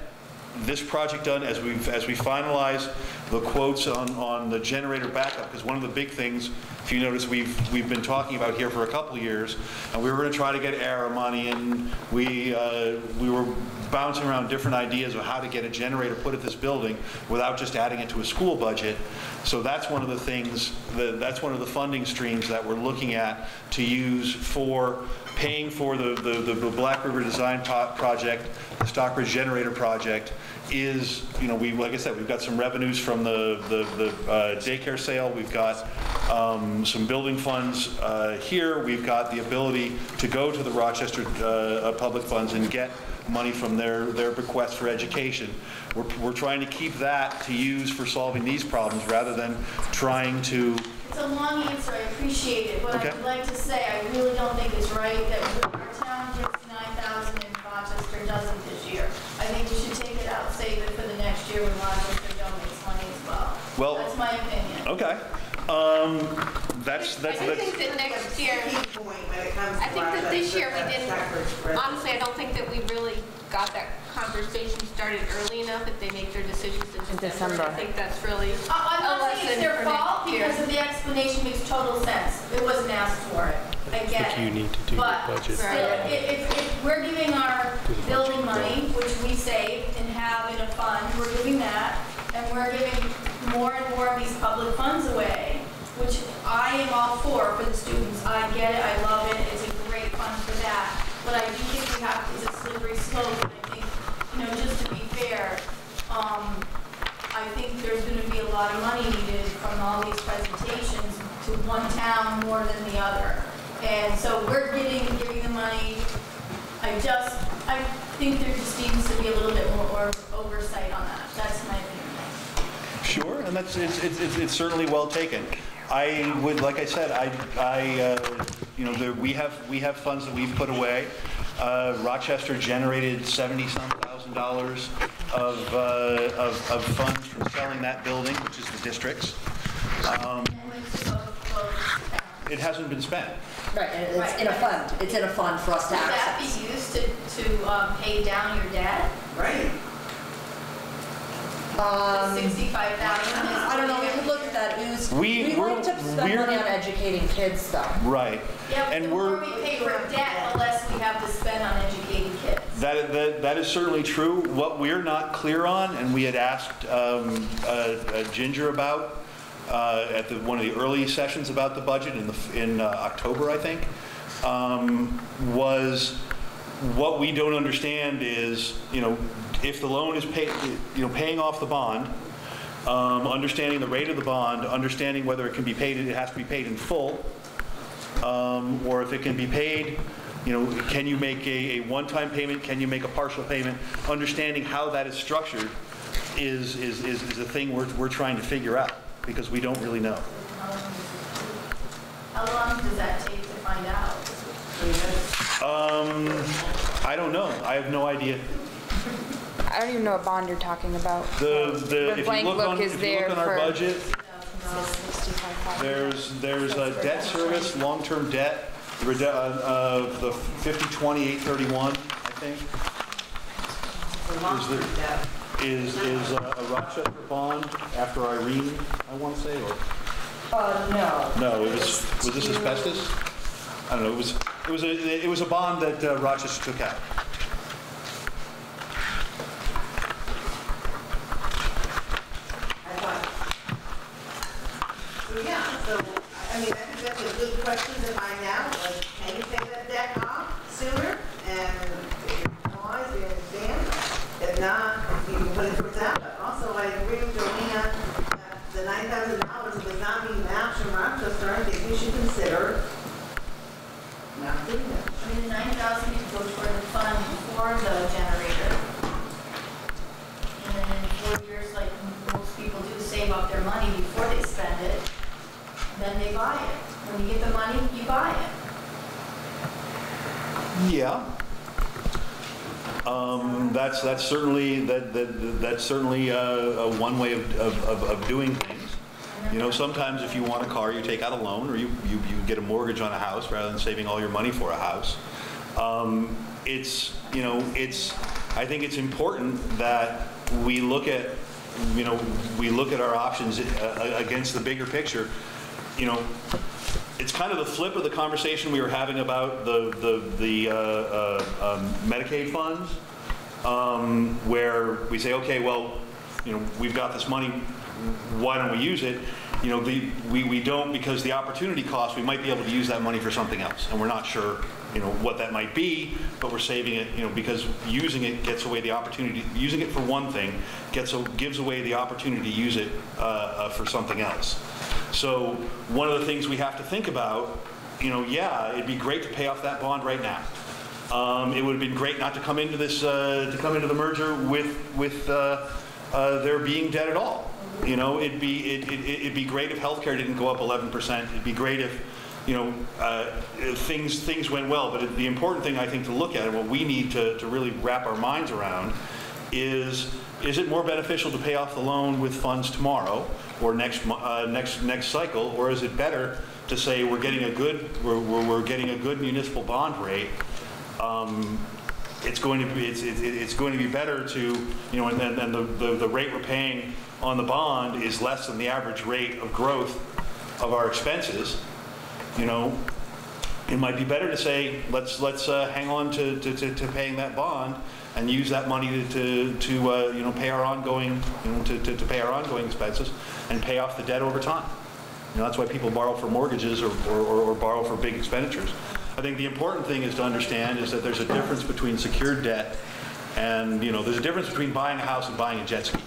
this project done, as we, as we finalize the quotes on, on the generator backup, because one of the big things, if you notice, we've, we've been talking about here for a couple years, and we were going to try to get ARA money, and we, uh, we were bouncing around different ideas of how to get a generator put at this building without just adding it to a school budget. So that's one of the things, the- that's one of the funding streams that we're looking at to use for paying for the, the the Black River Design Project, the Stockbridge Generator Project, is, you know, we, like I said, we've got some revenues from the, the the uh, daycare sale, we've got um, some building funds uh, here, we've got the ability to go to the Rochester uh, uh, Public Funds and get money from their, their bequest for education. We're, we're trying to keep that to use for solving these problems, rather than trying to, It's a long answer, I appreciate it, but Okay. I'd like to say, I really don't think it's right that our town gets nine thousand and Rochester doesn't this year. I think we should take it out, save it for the next year when Rochester donates money as well. Well- That's my opinion. okay. Um, That's, that's, I that's. think that next year, I think that this year we didn't, honestly, I don't think that we really got that conversation started early enough if they make their decisions in December. I think that's really uh, I- I'm a not saying it's their fault next year. because of the explanation makes total sense. It wasn't asked for it. I get think you need to do your But budget. still, i- if, if we're giving our Do the budget. building money, which we save and have in a fund, we're giving that, and we're giving more and more of these public funds away, which I am all for, for the students. I get it, I love it, it's a great fund for that. But I do think we have, it's a slippery slope, and I think, know, just to be fair, um, I think there's gonna be a lot of money needed from all these presentations to one town more than the other. And so we're getting, giving the money, I just, I think there just needs to be a little bit more oversight on that. That's my opinion. Sure, and that's, it's, it's, it's- certainly well taken. I would, like I said, I, I, uh, you know, there, we have, we have funds that we've put away. Uh, Rochester generated seventy-some thousand dollars of, uh, of, of funds from selling that building, which is the district's. Um, It hasn't been spent. Right, and it's in a fund, it's in a fund for us to Would that be used to, to um, pay down your debt? Right. Um, 65,000 is. I don't know, we could look at that, it was, We- we we're- like to spend money on educating kids though. Right. Yeah, And the more we're- we pay for debt, the less we have to spend on educating kids. That, that, that is certainly true. What we're not clear on, and we had asked um, uh, uh, Ginger about uh, at the, one of the early sessions about the budget in the, in uh, October, I think, um, was what we don't understand is, you know, if the loan is paid, you know, paying off the bond, um, understanding the rate of the bond, understanding whether it can be paid, it has to be paid in full, um, or if it can be paid, you know, can you make a, a one-time payment, can you make a partial payment? Understanding how that is structured is, is, is is a thing we're, we're trying to figure out, because we don't really know. How long does that take to find out? Um, I don't know, I have no idea. I don't even know what bond you're talking about. The, the, The if you blank look book on, is if you look there on our for- budget, there's, there's a debt service, long-term debt, the rede- uh, of the 50/20/831, I think. Is there- Is, is a a Rochester bond after Irene, I want to say, or? Uh, no. No, it was, was this asbestos? I don't know, it was, it was a, it was a bond that uh, Rochester took out. So, yeah, so, I mean, I think that's a good question to find out, like, can you pay that debt off sooner? And wise, we. If you can put it towards that. But also, I agree with Joanna, that the nine thousand dollars does not mean Gosh, in Rochester, I think we should consider not doing that. I mean, the nine thousand could go toward the fund for the generator. And then in four years, like most people do, save up their money before they spend it, then they buy it. When you get the money, you buy it. Yeah. Um, That's, that's certainly, that, that that's certainly uh, one way of, of, of- of doing things. You know, sometimes if you want a car, you take out a loan, or you, you, you get a mortgage on a house rather than saving all your money for a house. Um, It's, you know, it's, I think it's important that we look at, you know, we look at our options uh, against the bigger picture. You know, it's kind of the flip of the conversation we were having about the, the, the uh, uh, um, Medicaid funds, um, where we say, okay, well, you know, we've got this money, why don't we use it? You know, the, we, we don't because the opportunity cost, we might be able to use that money for something else, and we're not sure, you know, what that might be, but we're saving it, you know, because using it gets away the opportunity, using it for one thing gets, gives away the opportunity to use it uh, uh, for something else. So one of the things we have to think about, you know, yeah, it'd be great to pay off that bond right now. Um, It would have been great not to come into this, uh, to come into the merger with, with uh, uh, there being debt at all. You know, it'd be, it- it- it'd be great if healthcare didn't go up 11%. It'd be great if, you know, uh, things, things went well. But the important thing, I think, to look at, and what we need to, to really wrap our minds around, is, is it more beneficial to pay off the loan with funds tomorrow or next, uh, next, next cycle? Or is it better to say we're getting a good, we're, we're getting a good municipal bond rate? um, It's going to be, it's, it's it's going to be better to, you know, and then, then the, the the rate we're paying on the bond is less than the average rate of growth of our expenses, you know, it might be better to say, let's, let's uh, hang on to, to, to to paying that bond and use that money to- to, to, uh, you know, pay our ongoing, you know, to, to to pay our ongoing expenses and pay off the debt over time. You know, that's why people borrow for mortgages or, or, or borrow for big expenditures. I think the important thing is to understand is that there's a difference between secured debt and, you know, there's a difference between buying a house and buying a jet ski.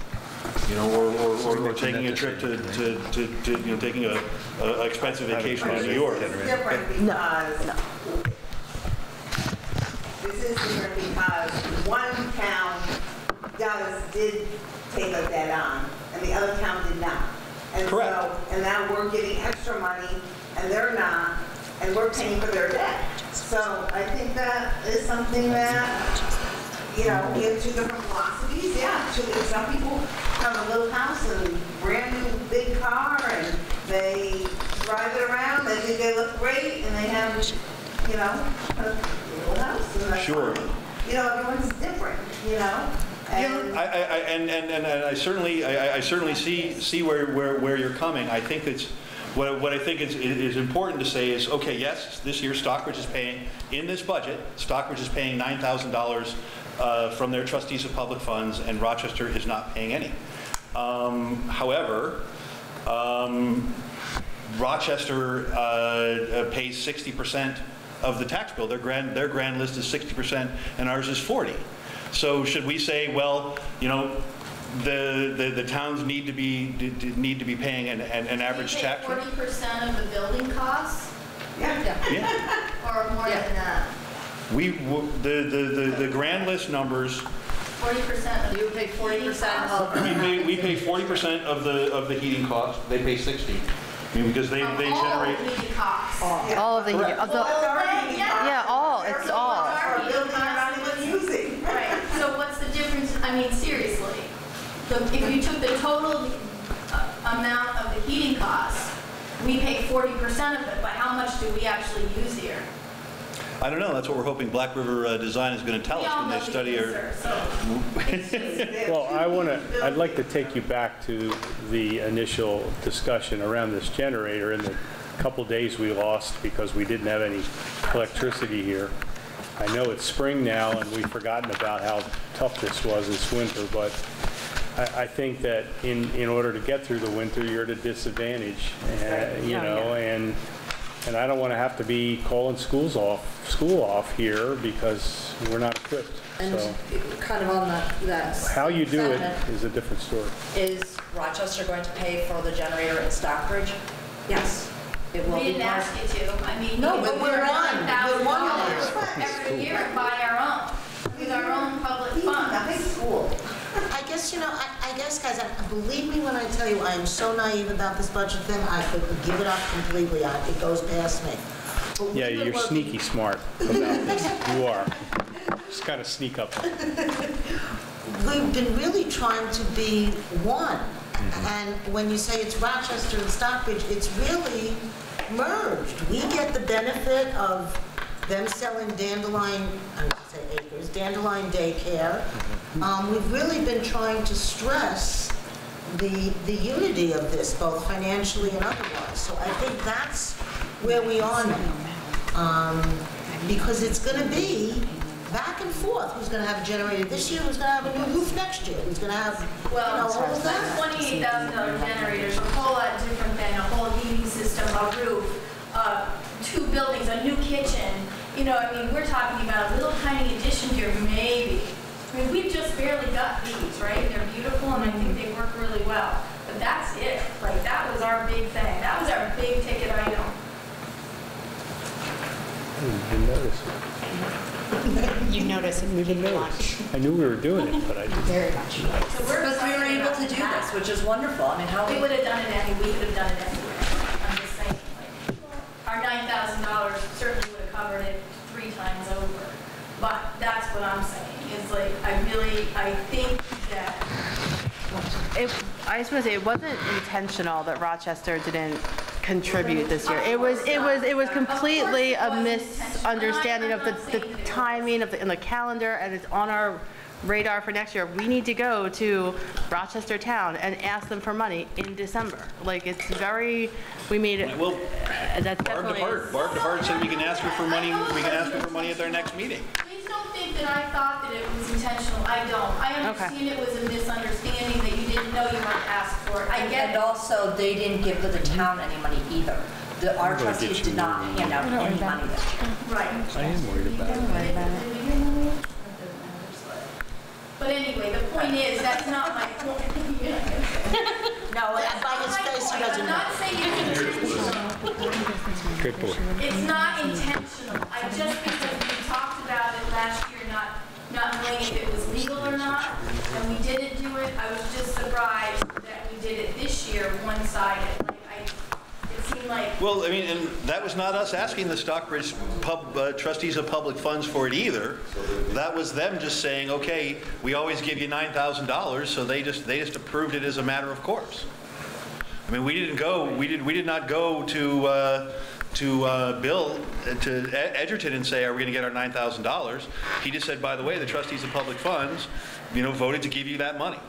You know, or, or, or- or taking a trip to, to, to, to, you know, taking a, a expensive vacation to New York. This is different because, this is different because one town does, did take a debt on, and the other town did not. And Correct. so, and now we're giving extra money, and they're not, and we're paying for their debt. So I think that is something that, you know, we have two different philosophies, yeah. Two- Some people have a little house and brand new big car, and they drive it around, they think they look great, and they have, you know, a little house, and that's Sure. fine. You know, everyone's different, you know? And I, I, I- and, and, and I certainly, I, I certainly see, see where, where, where you're coming. I think it's, what, what I think is, is important to say is, okay, yes, this year Stockbridge is paying, in this budget, Stockbridge is paying $9,000 uh, from their trustees of public funds, and Rochester is not paying any. Um, However, um, Rochester uh, uh, pays 60% of the tax bill. Their grand, their grand list is 60% and ours is 40. So should we say, well, you know, the, the, the towns need to be, d- d- need to be paying an, an an average tax rate? Forty percent of the building costs, Yeah. Yeah. yeah. or more than that? We, w- the, the, the the grand list numbers, Forty percent of. You pay 40% of- we pay, we pay 40% of the, of the heating cost, they pay 60. I mean, because they, Of they all generate. heating costs. All of the, Correct. of the, Well, it's already- yeah, all, it's all. Our building are not even using. Right, so what's the difference, I mean, seriously, the, if you took the total uh, amount of the heating costs, we pay forty percent of it, but how much do we actually use here? I don't know, that's what we're hoping Black River uh, Design is going to tell We us when know they the study our. so Well, I want to, I'd like to take you back to the initial discussion around this generator and the couple days we lost because we didn't have any electricity here. I know it's spring now and we've forgotten about how tough this was this winter, but I, I think that in, in order to get through the winter, you're at a disadvantage, uh, you know, and, and I don't want to have to be calling schools off, school off here because we're not equipped, And so. kind of on that, that. How you do it sentiment, is a different story. Is Rochester going to pay for the generator in Stockbridge? Yes, it will We be didn't part. ask you to, I mean. No, but we're put on. We're on. $1,000 every year and buy our own, with our own public funds. school. I guess, you know, I, I guess, guys, I- believe me when I tell you, I am so naive about this budget thing, I could give it up completely, I- it goes past me. But we've Yeah, you're working- sneaky smart about this. You are. Just kind of sneak up. We've been really trying to be one. Mm-hmm. And when you say it's Rochester and Stockbridge, it's really merged. We get the benefit of them selling dandelion, I would say acres, dandelion daycare. Um, We've really been trying to stress the, the unity of this, both financially and otherwise. So I think that's where we are now. Um, Because it's going to be back and forth. Who's going to have a generator this year, who's going to have a new roof next year, who's going to have, you know, Well, all of that that. twenty-eight thousand dollar generator is a whole lot different than a whole heating system, a roof, uh, two buildings, a new kitchen. You know, I mean, we're talking about a little tiny addition here, maybe. I mean, we've just barely got these, right? They're beautiful and I think they work really well. But that's it. Like, that was our big thing. That was our big ticket item. Hmm, didn't notice it. You notice it Didn't notice. I knew we were doing it, but I didn't. very much. So we're Because we were able to do that. this, which is wonderful. I mean, how, We would have done it any, we could have done it anywhere. I'm just saying, like, our nine thousand dollars certainly would have covered it three times over. But that's what I'm saying, is like, I really, I think that, It, I just want to say, it wasn't intentional that Rochester didn't contribute this year. It was, it was, it was completely a misunderstanding of the, the timing of the, in the calendar, and it's on our radar for next year. We need to go to Rochester Town and ask them for money in December. Like, it's very, we made it, Well, uh, that's Barb definitely. DeHart, Barb DeHart said we can ask her for money, we can ask her for money at their next meeting. please don't think that I thought that it was intentional, I don't. I understand it was a misunderstanding that you didn't know you might ask for it, I get and it. also, they didn't give the town any money either. The, our I'm gonna get trustees did not hand out any money this year. Right. I am worried about it. But anyway, the point is, that's not my point. No, by his face, he doesn't I'm know. not saying it's intentional. Good boy. It's not intentional. I just, because we talked about it last year, not, not knowing if it was legal or not, and we didn't do it, I was just surprised that we did it this year, one-sided. Like, Seemed like, Well, I mean, and that was not us asking the Stockbridge pub, uh, trustees of public funds for it either. That was them just saying, okay, we always give you $9,000, so they just, they just approved it as a matter of course. I mean, we didn't go, we did, we did not go to, uh, to uh, Bill, uh, to Edgerton and say, are we going to get our $9,000? He just said, by the way, the trustees of public funds, you know, voted to give you that money.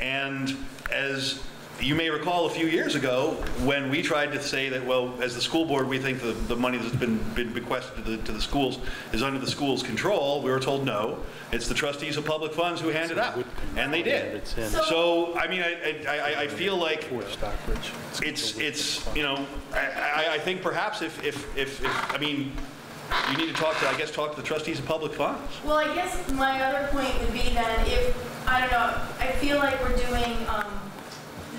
And as you may recall, a few years ago, when we tried to say that, well, as the school board, we think the, the money that's been, been bequested to the, to the schools is under the school's control, we were told, no, it's the trustees of public funds who hand it out. And they did. So, I mean, I, I, I- feel like it's, it's, you know, I, I, think perhaps if, if, if, if- I mean, you need to talk to, I guess, talk to the trustees of public funds. well, I guess my other point would be that if, I don't know, I feel like we're doing, um,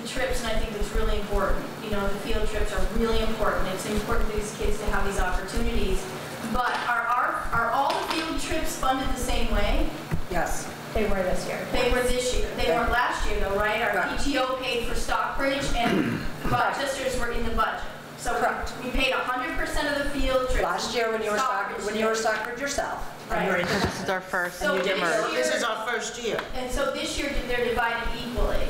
trips, and I think it's really important. You know, the field trips are really important. It's important for these kids to have these opportunities. But are, are, are all the field trips funded the same way? Yes. They were this year. They were this year. They weren't last year though, right? Our Correct. PTO paid for Stockbridge and the Rochester's were in the budget. So Correct. we paid hundred percent of the field trips. Last year, when you were Stock, Stockbridge when you were. Stockbridge yourself. and you were Right. This is our first So this year- This is our first year. And so this year, they're divided equally.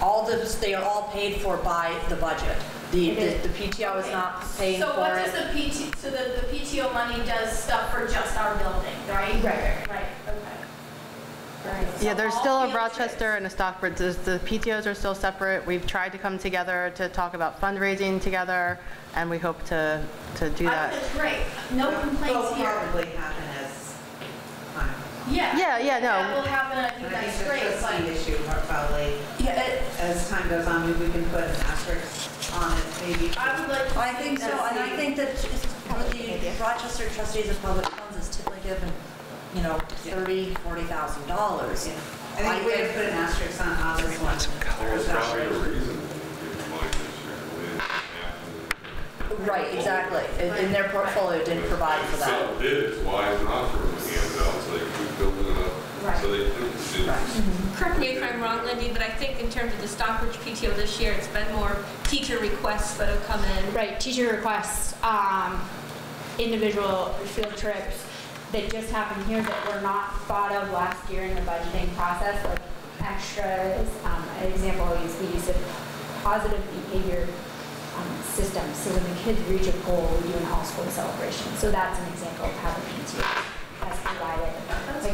All the, they are all paid for by the budget. The, the the PTO is not paying for. So for what does it. the PT, so the, the PTO money does stuff for just our building, right? Right. Right, okay. Yeah, there's So still all a field Rochester and a Stockbridge. The the PTOs are still separate. We've tried to come together to talk about fundraising together, and we hope to, to do I that. think it's great. No complaints They'll here. probably happen as time. Yeah. Yeah, yeah, no. That will happen, I think And I that's think great, the issue are probably, yeah, it- as time goes on, maybe we can put an asterisk on it, maybe. I would like to. I think so, and I think that the Rochester trustees of public funds is typically given, you know, thirty, forty thousand dollars. I think we would put an asterisk on, on this one. There's probably a reason we didn't give this year. We- Right, exactly. and in their portfolio, didn't provide for that. Some did, it's why it's not for the building it up, so they think the students. Correct me if I'm wrong, Lindy, but I think in terms of the Stockbridge PTO this year, it's been more teacher requests that have come in. Right, teacher requests, um, individual field trips that just happened here that were not thought of last year in the budgeting process, like extras. Um, an example is the use of positive behavior um, systems. So when the kids reach a goal, we do an all-school celebration. So that's an example of how the PTO has provided.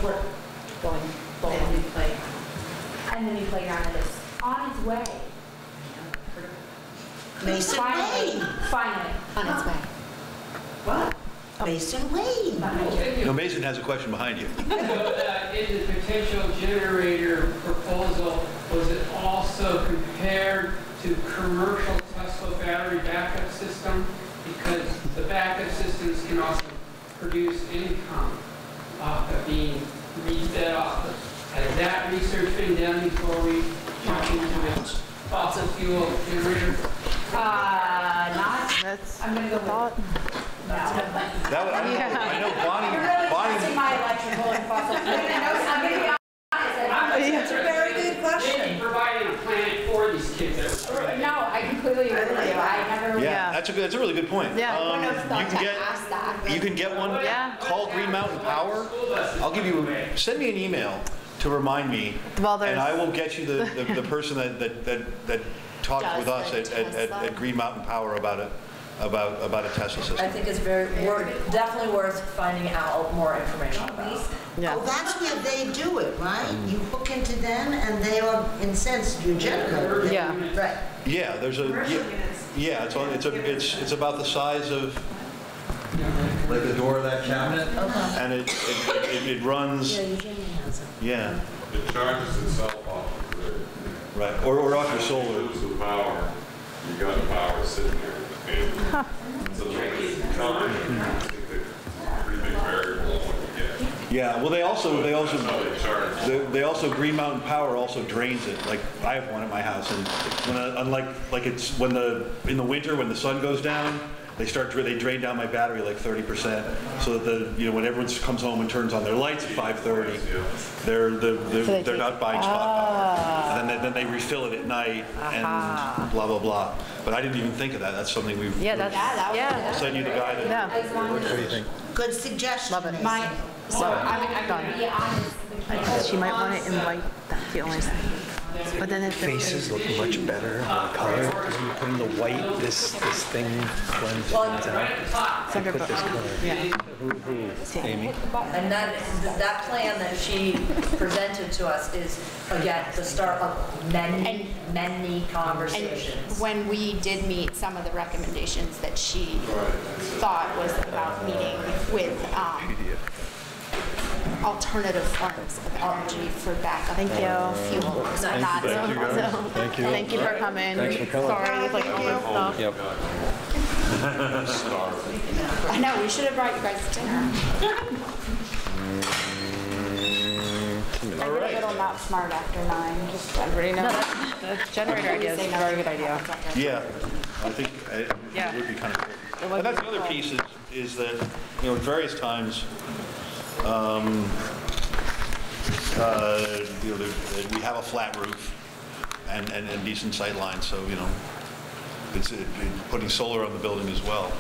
Like we're going bowling. And the playground. And the new playground is on its way. Mason Finally, Lane. Finally, on its way. What? Mason Lane. No, Mason has a question behind you. So, uh, in the potential generator proposal, was it also compared to commercial Tesla battery backup system? Because the backup systems can also produce income off of being refed off of. Has that research been done before we jump into a fossil fuel generator? Uh, not, I'm gonna go with. No. That would, I know, I know Bonnie, You're really Bonnie, my electrical and fossil fuel. I'm gonna be honest. It's a very good question. Maybe providing a planet for these kids that are No, I completely agree with you. I never. yeah, that's a, good- that's a really good point. Yeah. Um, You can get, that. you can get one, Yeah. call Green Mountain Power. I'll give you, send me an email to remind me, Well, and I will get you the, the- the person that, that, that that talked with us at, at- at, at Green Mountain Power about it, about, about a Tesla system. I think it's very, wor- definitely worth finding out more information about. Oh, that's where they do it, right? Mm-hmm. You hook into them and they are, in sense, your generator. Yeah. Right. Yeah, there's a, yeah, yeah, it's, on- it's a, it's, it's about the size of, like the door of that cabinet, uh-huh. and it, it, it- it runs, yeah, It charges itself off the grid. right, or, or off your solar. Lose the power, you got the power sitting there. Yeah, well, they also, they also, they they- also, Green Mountain Power also drains it, like, I have one at my house, and when, unlike, like, it's, when the, in the winter, when the sun goes down, they start, dra- they drain down my battery like 30%, so that the, you know, when everyone comes home and turns on their lights at 5:30, they're, they're, they're they're not buying spot power. Ah. And then, they- then they refill it at night, and blah, blah, blah. But I didn't even think of that, that's something we've. Yeah, that's, that yeah. I'll send you the guy that. Yeah. As long as What do you think? Good suggestion. Love it. my, so I'm, I'm gonna be honest. She might want it in white, that's the only thing. But then if it's. Faces look much better on the color. When you put in the white, this, this thing blends things out. I put this color. Yeah. Who, who, Amy? And that, that plan that she presented to us is, again, the start of many, many And conversations. when we did meet, some of the recommendations that she thought was about meeting with um, alternative forms of energy for backup. Thank you. Fuel. So Thank not- you, guys. so- Thank you. Thank you for coming. Thanks for coming. Sorry, with like all this stuff. Yep. I know, we should have brought you guys dinner. All right. A little not smart after nine, just so everybody knows. The generator idea is a very good idea. Yeah, I think uh, Yeah. it would be kind of cool. And that's the other piece is, is that, you know, at various times, um, uh, you know, there- we have a flat roof and, and and decent sight lines, so, you know, it's, it- it- putting solar on the building as well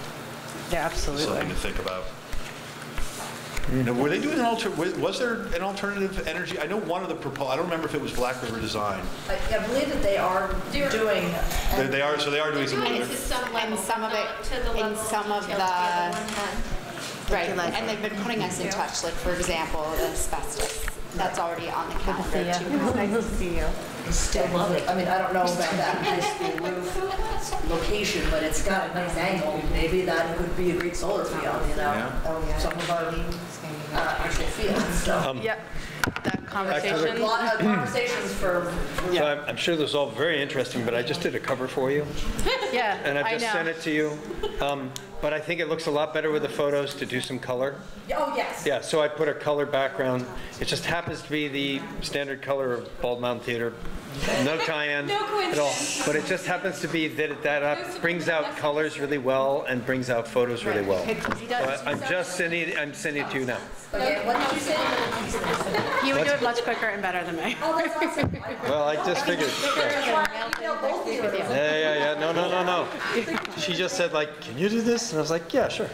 Yeah, is something absolutely. to think about. Now, were they doing an alter, was was there an alternative energy? I know one of the propo, I don't remember if it was Black River Design. I I believe that they are doing, They they are, so they are doing some. And other- some, and some of it, in some of the, right, and they've been putting us in touch, like, for example, the asbestos, that's already on the calendar too. Nice to see you. still love it. I mean, I don't know about that high school roof location, but it's got a nice angle. Maybe that would be a great solar field, you know? Yeah. Some of our uh, actual fields, so. Yep, that A lot of conversations for, So I'm, I'm sure this is all very interesting, but I just did a cover for you, Yeah, and I've I just sent know. it to you. Um, But I think it looks a lot better with the photos to do some color. oh, yes. Yeah, so I put a color background. It just happens to be the standard color of Bald Mountain Theater no tie-in No at all. But it just happens to be that that uh, brings out colors really well and brings out photos really well. So I- I'm just sending, it- I'm sending it to you now. Okay, what did you say? He would do it much quicker and better than me. Oh, that's awesome. Well, I just figured. yeah. Yeah, yeah, yeah, no, no, no, no. She just said like, can you do this? And I was like, yeah, sure.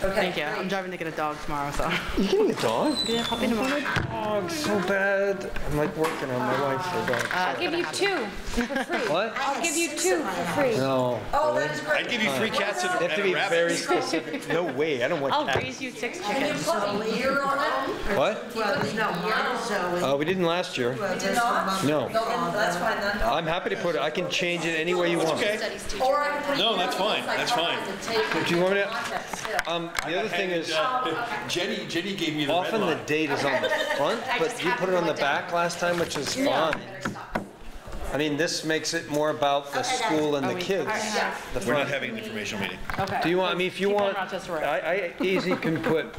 Thank you. I'm driving to get a dog tomorrow, so. You getting a dog? I'm Getting a puppy tomorrow. Oh, so bad. I'm like working on my wife for dog. I'll give you two for free. What? I'll give you two for free. No. Oh, really? that's great. I'd give you three cats and You have to be very specific. No way, I don't want I'll cats. raise you six Can you chickens. put a year on it? What? Well, no, mine is Zoe. Uh, we didn't last year. Well, did not? No. No, that's fine. I'm happy to put it, I can change it any way you want. Okay. Or I can put. No, that's fine, that's fine. Do you want me to? Um, the other thing is, Jenny, Jenny gave me the red often the line. date is on the front, but you put it on the back last time, which is fine. I mean, this makes it more about the school and the kids. The We're not front. having an informational meeting. Okay. Do you want, I mean, if you Keep it want, Rochester Road. I, I easy can put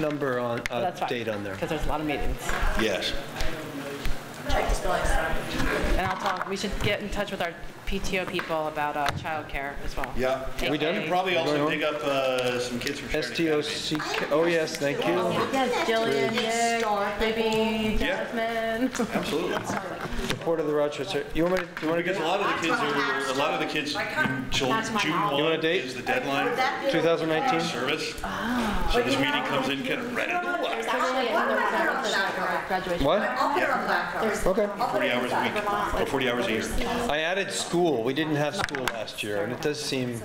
number on, uh, That's fine. date on there. Because there's a lot of meetings. Yes. Check the spelling stuff. And I'll talk, we should get in touch with our PTO people about uh, childcare as well. Yeah. We done? And probably Going also on? dig up uh, some kids from Sharon Academy. STOC, oh yes, thank you. Yes, Jillian, Nick, baby, Yeah. Jasmine. Absolutely. Report of the Rochester, you want me, to- you want to Because a get lot of the kids are, a lot of the kids, in June June You want a 1 date? is the deadline for 2019? service. So this meeting comes in kind of ready to go. Graduation. What? I'll put it on the back cover. Okay. 40 hours a week, or 40 hours a year. I added school, we didn't have school last year, and it does seem,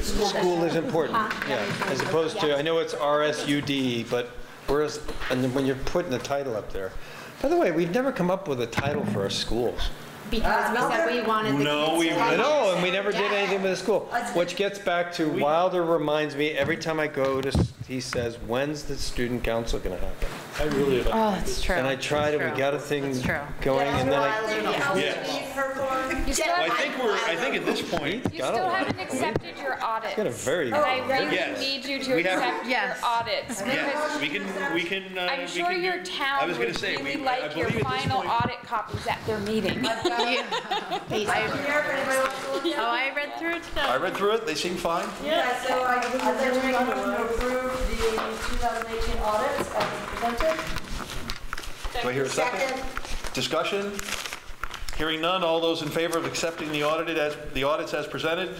school is important, yeah, as opposed to, I know it's RSUD, but whereas, and when you're putting the title up there. By the way, we've never come up with a title for our schools. Because we said we wanted the No, kids we- to I have- know, and we never did anything with the school, which gets back to Wilder reminds me, every time I go to, s- he says, when's the student council gonna happen? I really like Oh, that's true. And I try to, we got a thing That's true. going, and then I, Yes. You still, Well, I think we're, I think at this point, you still haven't accepted your audits. got a very. And I really Yes. need you to We have- accept your Yes. audits. yes, we can, we can, uh, I'm we sure can your do- I town was would gonna say, really we- I like your believe at this final point- audit copies at their meeting. Oh, I read through it I read through it, they seem fine. Yeah, so I, I'd like to make a motion to approve the 2018 audits as presented. Do I hear a second? Discussion? Hearing none, all those in favor of accepting the audited as, the audits as presented?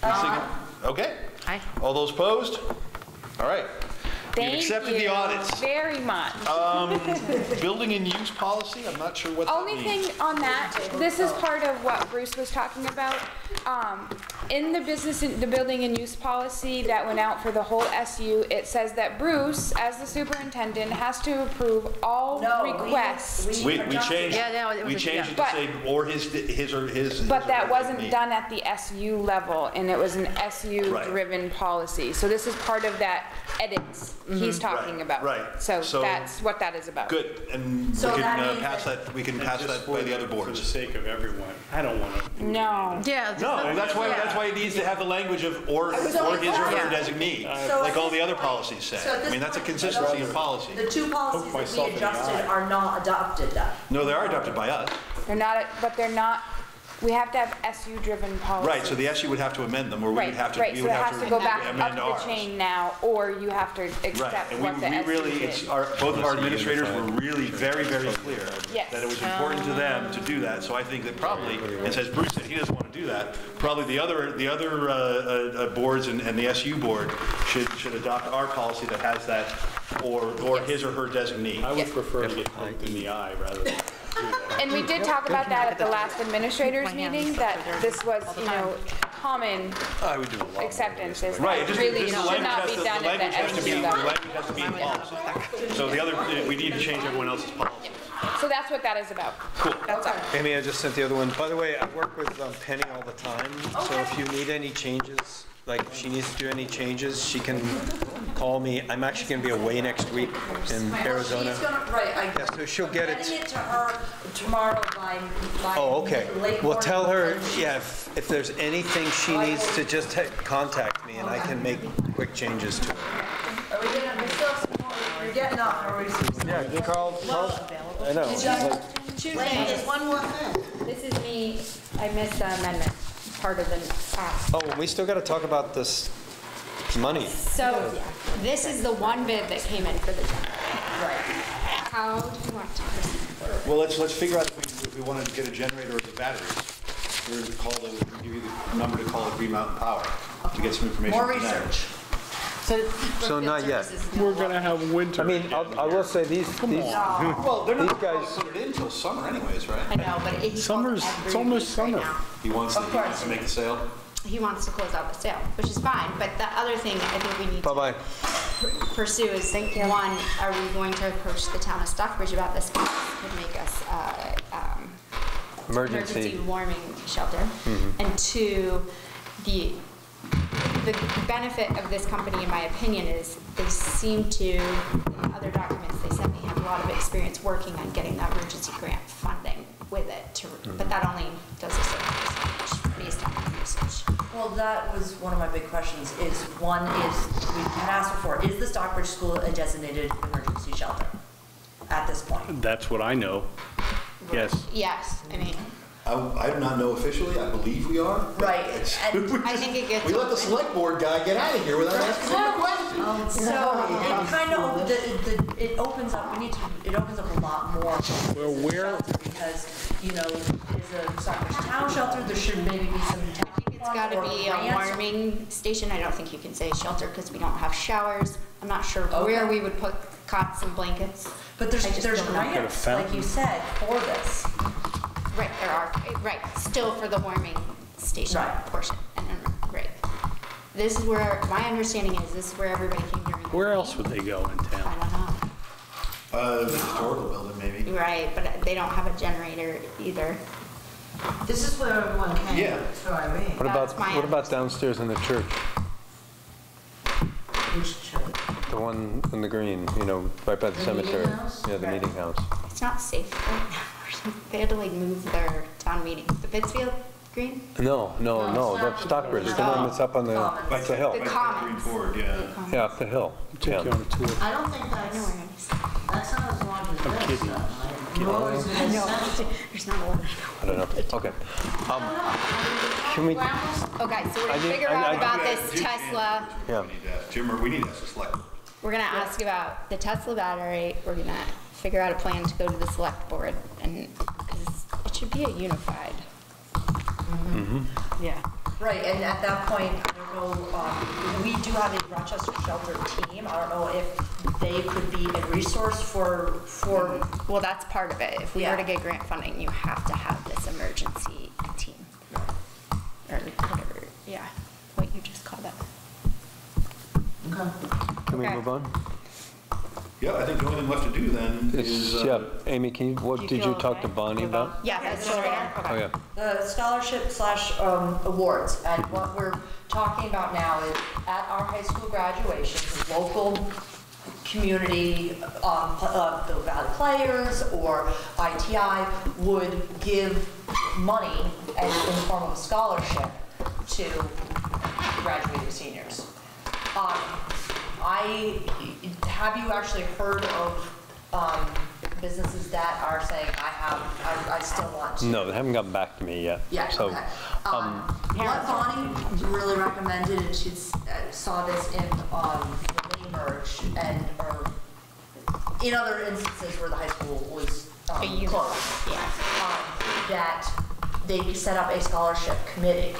Please Okay. Aye. All those opposed? All right. We've Thank accepted the you audits. Very much. Um, building and use policy, I'm not sure what that Only means. thing on that, this is part of what Bruce was talking about. Um, in the business, the building and use policy that went out for the whole SU, it says that Bruce, as the superintendent, has to approve all No, we- requests. We, we changed, Yeah, no, it we was- changed it to But- say, or his, his or his. But his or that her wasn't designee. done at the SU level, and it was an Right. SU-driven policy. So this is part of that edits he's talking Right, about. right. So So- that's what that is about. Good, and we So can that uh, means pass that- that, we can pass that by the other board. For the boards. sake of everyone, I don't want to. No. Yeah. No, that's why, that's why it needs to have the language of or, or his or her designee, So like at all the this other point- policies say. so at I this mean, that's a point, consistency in policy. The two policies that myself we the adjusted eye. are not adopted then. No, they are adopted by us. They're not, but they're not, we have to have SU-driven policies. Right, so the SU would have to amend them, or we Right, would have to, right, we so would it have has to to go back amend up ours. the chain now, or you have to Right, accept and what the we, we SU really, did. it's, our, both of our administrators were really very, very clear Yes. that it was important to them to do that, so I think that probably, and as Bruce said, he doesn't want to do that, probably the other, the other, uh, uh, uh, boards and, and the SU board should, should adopt our policy that has that, or, or his or her designee. I would prefer to get poked in the eye rather than do that. And we did talk about that at the last administrators meeting, that this was, you know, common I would do a lot. more. acceptances Right, it that just, really this should language not has be to, the done language at has to the be, SU the level. language has to be in policy. So the other, we need to change everyone else's policy. So that's what that is about. Cool. That's all. Amy, I just sent the other one. By the way, I work with um, Penny all the time, so if you need any changes, like if she needs to do any changes, she can call me. I'm actually going to be away next week in Arizona. She's gonna, right, I. Yeah, so she'll get it. Getting it to her tomorrow by, by. Oh, okay. late Well, morning tell her, yeah, if, if there's anything she needs to just te- contact me and I can make quick changes to it. Are we getting, we still have some more, you're getting up, are we? Yeah, Carl, Carl, I know. Is that- two Wait, there's one more thing. This is me, I missed the amendment, part of the, uh, Oh, we still got to talk about this money. so this is the one bid that came in for the generator. Right. How do you want to proceed? Well, let's, let's figure out if we, if we want to get a generator or the batteries. We're going to call the, give you the number to call it Green Mountain Power to get some information. More from them. research. So not yet. We're gonna have winter. I mean, I'll- I will say these, these, Well, they're These not going to guys- put it in until summer anyways, right? I know, but it- he Summer's, it's every almost week right summer. now. He wants, to- Of he wants course. to make the sale? He wants to close out the sale, which is fine, but the other thing I think we need to bye-bye. pursue is, thinking one, are we going to approach the town of Stockbridge about this? Because it could make us, uh, um, Emergency. warming shelter. Mhm. And two, the, the benefit of this company, in my opinion, is they seem to, in other documents they sent me, have a lot of experience working on getting that emergency grant funding with it, to- but that only does a certain percentage based on my research. Well, that was one of my big questions, is, one is, we had asked before, is the Stockbridge School a designated emergency shelter at this point? That's what I know. Yes. Yes, I mean, I, I do not know officially, I believe we are. Right, I think it gets. We let the select board guy get out of here without asking him a question. Um, So it kind of, the, the, it opens up, we need to, it opens up a lot more. Well, where, Because, you know, is a Stockbridge Town shelter, there should maybe be some town It's got to be a warming station. I don't think you can say shelter because we don't have showers. I'm not sure where we would put cots and blankets. But there's, there's don't grants, like you said, for this. Right, there are, right, still for the warming station Right. portion. And then, right. This is where, my understanding is this is where everybody came during. the where else would they go in I town? don't know. Uh, the historical building, maybe. Right, but they don't have a generator either. This is where everyone came Yeah. through Irene. What about, That's my what about downstairs in the church? Which church? The one in the green, you know, right by the The meeting cemetery? house? Yeah, the Right. meeting house. It's not safe right now. They had to like move their town meeting. The Pittsfield Green? No, no, No, no, it's that's. Stockbridge, the one that's up on the, Commons. it's a hill. The Commons. Green board, yeah. Yeah, up the hill. Take Yeah. you on a tour. I don't think I know that's, where it is. that's not as long as this. kidding. though. Nor is it I as know, central. there's not a lot. I don't know, okay. Um, Can we, Okay, so we're I gonna did- figure I- out I- about Yeah, this Jim- Tesla. Yeah. We need to ask Jim, or we need to ask the select. We're gonna ask about the Tesla battery. We're gonna figure out a plan to go to the select board and, because it should be a unified. Yeah. Right, and at that point, I don't know, um, we do have a Rochester shelter team. I don't know if they could be a resource for, for, Well, that's part of it. If we were Yeah. to get grant funding, you have to have this emergency team. Or whatever, yeah, what you just called it. Okay. can we Okay. move on? Yeah, I think the only thing left to do then It's, is. uh, yeah, Amy, can you, what you did you talk to okay Bonnie about? Yeah, that's just right. Oh, yeah. the scholarship slash um, awards. And what we're talking about now is at our high school graduations, local community, um, pl- uh, the Valley Players or ITI would give money as in the form of a scholarship to graduating seniors. Um, I, have you actually heard of um, businesses that are saying, I have, I I still want to? No, they haven't gotten back to me yet. Yeah, So, okay. Um, What Bonnie really recommended, and she saw this in um, the mini merge and, or in other instances where the high school was um, A unit, closed, yeah. um, that they set up a scholarship committee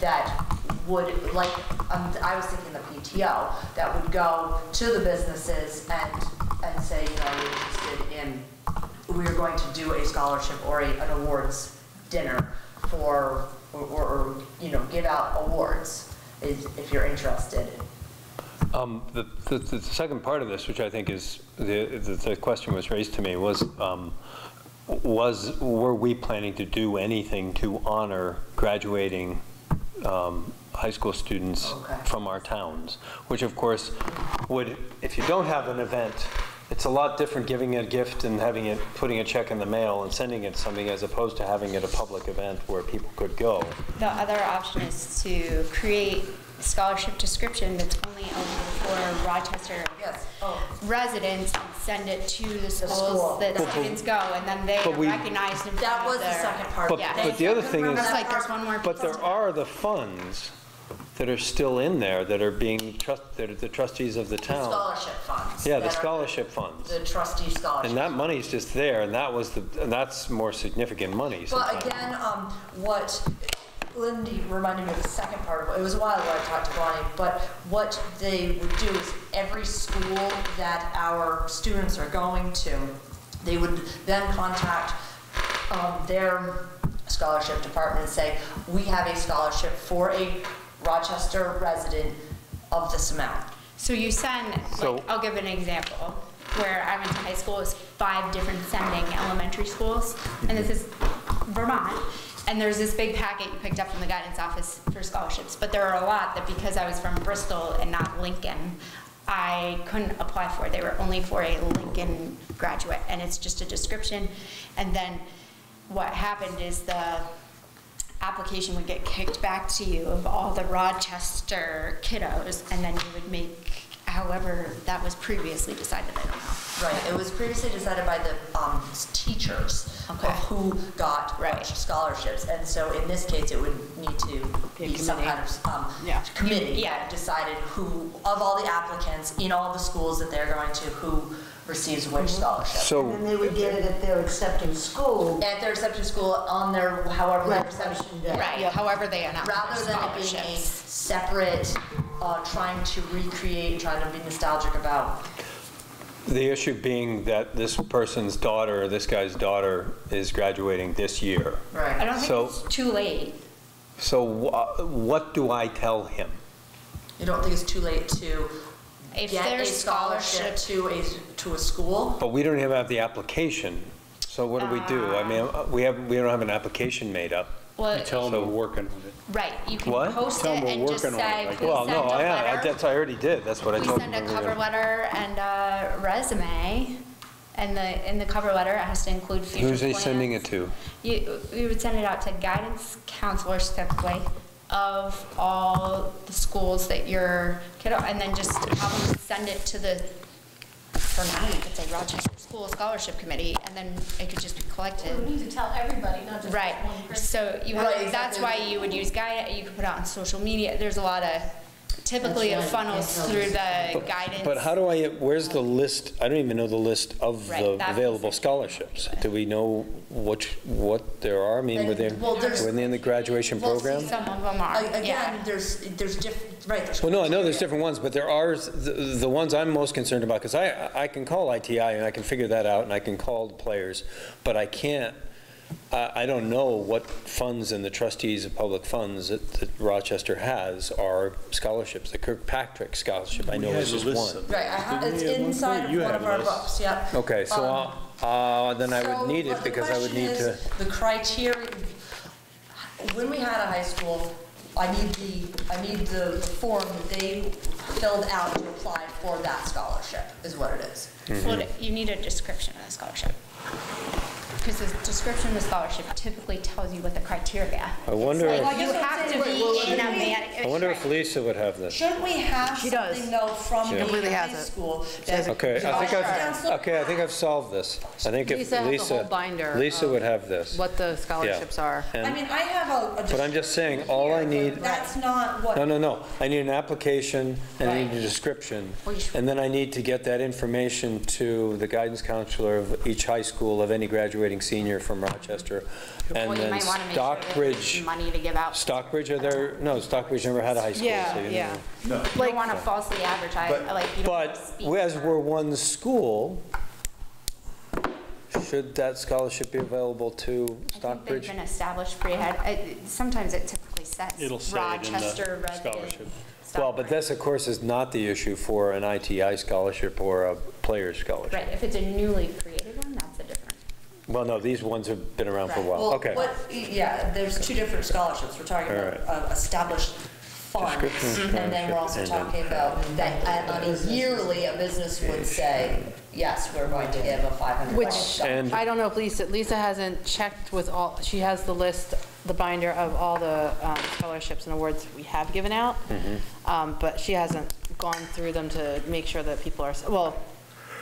that would, like, um, I was thinking the PTO, that would go to the businesses and, and say, you know, we're interested in, we're going to do a scholarship or a, an awards dinner for, or, or, or, you know, give out awards, if you're interested. um, the, the, the second part of this, which I think is, the, the, the question was raised to me, was, um, was, were we planning to do anything to honor graduating, um, high school students Okay. from our towns? Which of course would, if you don't have an event, it's a lot different giving a gift and having it, putting a check in the mail and sending it something as opposed to having it a public event where people could go. The other option is to create scholarship description that's only eligible for Rochester residents and send it to the school. schools that But- but- students go, and then they but are we- recognized in That of was the second part. But, Yeah. but the other thing is, It's like there's one more but there are the funds that are still in there that are being, trust that are the trustees of the town. Scholarship funds. Yeah, the that are scholarship funds. The trustee scholarship. And that money is just there, and that was the, and that's more significant money But sometimes. again, um, what Lindy reminded me of the second part of it, it was a while ago I talked to Bonnie, but what they would do is every school that our students are going to, they would then contact um, their scholarship department and say, we have a scholarship for a Rochester resident of this amount. So you send, So- like, I'll give an example, where I went to high school, it was five different sending elementary schools, and this is Vermont, and there's this big packet you picked up from the guidance office for scholarships, but there are a lot that because I was from Bristol and not Lincoln, I couldn't apply for, they were only for a Lincoln graduate, and it's just a description, and then what happened is the application would get kicked back to you of all the Rochester kiddos, and then you would make however that was previously decided, I don't know. Right, it was previously decided by the um, teachers of Okay. who got Right. scholarships. And so in this case, it would need to be some kind of um, Yeah. committee Yeah. decided who, of all the applicants in all the schools that they're going to, who receives which scholarship. And So, then they would get it at their accepting school. At their acceptance school, on their, however their reception Reception day. Right, however they announce their rather than it being a scholarships. separate, uh, trying to recreate, trying to be nostalgic about. the issue being that this person's daughter, this guy's daughter, is graduating this year. Right. I Right. don't So- think it's too late. So wha- what do I tell him? You don't think it's too late to If get a there's scholarship to a, to a school? But we don't even have the application, so what do we do? I mean, uh, we have, we don't have an application made up. Well, Tell them we're working on it. right, you can What? post Tell it 'em we're and just working on it, say, like- please Well, send no, a I, I, letter. that's, I already did, that's what I We told send him. a we were cover gonna- letter and a resume, and the, in the cover letter, it has to include future Who's he plans. sending it to? You, you would send it out to guidance counselors typically of all the schools that your kiddo, and then just have them send it to the, for now, you could say Rochester School Scholarship Committee, and then it could just be collected. We need to tell everybody, not just Right, one person. so you Right, have, that's why you would use guide, you could put it out on social media, there's a lot of, typically it That's right, funnels through the But- guidance. But how do I, where's the list, I don't even know the list of Right, the that's- available scholarships. Do we know which, what there are? I mean, were they, well, there's- were they in the graduation Well, program? Some of them are, A- yeah. Again, there's, there's diff, right, there's. Well, no, I know there's different ones, but there are, the, the ones I'm most concerned about, because I, I can call ITI and I can figure that out and I can call the players, but I can't, I, I don't know what funds and the trustees of public funds that, that Rochester has are scholarships. The Kirkpatrick Scholarship, I know We is just list one. of- Right, I have, Didn't it's we at one inside point? of You one had of a our list. books, yep. Okay, so, Um, uh, uh, then I So, would need but it the because I would question need to. is, The criteria, when we had a high school, I need the, I need the form that they filled out to apply for that scholarship, is what it is. Well, you need a description of the scholarship. Because the description of the scholarship typically tells you what the criteria. I wonder Like, if- you have to be in a man. I wonder if Lisa would have this. Shouldn't we have She does. something though from She the completely has high it. school? She has that- a- Okay, I think I've, okay, I think I've solved this. I think if Lisa has the Lisa. whole binder Lisa of would have this. What the scholarships are. And- I mean, I have a. a But I'm just saying, all I need, That's not what. no, no, no, I need an application, and I need a description, Well, and then I need to get that information to the guidance counselor of each high school of any graduating senior from Rochester. And Well, you then might want to make sure Stockbridge, there's money to give out. Stockbridge, are there, no, Stockbridge never had a high school. Yeah, so you yeah. know. You don't want to falsely advertise, But- like, you don't want But speak. as we're one school, should that scholarship be available to I think they've Stockbridge? been established pre-head. I- Sometimes it typically says It'll say it in the Rochester resident. scholarship. Well, but this, of course, is not the issue for an ITI scholarship or a player's scholarship. Right, if it's a newly created one, that's a different. Well, no, these ones have been around for a while. Well, Okay. what, there's there's two different scholarships. We're talking All about uh, established funds. Description, And then we're also scholarship, and talking about that uh, on a yearly, a business would say, yes, we're going to give a $500 Which, scholarship. And- I don't know if Lisa, Lisa hasn't checked with all, she has the list, the binder of all the um, scholarships and awards we have given out, Um, but she hasn't gone through them to make sure that people are, well,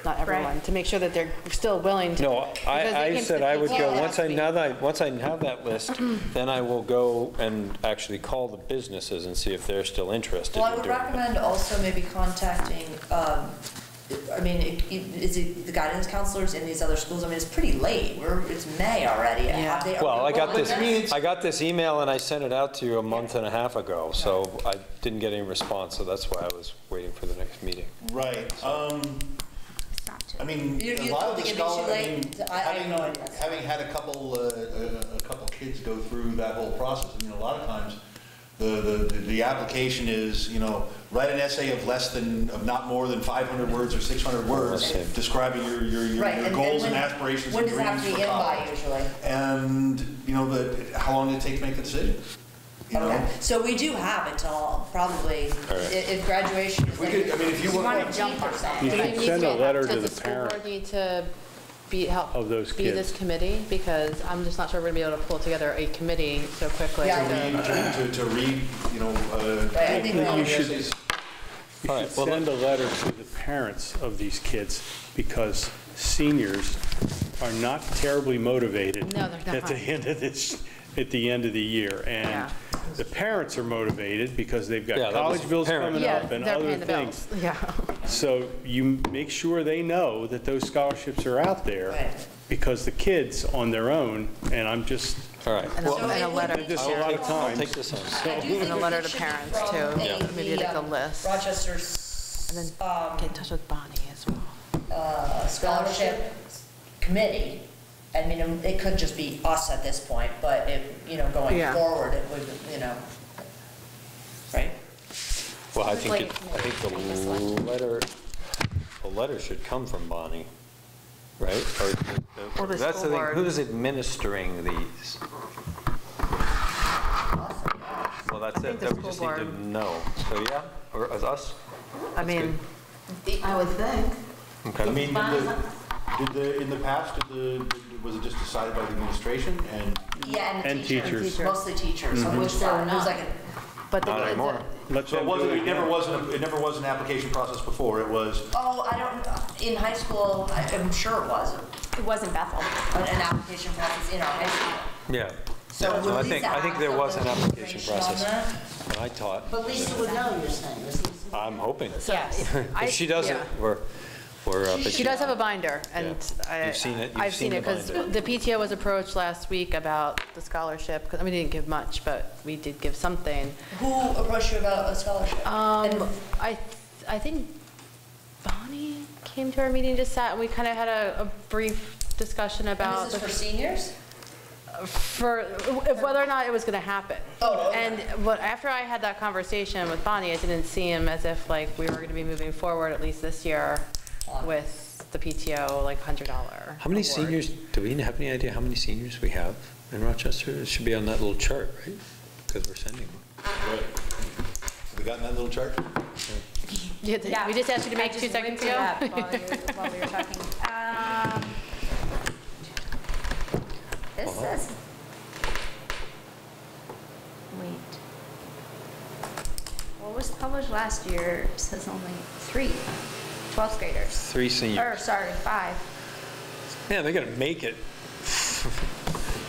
not everyone, to make sure that they're still willing to. No, because they I, I can- said I would go, Yeah. once I, now that, I- once I have that list, then I will go and actually call the businesses and see if they're still interested Well, I in would doing it. recommend also maybe contacting, um, I mean, it- it- is it the guidance counselors in these other schools? I mean, it's pretty late. We're, it's May already. Have they- are Well, we I got rolling this, I got this email and I sent it out to you a month and a half ago, so I didn't get any response, so that's why I was waiting for the next meeting. Right, um, I mean, You- a you lot told of the me it'd be too scholar, I late? mean, I- I have having, no idea. having had a couple, uh, a a couple kids go through that whole process, I mean, a lot of times, the, the, the application is, you know, write an essay of less than, of not more than 500 words or 600 words, describing your, your, your Right, your and- goals and and when- aspirations When and does it have dreams to be for in by college. usually? And, you know, the, how long did it take to make the decision? You know? Okay, so we do have until probably, i- right. if graduation is we like. could- I mean, if you want want- to jump or something. You Do we should send a letter to does the school board parent need to be, help, of those be this committee? Because I'm just not sure we're gonna be able to pull together a committee so quickly. To to- read, to, to read, you know, uh. Right, I think You we- should- You All should right, well, send a letter to the parents of these kids because seniors are not terribly motivated No, they're at the not. end of this, at the end of the year. And Yeah. The parents are motivated because they've Yeah, got that was college bills parent. coming Yeah, up and they're other paying the things. bills. Yeah. So you make sure they know that those scholarships are out there Right. because the kids on their own, and I'm just, All right. And a, Well, and a letter. did this a lot parents. of I'll times. take this on. I do think And a letter to should parents, from too. a- Yeah. Maybe the, like a um, list. Rochester's, And then um, get in touch with Bonnie as well. uh, scholarship committee. I mean, it could just be us at this point, but if, you know, going Yeah. forward, it would, you know, right? Well, I think, like it- I think the letter, the letter should come from Bonnie, right? Or the- Or the That's school thing. board. Who's administering these? Well, that's think it, the that we school just need to board. know. So, yeah, or as us? I mean, I would think. Okay. I mean, did the, did the, in the past, did the, was it just decided by the administration and Yeah, And teachers. Teacher. Mostly teachers, Mm-hmm. of which there was like a but the, Not anymore. let So it them do wasn't, it it never wasn't, it never was an application process before, it was, Oh, I don't, in high school, I- I'm sure it was, It wasn't Bethel. an an application process in our high school. Yeah. So Yeah, so I Lisa think, I think have there was an some application information on process. when I taught. But Lisa would know, you're saying. Is Lisa- I'm hoping. Yes. I- If she doesn't, yeah. we're, we're up She does have a binder, and I... You've seen it- you've I've seen seen it, the because binder. the PTO was approached last week about the scholarship, 'cause, I mean, we didn't give much, but we did give something. Who approached you about a scholarship? And- Um, I, th- I think Bonnie came to our meeting, just sat, and we kind of had a, a brief discussion about... And this is the- for seniors? for if whether or not it was going to happen. Oh, okay. And what, after I had that conversation with Bonnie, it didn't seem as if like we were going to be moving forward, at least this year, with the PTO, like $100 How many award. seniors, do we have any idea how many seniors we have in Rochester? It should be on that little chart, right? Because we're sending them. we got in that little chart? Yeah, th- we just asked you to make two seconds ago. While you- while we were talking. Um, This Uh-huh. says, wait. What was published last year says only three 12th graders. Three seniors. Or, seniors. sorry, five. Man, they're gonna make it.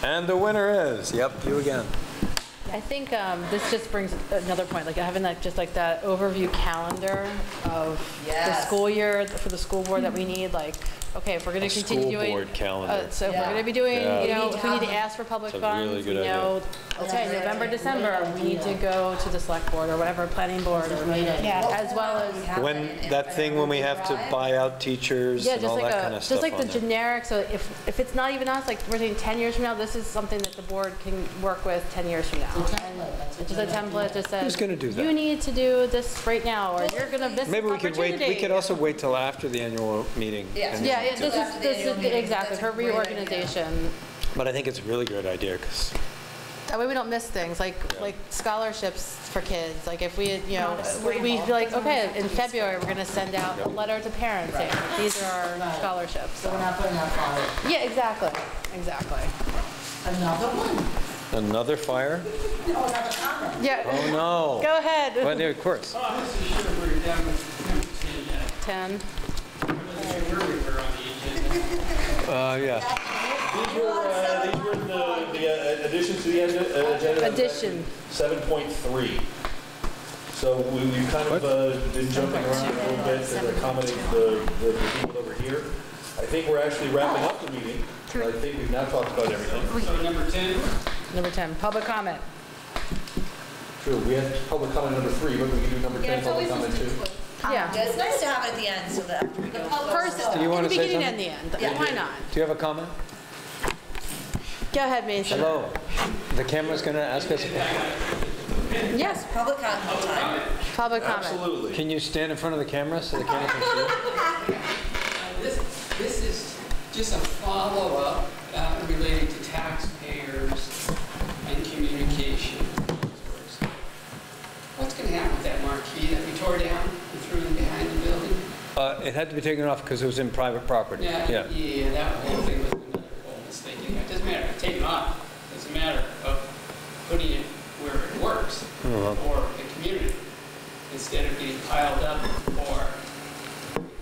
And the winner is, yep, you again. I think um, this just brings another point, like having that, just like that overview calendar of the school year for the school board that we need, like, okay, if we're going A to continue school doing. board calendar. uh, So if we're Yeah. going to be doing, Yeah. you We know, need to if we need to ask for public It's a really funds, we good idea. know, okay, Yeah. November, December, we need to go to the select board or whatever, planning board, or, Yeah. as well as. When, that thing when we have to buy out teachers Yeah, and just all like that a, kind of just stuff like the on there. generic, so if, if it's not even us, like, we're saying 10 years from now, this is something that the board can work with 10 years from now. It's a template, that's a just a template, just says. Who's gonna do that? You need to do this right now, or you're gonna miss this Maybe we could wait, we opportunity." could also wait till after the annual meeting. Yeah. and then yeah, do this it. is, After the this is, exactly, that's for a great idea. reorganization. But I think it's a really good idea, because That way we don't miss things, like, like scholarships for kids, like if we, had, you know, we- we'd be like, okay, in February, we're gonna send out a letter to parents saying, these are our scholarships. So we're not putting that forward. Yeah, exactly, exactly. Another one. Another fire? Oh, yeah. Oh, no. Go ahead. Well, yeah, of course. Oh, this is sure we're down with 10. Where we were on the agenda. Uh, yeah. These were, uh, these were the, the uh, additions to the agenda. uh, agenda. Addition. 7.3. So we, we've kind of uh, been jumping around a little bit to accommodate the, the the people over here. I think we're actually wrapping up the meeting. I think we've now talked about everything. So number 10, Number 10, public comment. True, we had public comment number three, but we can do number 10 public comment too. Yeah. It's nice to have it at the end so that after we go. First, Do you want the to say beginning something? and the end. Why not? Do you have a comment? Go ahead, Mason. Hello. The camera's going to ask us. Yes, Public comment time. public comment. Absolutely. Can you stand in front of the camera so the camera can see you? this, this is just a follow-up uh, relating to taxpayers and communication. What's going to happen with that marquee that we tore down and threw in behind the building? Uh, It had to be taken off because it was in private property. Yeah, Yeah. yeah, that whole thing was another whole mistake. It doesn't matter, take it off. It's a matter of putting it where it works Uh-huh. for the community instead of getting piled up or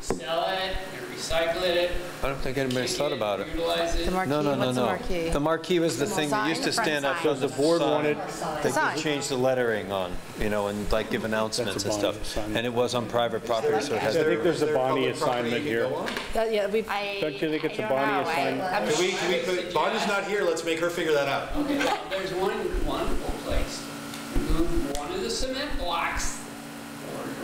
sell it or recycle it. I don't think anybody's thought about it. Utilize it. The marquee, No, no, no, what's the no. marquee? The marquee was the thing that sign? used to front stand up. sign. So the board Sign. wanted, they Sign. could change the lettering on, you know, and like give announcements and Bonnie stuff. assignment. And it was on private property, so it has I think there's a Bonnie assignment here. can go on? That- Yeah, we, I, Don't you think it's I a don't Bonnie know. I- assignment? I'm Can we, can we, put- Bonnie's not here, let's make her figure that out. Okay, well, there's one wonderful place. Move one of the cement blocks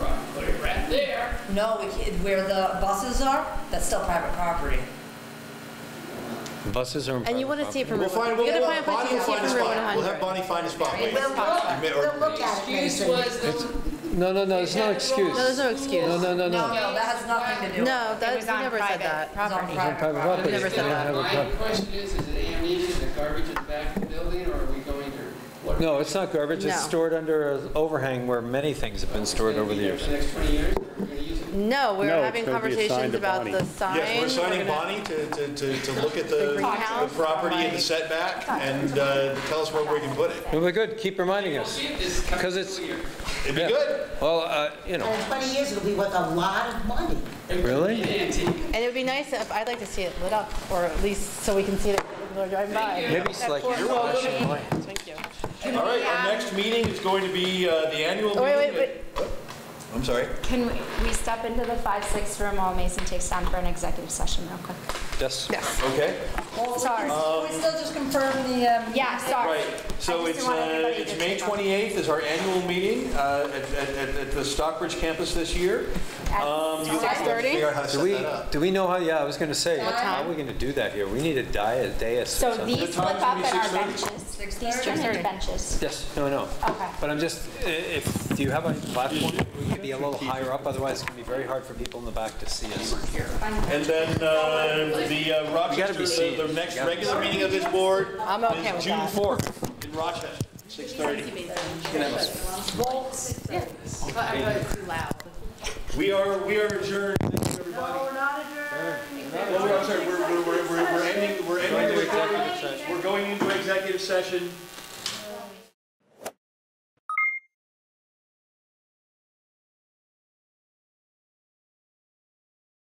or put it right there. No, we can't, where the buses are, that's still private property. Buses are and you want to see it property. from We'll find, we'll, You gotta find a place Bonnie will can see find it a from Route spot. We'll 100. have Bonnie find a spot. Wait. We'll, we'll, we'll look at it, Excuse Mason. was, No, no, no, there's no excuse. No, there's no excuse. No, no, no, No, no. no, that has nothing to do with it. No, It that, was we never said private that. It's on property. private Private property. property. never said that. my question is, is it ammunition, is it garbage in the back of the building, or are we going to? No, it's not garbage. It's No. stored under an overhang where many things have been stored over the Gonna be years. there For the next 20 years, or are going to use it? No, we're No, it's having gonna be assigned conversations to about Bonnie. the sign. Yes, we're signing gonna- Bonnie to, to, to, to look at the, The the greenhouse? property and the setback and, uh, tell us where we can put it. It'll be good. Keep reminding us. see if this comes 'Cause it's- through here. It'd be Yeah. good. Well, uh, you know, in 20 years, it'll be worth a lot of money. Really? Antique. And it would be nice if, I'd like to see it lit up, or at least so we can see it when we're driving by. maybe it's like That you're poor- flashing light. Thank. All right, our next meeting is going to be, uh, the annual meeting. wait, wait, Oh, I'm sorry. Can we, we step into the five, six room while Mason takes time for an executive session real quick? Yes. Yes. Okay. Well, Sorry. Can we still just confirm the, um? Yeah, sorry. Right, so I just it's, didn't want uh, anybody it's to May take off. 28th is our annual meeting uh, at, at, at- at the Stockbridge campus this year. Um, you have 6:30? Figure out how to Do set we, that up. do we know how, yeah, I was going to say, how are we going to do that here? We need a diet, a day or So something. these flip time's up gonna be at our 6:30? benches. These 6:30? turn into benches. Yes, no, no. Okay. But I'm just, i- if, do you have a platform? We could be a little higher up, otherwise it's going to be very hard for people in the back to see us. And then uh, the uh, Rochester, be the- the next regular meeting of this board I'm okay is with June that. 4th in Rochester, 6:30. We are, we are adjourned. Thank you, everybody. we're not adjourned. I'm sorry, we're, we're, we're, we're we're ending, we're ending the recording. We're going into executive session